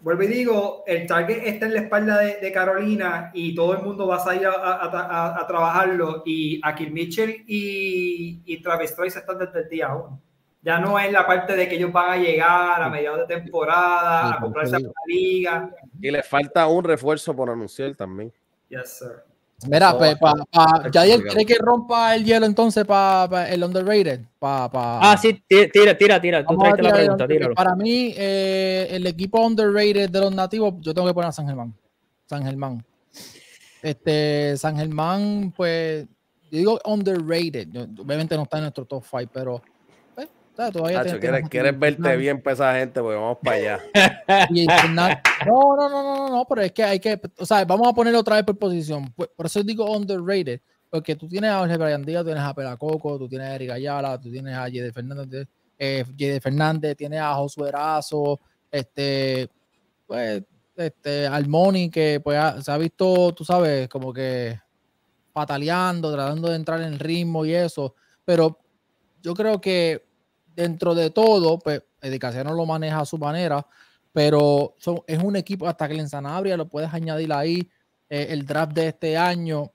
vuelvo y digo, el target está en la espalda de, de Carolina y todo el mundo va a salir a, a, a, a trabajarlo y aquí Mitchell y, y Travis Troy se están desde el día uno. Ya no es la parte de que ellos van a llegar a mediados de temporada, a comprarse a la liga. Y le falta un refuerzo por anunciar también. Yes, sir. Mira, pues, pa, pa, Yadiel quiere que rompa el hielo entonces para pa el underrated. Ah, sí, tira, tira, tira. Tú traes la pregunta, tíralo. Para mí, eh, el equipo underrated de los nativos, yo tengo que poner a San Germán. San Germán. Este, San Germán, pues, yo digo underrated. Obviamente no está en nuestro top 5, pero Todavía Nacho, ¿quieres, ¿quieres, verte bien para esa gente? Pues vamos para allá. no, no, no, no, no, pero es que hay que, o sea, vamos a ponerlo otra vez por posición. Por eso digo underrated, porque tú tienes a Jorge Brian Díaz, tú tienes a Pelacoco, tú tienes a Eric Ayala, tú tienes a Jede Fernández, eh, Jede Fernández, tienes a Josué Erazo, este, pues, este, Almoni, que pues se ha visto, tú sabes, como que pataleando, tratando de entrar en el ritmo y eso, pero yo creo que dentro de todo, pues no lo maneja a su manera, pero es un equipo, hasta que en Sanabria lo puedes añadir ahí, eh, el draft de este año,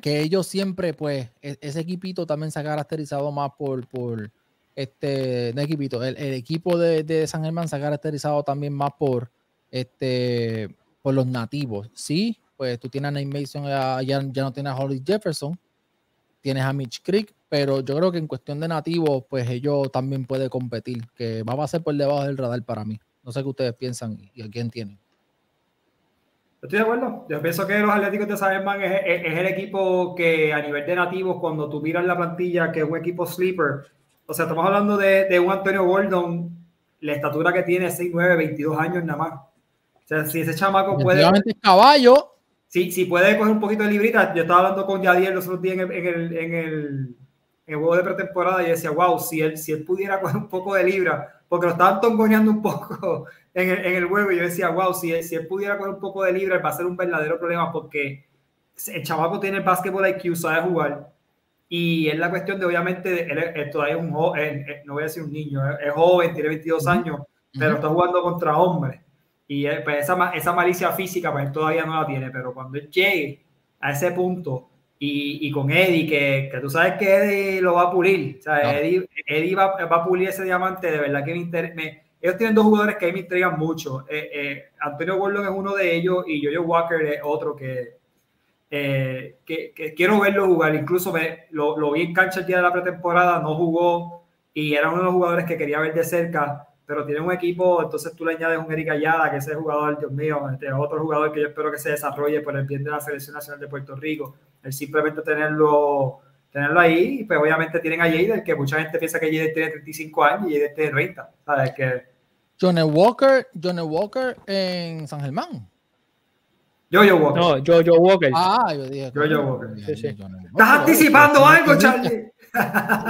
que ellos siempre, pues, e, ese equipito también se ha caracterizado más por, por este, equipito, el, equipo de, de, San Germán se ha caracterizado también más por, este, por los nativos, sí, pues tú tienes a Nate Mason, ya, ya no tienes a Holly Jefferson, tienes a Mitch Creek, pero yo creo que en cuestión de nativos, pues ellos también puede competir, que va a ser por debajo del radar para mí. No sé qué ustedes piensan y a quién tienen. Estoy de acuerdo. Yo pienso que los Atléticos de Saberman es, es, es, el equipo que a nivel de nativos, cuando tú miras la plantilla, que es un equipo sleeper, o sea, estamos hablando de, de un Antonio Gordon, la estatura que tiene 6'9, 22 años nada más. O sea, si ese chamaco puede... caballo. Si, si puede coger un poquito de librita, yo estaba hablando con Yadier los otros días en el, en el, en el en el juego de pretemporada y decía, wow, si él, si él pudiera coger un poco de libra, porque lo estaban tongoneando un poco en el, en el juego, y yo decía, wow, si él, si él pudiera coger un poco de libra, va a ser un verdadero problema porque el chavaco tiene el básquetbol IQ, sabe jugar, y es la cuestión de, obviamente, él, él todavía es un joven, no voy a decir un niño, es, joven, tiene 22 años, uh -huh. pero está jugando contra hombres, y él, pues, esa, esa malicia física, pues él todavía no la tiene, pero cuando él llegue a ese punto, y, y, con Eddie, que, que, tú sabes que Eddie lo va a pulir. Sea, no. Eddie, Eddie va, va, a pulir ese diamante, de verdad que me, inter... me Ellos tienen dos jugadores que a mí me intrigan mucho. Eh, eh, Antonio Gordon es uno de ellos y Jojo Walker es otro que, eh, que, que, quiero verlo jugar. Incluso me, lo, lo, vi en cancha el día de la pretemporada, no jugó y era uno de los jugadores que quería ver de cerca. Pero tiene un equipo, entonces tú le añades un Eric Ayala, que ese jugador, Dios mío, este otro jugador que yo espero que se desarrolle por el bien de la Selección Nacional de Puerto Rico el simplemente tenerlo, tenerlo ahí, pues obviamente tienen a Jader, que mucha gente piensa que Jader tiene 35 años y Jader tiene 30, ¿sabes? Que... Johnny Walker, Johnny Walker en San Germán. Jojo Walker. No, Jojo Walker. Ah, yo dije. Jojo Walker. Sí, sí. Estás anticipando algo, Charlie.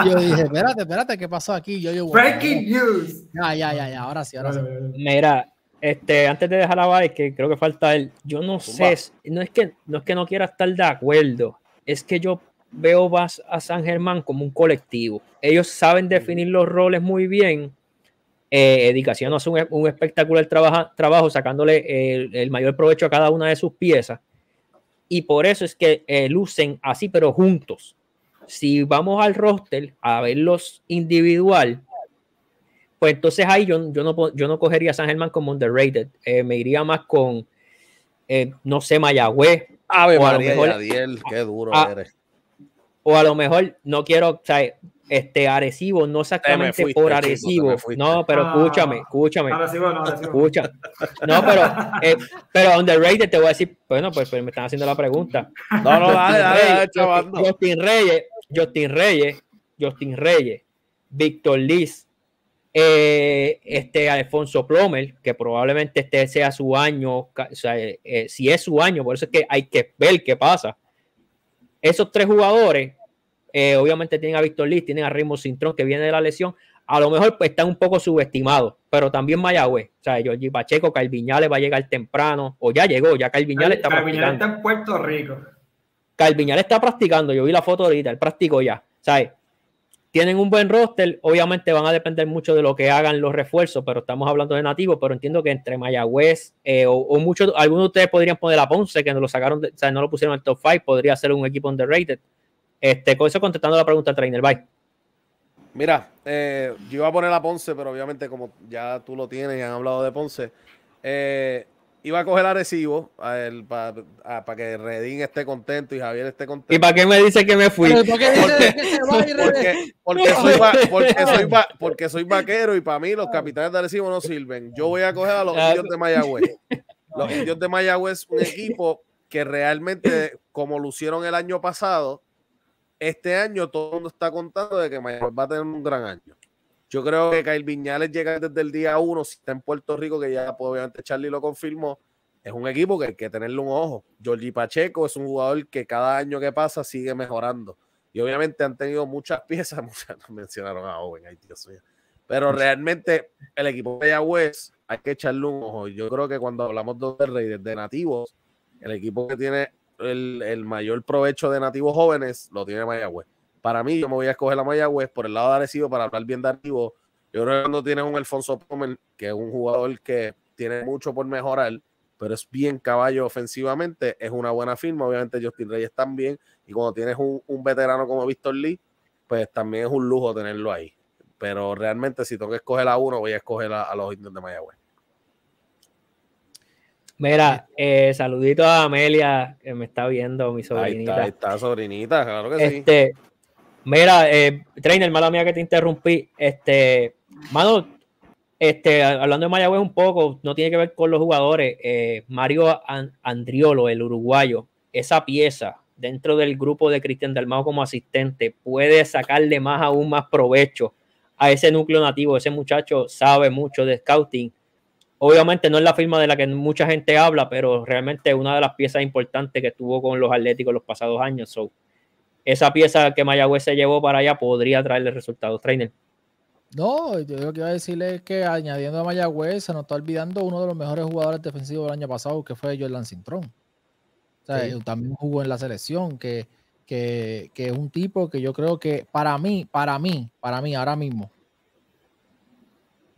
Yo dije, espérate, espérate, ¿qué pasó aquí? Yo, yo, Breaking news. Ya, ya, ya, ya, ahora sí, ahora sí. Mira, este, antes de dejar la base, que creo que falta él, yo no sé, no es, que, no es que no quiera estar de acuerdo, es que yo veo más a San Germán como un colectivo. Ellos saben definir los roles muy bien. Eh, Edicación hace un, un espectacular trabajo, trabajo sacándole el, el, mayor provecho a cada una de sus piezas. Y por eso es que eh, lucen así, pero juntos. Si vamos al roster a verlos individual, pues entonces ahí yo, yo, no, yo no cogería a San Germán como underrated. Eh, me iría más con, eh, no sé, Mayagüez. Ave o María a lo mejor, Yadiel, qué duro a, eres. O a lo mejor no quiero, o sea, este Arecibo, no exactamente por Arecibo. no, pero ah, escúchame, escúchame. Arecibo, no, Arecibo. Escucha. No, pero, eh, pero underrated te voy a decir, bueno, pues, pues, me están haciendo la pregunta. No, no, dale, dale, dale, Justin Reyes, Justin Reyes, Justin Reyes, Víctor Liz, eh, este Alfonso Plomer, que probablemente este sea su año, o sea, eh, eh, si es su año, por eso es que hay que ver qué pasa. Esos tres jugadores, obviamente tienen a Víctor Liz, tienen a Raymond Cintrón, que viene de la lesión, a lo mejor pues están un poco subestimados, pero también Mayagüez, o sea, Jorge Pacheco, Calviñales va a llegar temprano, o ya llegó, ya Calviñales está Calviñales está en Puerto Rico. Calviñales está practicando, yo vi la foto ahorita, él practicó ya, ¿sabes? tienen un buen roster, obviamente van a depender mucho de lo que hagan los refuerzos, pero estamos hablando de nativos, pero entiendo que entre Mayagüez eh, o, muchos, algunos de ustedes podrían poner a Ponce, que no lo sacaron, o sea, no lo pusieron en el top 5, podría ser un equipo underrated. Este, con eso contestando la pregunta, trainer, bye. Mira, eh, yo iba a poner a Ponce, pero obviamente como ya tú lo tienes y han hablado de Ponce, eh, iba a coger a Recibo para que Redín esté contento y Javier esté contento. ¿Y para qué me dice que me fui? Porque, soy, vaquero y para mí los capitanes de Arecibo no sirven. Yo voy a coger a los ah. indios de Mayagüez. Los indios de Mayagüez, un equipo que realmente, como lucieron el año pasado, este año todo el mundo está contando de que Mayagüez va a tener un gran año. Yo creo que Kyle Viñales llega desde el día uno, si está en Puerto Rico, que ya pues, obviamente Charlie lo confirmó, es un equipo que hay que tenerle un ojo. Georgie Pacheco es un jugador que cada año que pasa sigue mejorando. Y obviamente han tenido muchas piezas, muchas mencionaron a Owen, ay Dios mío. Pero realmente el equipo de Mayagüez hay que echarle un ojo. Yo creo que cuando hablamos de Reyes de nativos, el equipo que tiene el, el mayor provecho de nativos jóvenes lo tiene Mayagüez para mí, yo me voy a escoger la Mayagüez por el lado de Arecibo para hablar bien de Arecibo. Yo creo que cuando tienes un Alfonso Pomer, que es un jugador que tiene mucho por mejorar, pero es bien caballo ofensivamente, es una buena firma. Obviamente, Justin Reyes también. Y cuando tienes un, veterano como Víctor Lee, pues también es un lujo tenerlo ahí. Pero realmente, si tengo que escoger a uno, voy a escoger a, los indios de Mayagüez. Mira, eh, saludito a Amelia, que me está viendo, mi sobrinita. Ahí está, está sobrinita, claro que este, sí. Mira, eh, trainer, mala mía que te interrumpí. Este, mano, este, hablando de Mayagüez un poco, no tiene que ver con los jugadores. Eh, Mario Andriolo, el uruguayo, esa pieza dentro del grupo de Cristian Dalmao como asistente puede sacarle más aún más provecho a ese núcleo nativo. Ese muchacho sabe mucho de scouting. Obviamente no es la firma de la que mucha gente habla, pero realmente es una de las piezas importantes que tuvo con los Atléticos los pasados años. So, esa pieza que Mayagüez se llevó para allá podría traerle resultados. Trainer. No, yo lo que iba a decirle es que añadiendo a Mayagüez se nos está olvidando uno de los mejores jugadores defensivos del año pasado, que fue Jordan Cintrón. O sea, también jugó en la selección, que, que, que, es un tipo que yo creo que para mí, para mí, para mí, ahora mismo,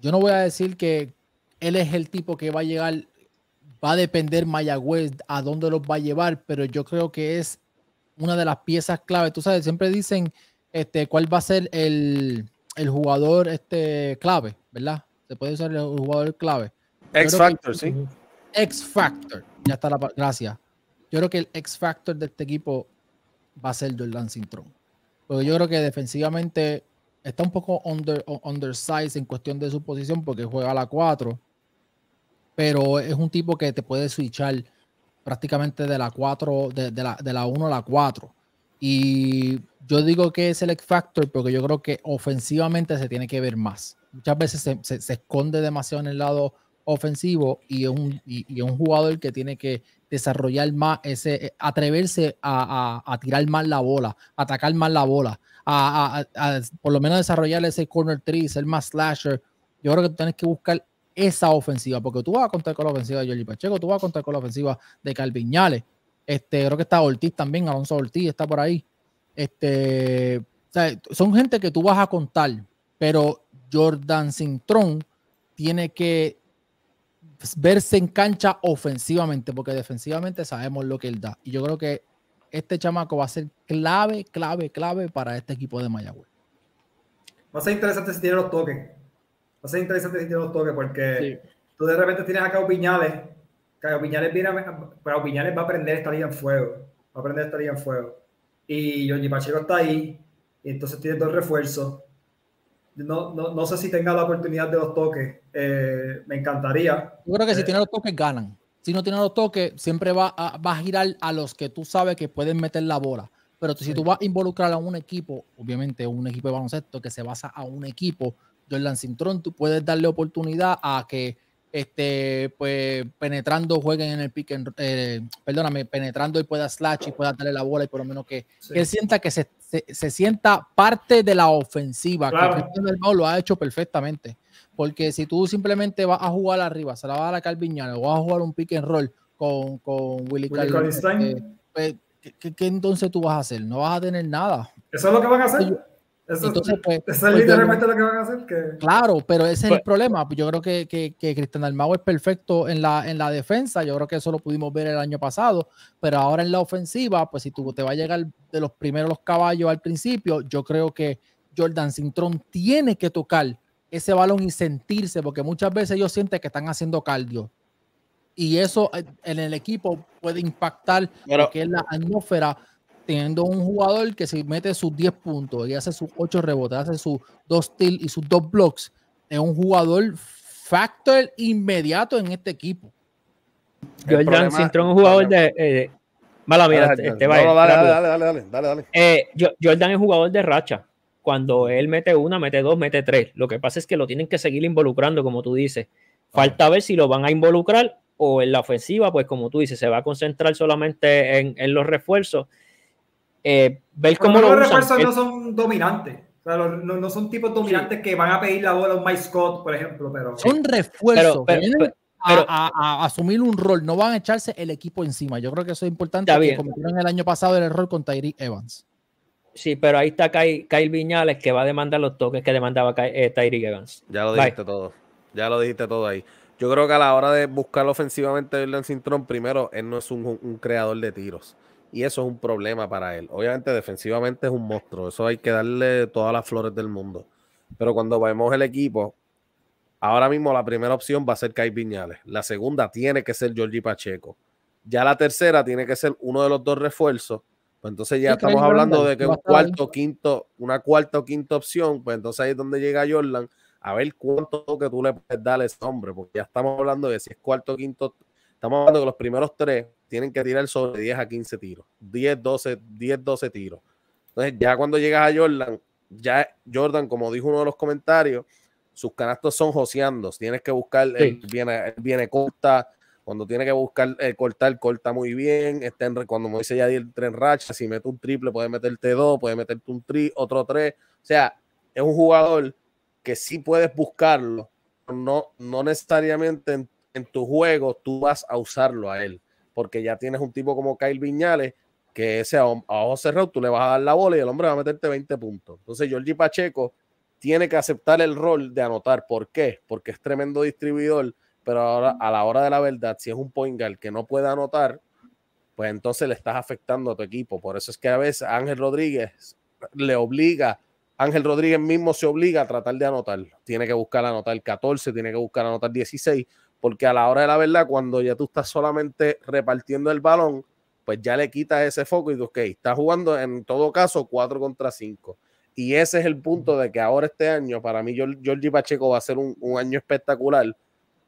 yo no voy a decir que él es el tipo que va a llegar, va a depender Mayagüez a dónde los va a llevar, pero yo creo que es una de las piezas clave. Tú sabes, siempre dicen este, cuál va a ser el, jugador este, clave, ¿verdad? Se puede usar el jugador clave. X Factor, sí. X Factor. Ya está la gracias. Yo creo que el X Factor de este equipo va a ser Jordan Cintrón. Porque yo creo que defensivamente está un poco under, undersized en cuestión de su posición porque juega a la 4. Pero es un tipo que te puede switchar prácticamente de la 4, de, la, de la 1 a la 4. Y yo digo que es el X Factor porque yo creo que ofensivamente se tiene que ver más. Muchas veces se, se, esconde demasiado en el lado ofensivo y es, un, y, un jugador que tiene que desarrollar más ese, atreverse a, a, a tirar más la bola, atacar más la bola, a, por lo menos desarrollar ese corner tree, ser más slasher. Yo creo que tienes que buscar esa ofensiva, porque tú vas a contar con la ofensiva de Jorge Pacheco, tú vas a contar con la ofensiva de Calviñales, este, creo que está Ortiz también, Alonso Ortiz está por ahí. Este, son gente que tú vas a contar, pero Jordan Cintrón tiene que verse en cancha ofensivamente, porque defensivamente sabemos lo que él da. Y yo creo que este chamaco va a ser clave, clave, clave para este equipo de Mayagüez. Va a ser interesante si tiene los toques. Va a ser interesante si tiene los toques porque tú de repente tienes a Cao Piñales. Cao Piñales, viene a, Piñales va a prender esta liga en fuego. Va a prender esta liga en fuego. Y Jorge Pacheco está ahí. y entonces tienes dos refuerzos. No, no, no sé si tenga la oportunidad de los toques. Eh, me encantaría. Yo creo que si Eh, tiene los toques, ganan. Si no tiene los toques, siempre va a, va a girar a los que tú sabes que pueden meter la bola. Pero si Sí. tú vas a involucrar a un equipo, obviamente un equipo de baloncesto que se basa a un equipo, Jordan Cintrón, tú puedes darle oportunidad a que este, pues, penetrando jueguen en el pick and, eh, perdóname, penetrando y pueda slash y pueda darle la bola y por lo menos que, sí. que él sienta que se, se- se sienta parte de la ofensiva, Claro. que Cristian lo ha hecho perfectamente. Porque si tú simplemente vas a jugar arriba, se la vas a dar a Calviñano, o vas a jugar un pick and roll con, con Willy, Willy eh, pues, ¿qué, qué- qué entonces tú vas a hacer? No vas a tener nada. Eso es lo que van a hacer. Eso, Entonces, pues, eso pues, es yo- literalmente lo que van a hacer. Que... Claro, pero ese es Pues- el problema. Yo creo que, que, que Cristian Dalmau es perfecto en la, en la defensa. Yo creo que eso lo pudimos ver el año pasado. Pero ahora en la ofensiva, pues si tú te va a llegar de los primeros los caballos al principio, yo creo que Jordan Cintrón tiene que tocar ese balón y sentirse, porque muchas veces ellos sienten que están haciendo cardio. Y eso eh, en el equipo puede impactar Pero- lo que es la atmósfera teniendo un jugador que se mete sus 10 puntos y hace sus 8 rebotes, hace sus 2 steals y sus 2 blocks, es un jugador factor inmediato en este equipo. Jordan Cintrón es un jugador de. eh, mala Dale, este, va, no, dale, dale, dale, dale, dale, dale. Eh, Jo- Jordan es jugador de racha. Cuando él mete una, mete dos, mete tres. Lo que pasa es que lo tienen que seguir involucrando, como tú dices. Falta ver si lo van a involucrar o en la ofensiva, pues como tú dices, se va a concentrar solamente en, en los refuerzos. Eh, ver Pero cómo los lo refuerzos no son dominantes. O sea, los- no, no son tipos dominantes que van a pedir la bola a un Mike Scott, por ejemplo. Pero Son refuerzos Pero- pero- que vienen pero- a- pero- a, a asumir un rol, no van a echarse el equipo encima. Yo creo que eso es importante. Que cometieron el año pasado el error con Tyreek Evans. Sí, pero ahí está Kyle, Kyle Viñales que va a demandar los toques que demandaba Ky- eh, Tyreek Evans. Ya lo Bye. dijiste todo. Ya lo dijiste todo ahí. Yo creo que a la hora de buscar ofensivamente a Jordan Cintrón, primero, él no es un, un creador de tiros. Y eso es un problema para él. Obviamente, defensivamente es un monstruo. Eso hay que darle todas las flores del mundo. Pero cuando vemos el equipo, ahora mismo la primera opción va a ser Kai Viñales. La segunda tiene que ser Georgie Pacheco. Ya la tercera tiene que ser uno de los dos refuerzos. Pues entonces ya estamos hablando de que un cuarto, quinto, una cuarta o quinta opción. Pues entonces ahí es donde llega Jordan a ver cuánto que tú le puedes dar a ese hombre, porque ya estamos hablando de si es cuarto o quinto, estamos hablando que los primeros tres tienen que tirar sobre 10 a 15 tiros, 10, 12, 10, 12 tiros. Entonces, ya cuando llegas a Jordan, ya Jordan, como dijo uno de los comentarios, sus canastos son joseando, tienes que buscar, Sí. él viene, él viene corta, cuando tiene que buscar eh, cortar, corta muy bien, está en, re- cuando me dice ya el tren racha, si mete un triple puede meterte dos, puede meterte un tri, otro tres, o sea, es un jugador que sí puedes buscarlo, no, no necesariamente en, en tu juego tú vas a usarlo a él, porque ya tienes un tipo como Kyle Viñales, que ese a, ojos cerrados tú le vas a dar la bola y el hombre va a meterte 20 puntos. Entonces, Georgie Pacheco tiene que aceptar el rol de anotar. ¿Por qué? Porque es tremendo distribuidor, pero ahora a la hora de la verdad, si es un point guard que no puede anotar, pues entonces le estás afectando a tu equipo. Por eso es que a veces Ángel Rodríguez le obliga, Ángel Rodríguez mismo se obliga a tratar de anotar. Tiene que buscar anotar 14, tiene que buscar anotar 16, porque a la hora de la verdad, cuando ya tú estás solamente repartiendo el balón, pues ya le quitas ese foco y dices, ok, está jugando en todo caso 4 contra 5. Y ese es el punto de que ahora este año, para mí, Georgie Pacheco va a ser un, un año espectacular,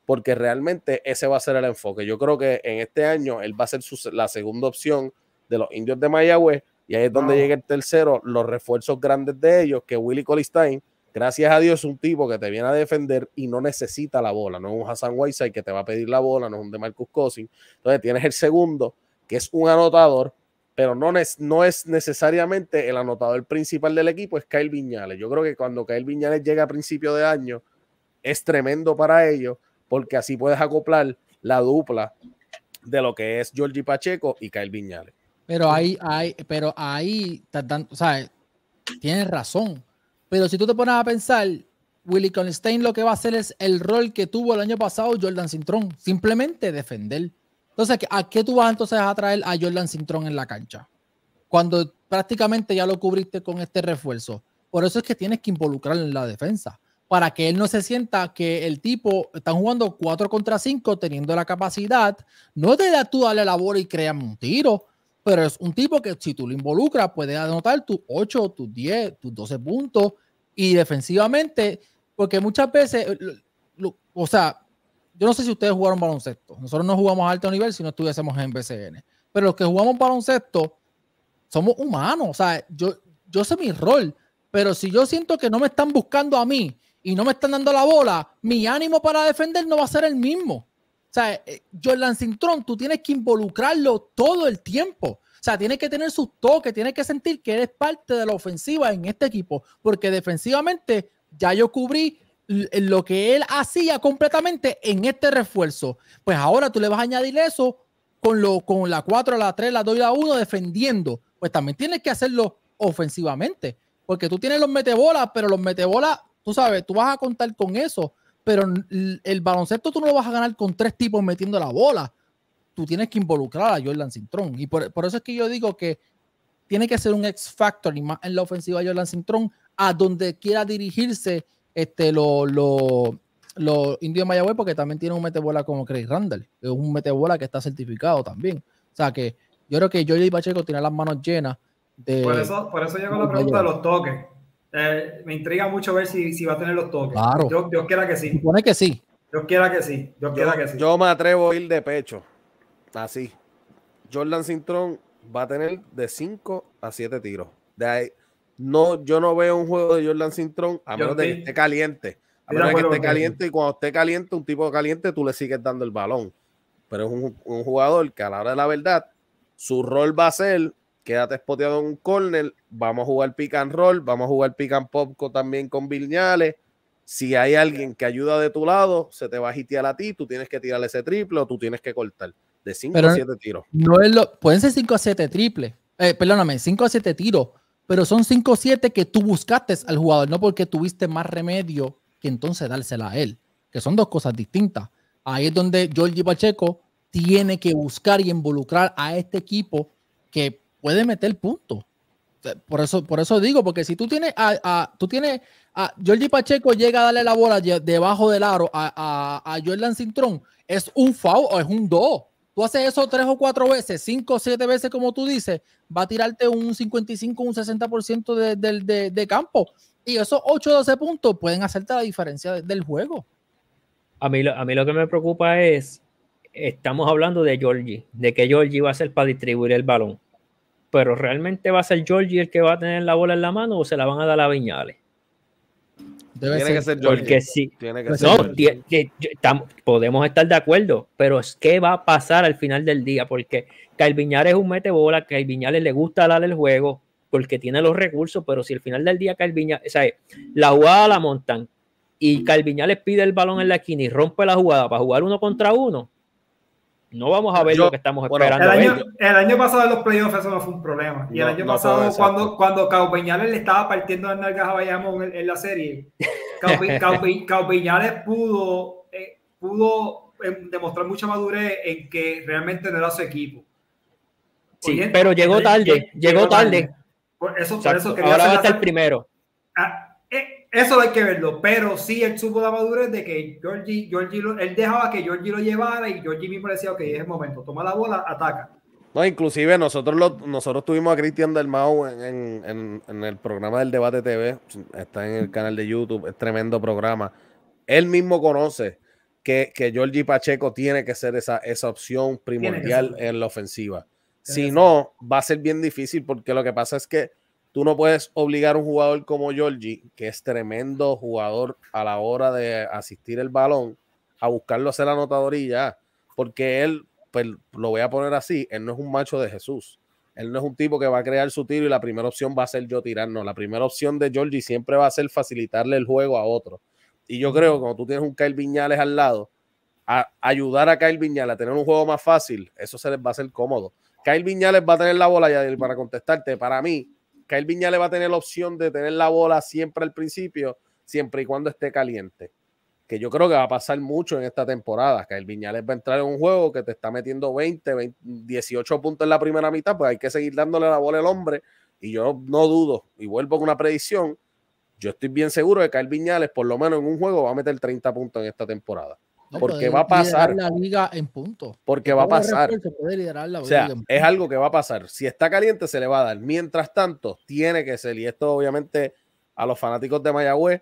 porque realmente ese va a ser el enfoque. Yo creo que en este año él va a ser su- la segunda opción de los indios de Mayagüez, y ahí es donde Wow. llega el tercero, los refuerzos grandes de ellos, que Willy Colistein, gracias a Dios, un tipo que te viene a defender y no necesita la bola. No es un Hassan Whiteside que te va a pedir la bola, no es un DeMarcus Cousins. Entonces tienes el segundo, que es un anotador, pero no, es- no es necesariamente el anotador principal del equipo, es Kyle Viñales. Yo creo que cuando Kyle Viñales llega a principio de año, es tremendo para ellos, porque así puedes acoplar la dupla de lo que es Georgie Pacheco y Kyle Viñales. Pero ahí, ahí, pero ahí, o sea, tienes razón. Pero si tú te pones a pensar, Willy Constein lo que va a hacer es el rol que tuvo el año pasado Jordan Cintrón, simplemente defender. Entonces, ¿a qué tú vas entonces a traer a Jordan Cintrón en la cancha? Cuando prácticamente ya lo cubriste con este refuerzo. Por eso es que tienes que involucrarlo en la defensa, para que él no se sienta que el tipo están jugando 4 contra 5 teniendo la capacidad, no de tú darle la bola y créame un tiro, pero es un tipo que si tú lo involucras puede anotar tus 8, tus 10, tus 12 puntos. Y defensivamente, porque muchas veces, o sea, yo no sé si ustedes jugaron baloncesto, nosotros no jugamos a alto nivel si no estuviésemos en BCN, pero los que jugamos baloncesto somos humanos, o sea, yo, yo sé mi rol, pero si yo siento que no me están buscando a mí y no me están dando la bola, mi ánimo para defender no va a ser el mismo. O sea, eh, Jordan Cintrón, tú tienes que involucrarlo todo el tiempo. O sea, tienes que tener sus toques, tienes que sentir que eres parte de la ofensiva en este equipo, porque defensivamente ya yo cubrí lo que él hacía completamente en este refuerzo. Pues ahora tú le vas a añadir eso con, lo, con la 4, la 3, la 2 y la 1 defendiendo. Pues también tienes que hacerlo ofensivamente, porque tú tienes los metebolas, pero los metebolas, tú sabes, tú vas a contar con eso pero el baloncesto tú no lo vas a ganar con tres tipos metiendo la bola. Tú tienes que involucrar a Jordan Cintrón. Y por, eso es que yo digo que tiene que ser un X Factor y más en la ofensiva de Jordan Cintrón a donde quiera dirigirse este, los lo, lo indios de Mayagüez, porque también tiene un metebola como Craig Randall, es un metebola que está certificado también. O sea que yo creo que Jordi Pacheco tiene las manos llenas de. Por eso, por eso llegó la pregunta de los toques. Eh, me intriga mucho ver si, si, va a tener los toques. Claro. Dios, quiera que sí. Supone que sí. Dios quiera que sí. Dios quiera que sí. Yo me atrevo a ir de pecho. Así. Jordan Cintrón va a tener de 5 a 7 tiros. De ahí, no, yo no veo un juego de Jordan Cintrón a menos de que esté caliente. A menos de que esté caliente y cuando esté caliente, un tipo caliente, tú le sigues dando el balón. Pero es un, un jugador que a la hora de la verdad, su rol va a ser quédate spoteado en un corner, vamos a jugar pick and roll, vamos a jugar pick and pop también con Viñales. Si hay alguien que ayuda de tu lado, se te va a hitear a ti, tú tienes que tirar ese triple o tú tienes que cortar de 5 a 7 tiros. No es lo, pueden ser 5 a 7 triple, eh, perdóname, 5 a 7 tiros, pero son 5 a 7 que tú buscaste al jugador, no porque tuviste más remedio que entonces dársela a él, que son dos cosas distintas. Ahí es donde Georgie Pacheco tiene que buscar y involucrar a este equipo que puede meter puntos. Por eso, por eso digo, porque si tú tienes a, tú tienes a Jordi Pacheco llega a darle la bola debajo del aro a, a, Jordan Cintrón, es un foul o es un 2. Tú haces eso tres o cuatro veces, cinco o siete veces, como tú dices, va a tirarte un 55, un 60% de, de, de, campo. Y esos 8 o 12 puntos pueden hacerte la diferencia del juego. A mí, a mí lo que me preocupa es, estamos hablando de Georgie, de que Georgie va a ser para distribuir el balón pero realmente va a ser Georgie el que va a tener la bola en la mano o se la van a dar a Viñales. Debe Tiene que ser Georgie. Porque sí. Tiene que no, ser podemos estar de acuerdo, pero es qué va a pasar al final del día, porque Kyle Viñales es un mete bola, Kyle Viñales le gusta darle el juego, porque tiene los recursos, pero si al final del día Kyle Viñales, o sea, la jugada la montan y Kyle Viñales pide el balón en la esquina y rompe la jugada para jugar uno contra uno, no vamos a ver lo que estamos esperando. El año, pasado en los playoffs eso no fue un problema. Y el año pasado, cuando, cuando Peñales le estaba partiendo las nalgas a Bayamón en, la serie, Peñales pudo, eh, pudo eh, demostrar mucha madurez en que realmente no era su equipo. Sí, pero llegó tarde, llegó, tarde. Por eso, por eso Ahora va a ser el primero. Ah, eso hay que verlo, pero sí él supo la madurez de que Georgie, Georgie él dejaba que Georgie lo llevara y Georgie mismo decía, ok, es el momento, toma la bola, ataca. No, inclusive nosotros lo, nosotros tuvimos a Cristian del Mau en, en, en, el programa del Debate TV, está en el canal de YouTube, es tremendo programa. Él mismo conoce que, que Georgie Pacheco tiene que ser esa, esa opción primordial en la ofensiva. Si no, va a ser bien difícil porque lo que pasa es que Tú no puedes obligar a un jugador como Georgie, que es tremendo jugador a la hora de asistir el balón, a buscarlo hacer la anotador porque él, pues lo voy a poner así, él no es un macho de Jesús. Él no es un tipo que va a crear su tiro y la primera opción va a ser yo tirar. No, la primera opción de Georgie siempre va a ser facilitarle el juego a otro. Y yo creo que cuando tú tienes un Kyle Viñales al lado, a ayudar a Kyle Viñales a tener un juego más fácil, eso se les va a hacer cómodo. Kyle Viñales va a tener la bola ya para contestarte. Para mí, Kyle Viñales va a tener la opción de tener la bola siempre al principio, siempre y cuando esté caliente. Que yo creo que va a pasar mucho en esta temporada. Kyle Viñales va a entrar en un juego que te está metiendo 20, 18 puntos en la primera mitad, pues hay que seguir dándole la bola al hombre. Y yo no dudo, y vuelvo con una predicción, yo estoy bien seguro de que Kyle Viñales, por lo menos en un juego, va a meter 30 puntos en esta temporada. Porque va a pasar. La liga en punto. Porque va a pasar. o sea, es algo que va a pasar. Si está caliente, se le va a dar. Mientras tanto, tiene que ser, y esto obviamente a los fanáticos de Mayagüez,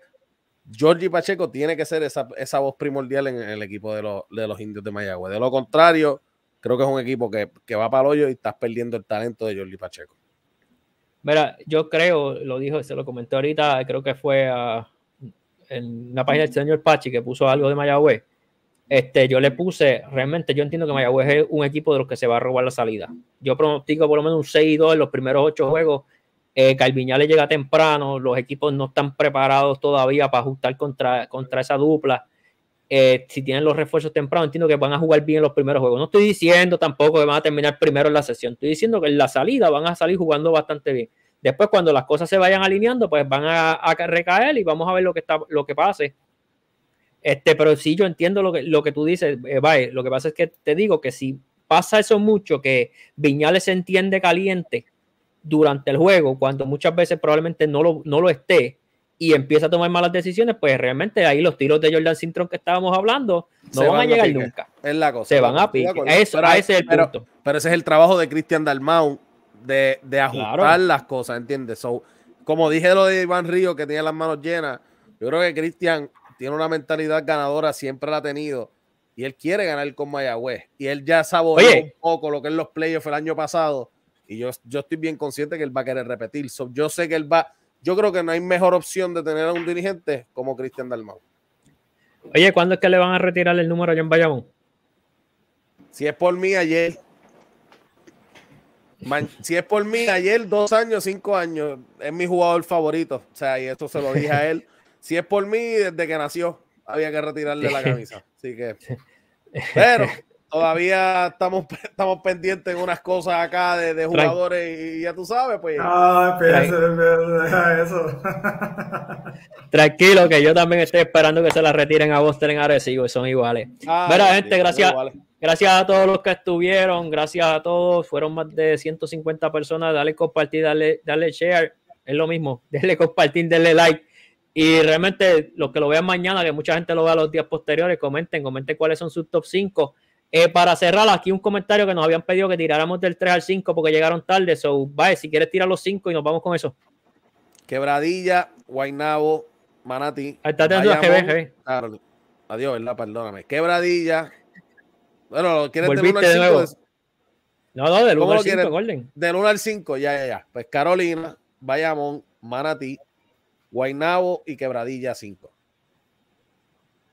Georgie Pacheco tiene que ser esa, esa voz primordial en, el equipo de, de, los indios de Mayagüez. De lo contrario, creo que es un equipo que, que va para el hoyo y estás perdiendo el talento de Georgie Pacheco. Mira, yo creo, lo dijo, se lo comenté ahorita, creo que fue en la página del señor Pachi que puso algo de Mayagüez. Este, yo le puse, realmente yo entiendo que Mayagüez es un equipo de los que se va a robar la salida. Yo pronostico por lo menos un 6 2 en los primeros 8 juegos. Eh, le llega temprano, los equipos no están preparados todavía para ajustar contra, contra esa dupla. Eh, si tienen los refuerzos temprano, entiendo que van a jugar bien en los primeros juegos. No estoy diciendo tampoco que van a terminar primero en la sesión, estoy diciendo que en la salida van a salir jugando bastante bien. Después, cuando las cosas se vayan alineando, pues van a, recaer y vamos a ver lo que, está, lo que pase. Este, pero sí, yo entiendo lo que, lo que tú dices, eh, Lo que pasa es que te digo que si pasa eso mucho, que Viñales se entiende caliente durante el juego, cuando muchas veces probablemente no lo, no lo esté, y empieza a tomar malas decisiones, pues realmente ahí los tiros de Jordan Sintron que estábamos hablando no van, a llegar nunca. Es la cosa. Se van a pique. Eso, pero, ese es el punto. Pero ese es el trabajo de Cristian Dalmau de, de ajustar las cosas, ¿entiendes? So, como dije lo de Iván Río, que tenía las manos llenas, yo creo que Cristian tiene una mentalidad ganadora, siempre la ha tenido, y él quiere ganar con Mayagüez. Y él ya saboreó un poco lo que es los playoffs el año pasado, y yo, yo estoy bien consciente que él va a querer repetir. So, yo sé que él va yo creo que no hay mejor opción de tener a un dirigente como Cristian Dalmau. Oye, ¿cuándo es que le van a retirar el número a John Bayamón? Si es por mí, ayer. si es por mí, ayer, dos años, cinco años, es mi jugador favorito. O sea, y esto se lo dije a él. Si es por mí, desde que nació, había que retirarle la camisa. Así que. Pero todavía estamos, estamos pendientes en unas cosas acá de, de jugadores y, ya tú sabes, pues. Ah, deja eso. Tranquilo, que yo también estoy esperando que se la retiren a Boston en Arecibo, son iguales. Ah, Mira, gente, gracias. Gracias a todos los que estuvieron, gracias a todos, fueron más de 150 personas, dale compartir, dale, dale share, es lo mismo, dale compartir, dale like. Y realmente los que lo vean mañana, que mucha gente lo vea los días posteriores, comenten, comenten cuáles son sus top 5 eh, para cerrar, aquí un comentario que nos habían pedido que tiráramos del 3 al 5 porque llegaron tarde. So, vaya, si quieres tirar los 5 y nos vamos con eso. Quebradilla, Guainabo, Manati. Está Adiós, ¿verdad? Perdóname. Quebradilla. Bueno, ¿quieres 1 al 5? No, no, del 1 al 5, orden. Del 1 al 5, ya, ya, ya. Pues Carolina, Bayamón, Manati, Guainabo y Quebradilla 5.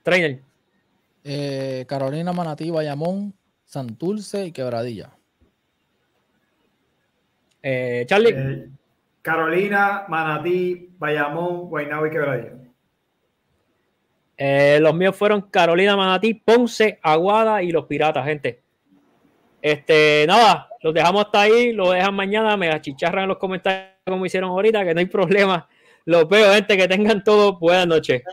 Trainer. Eh, Carolina, Manatí, Bayamón, Santulce y Quebradilla. Eh, Charlie. Eh, Carolina, Manatí, Bayamón, Guaynabo y Quebradilla. los míos fueron Carolina, Manatí, Ponce, Aguada y los Piratas, gente. Este, nada, los dejamos hasta ahí, lo dejan mañana, me achicharran en los comentarios como hicieron ahorita, que no hay problema. Los veo, gente, que tengan todo. Buenas noches.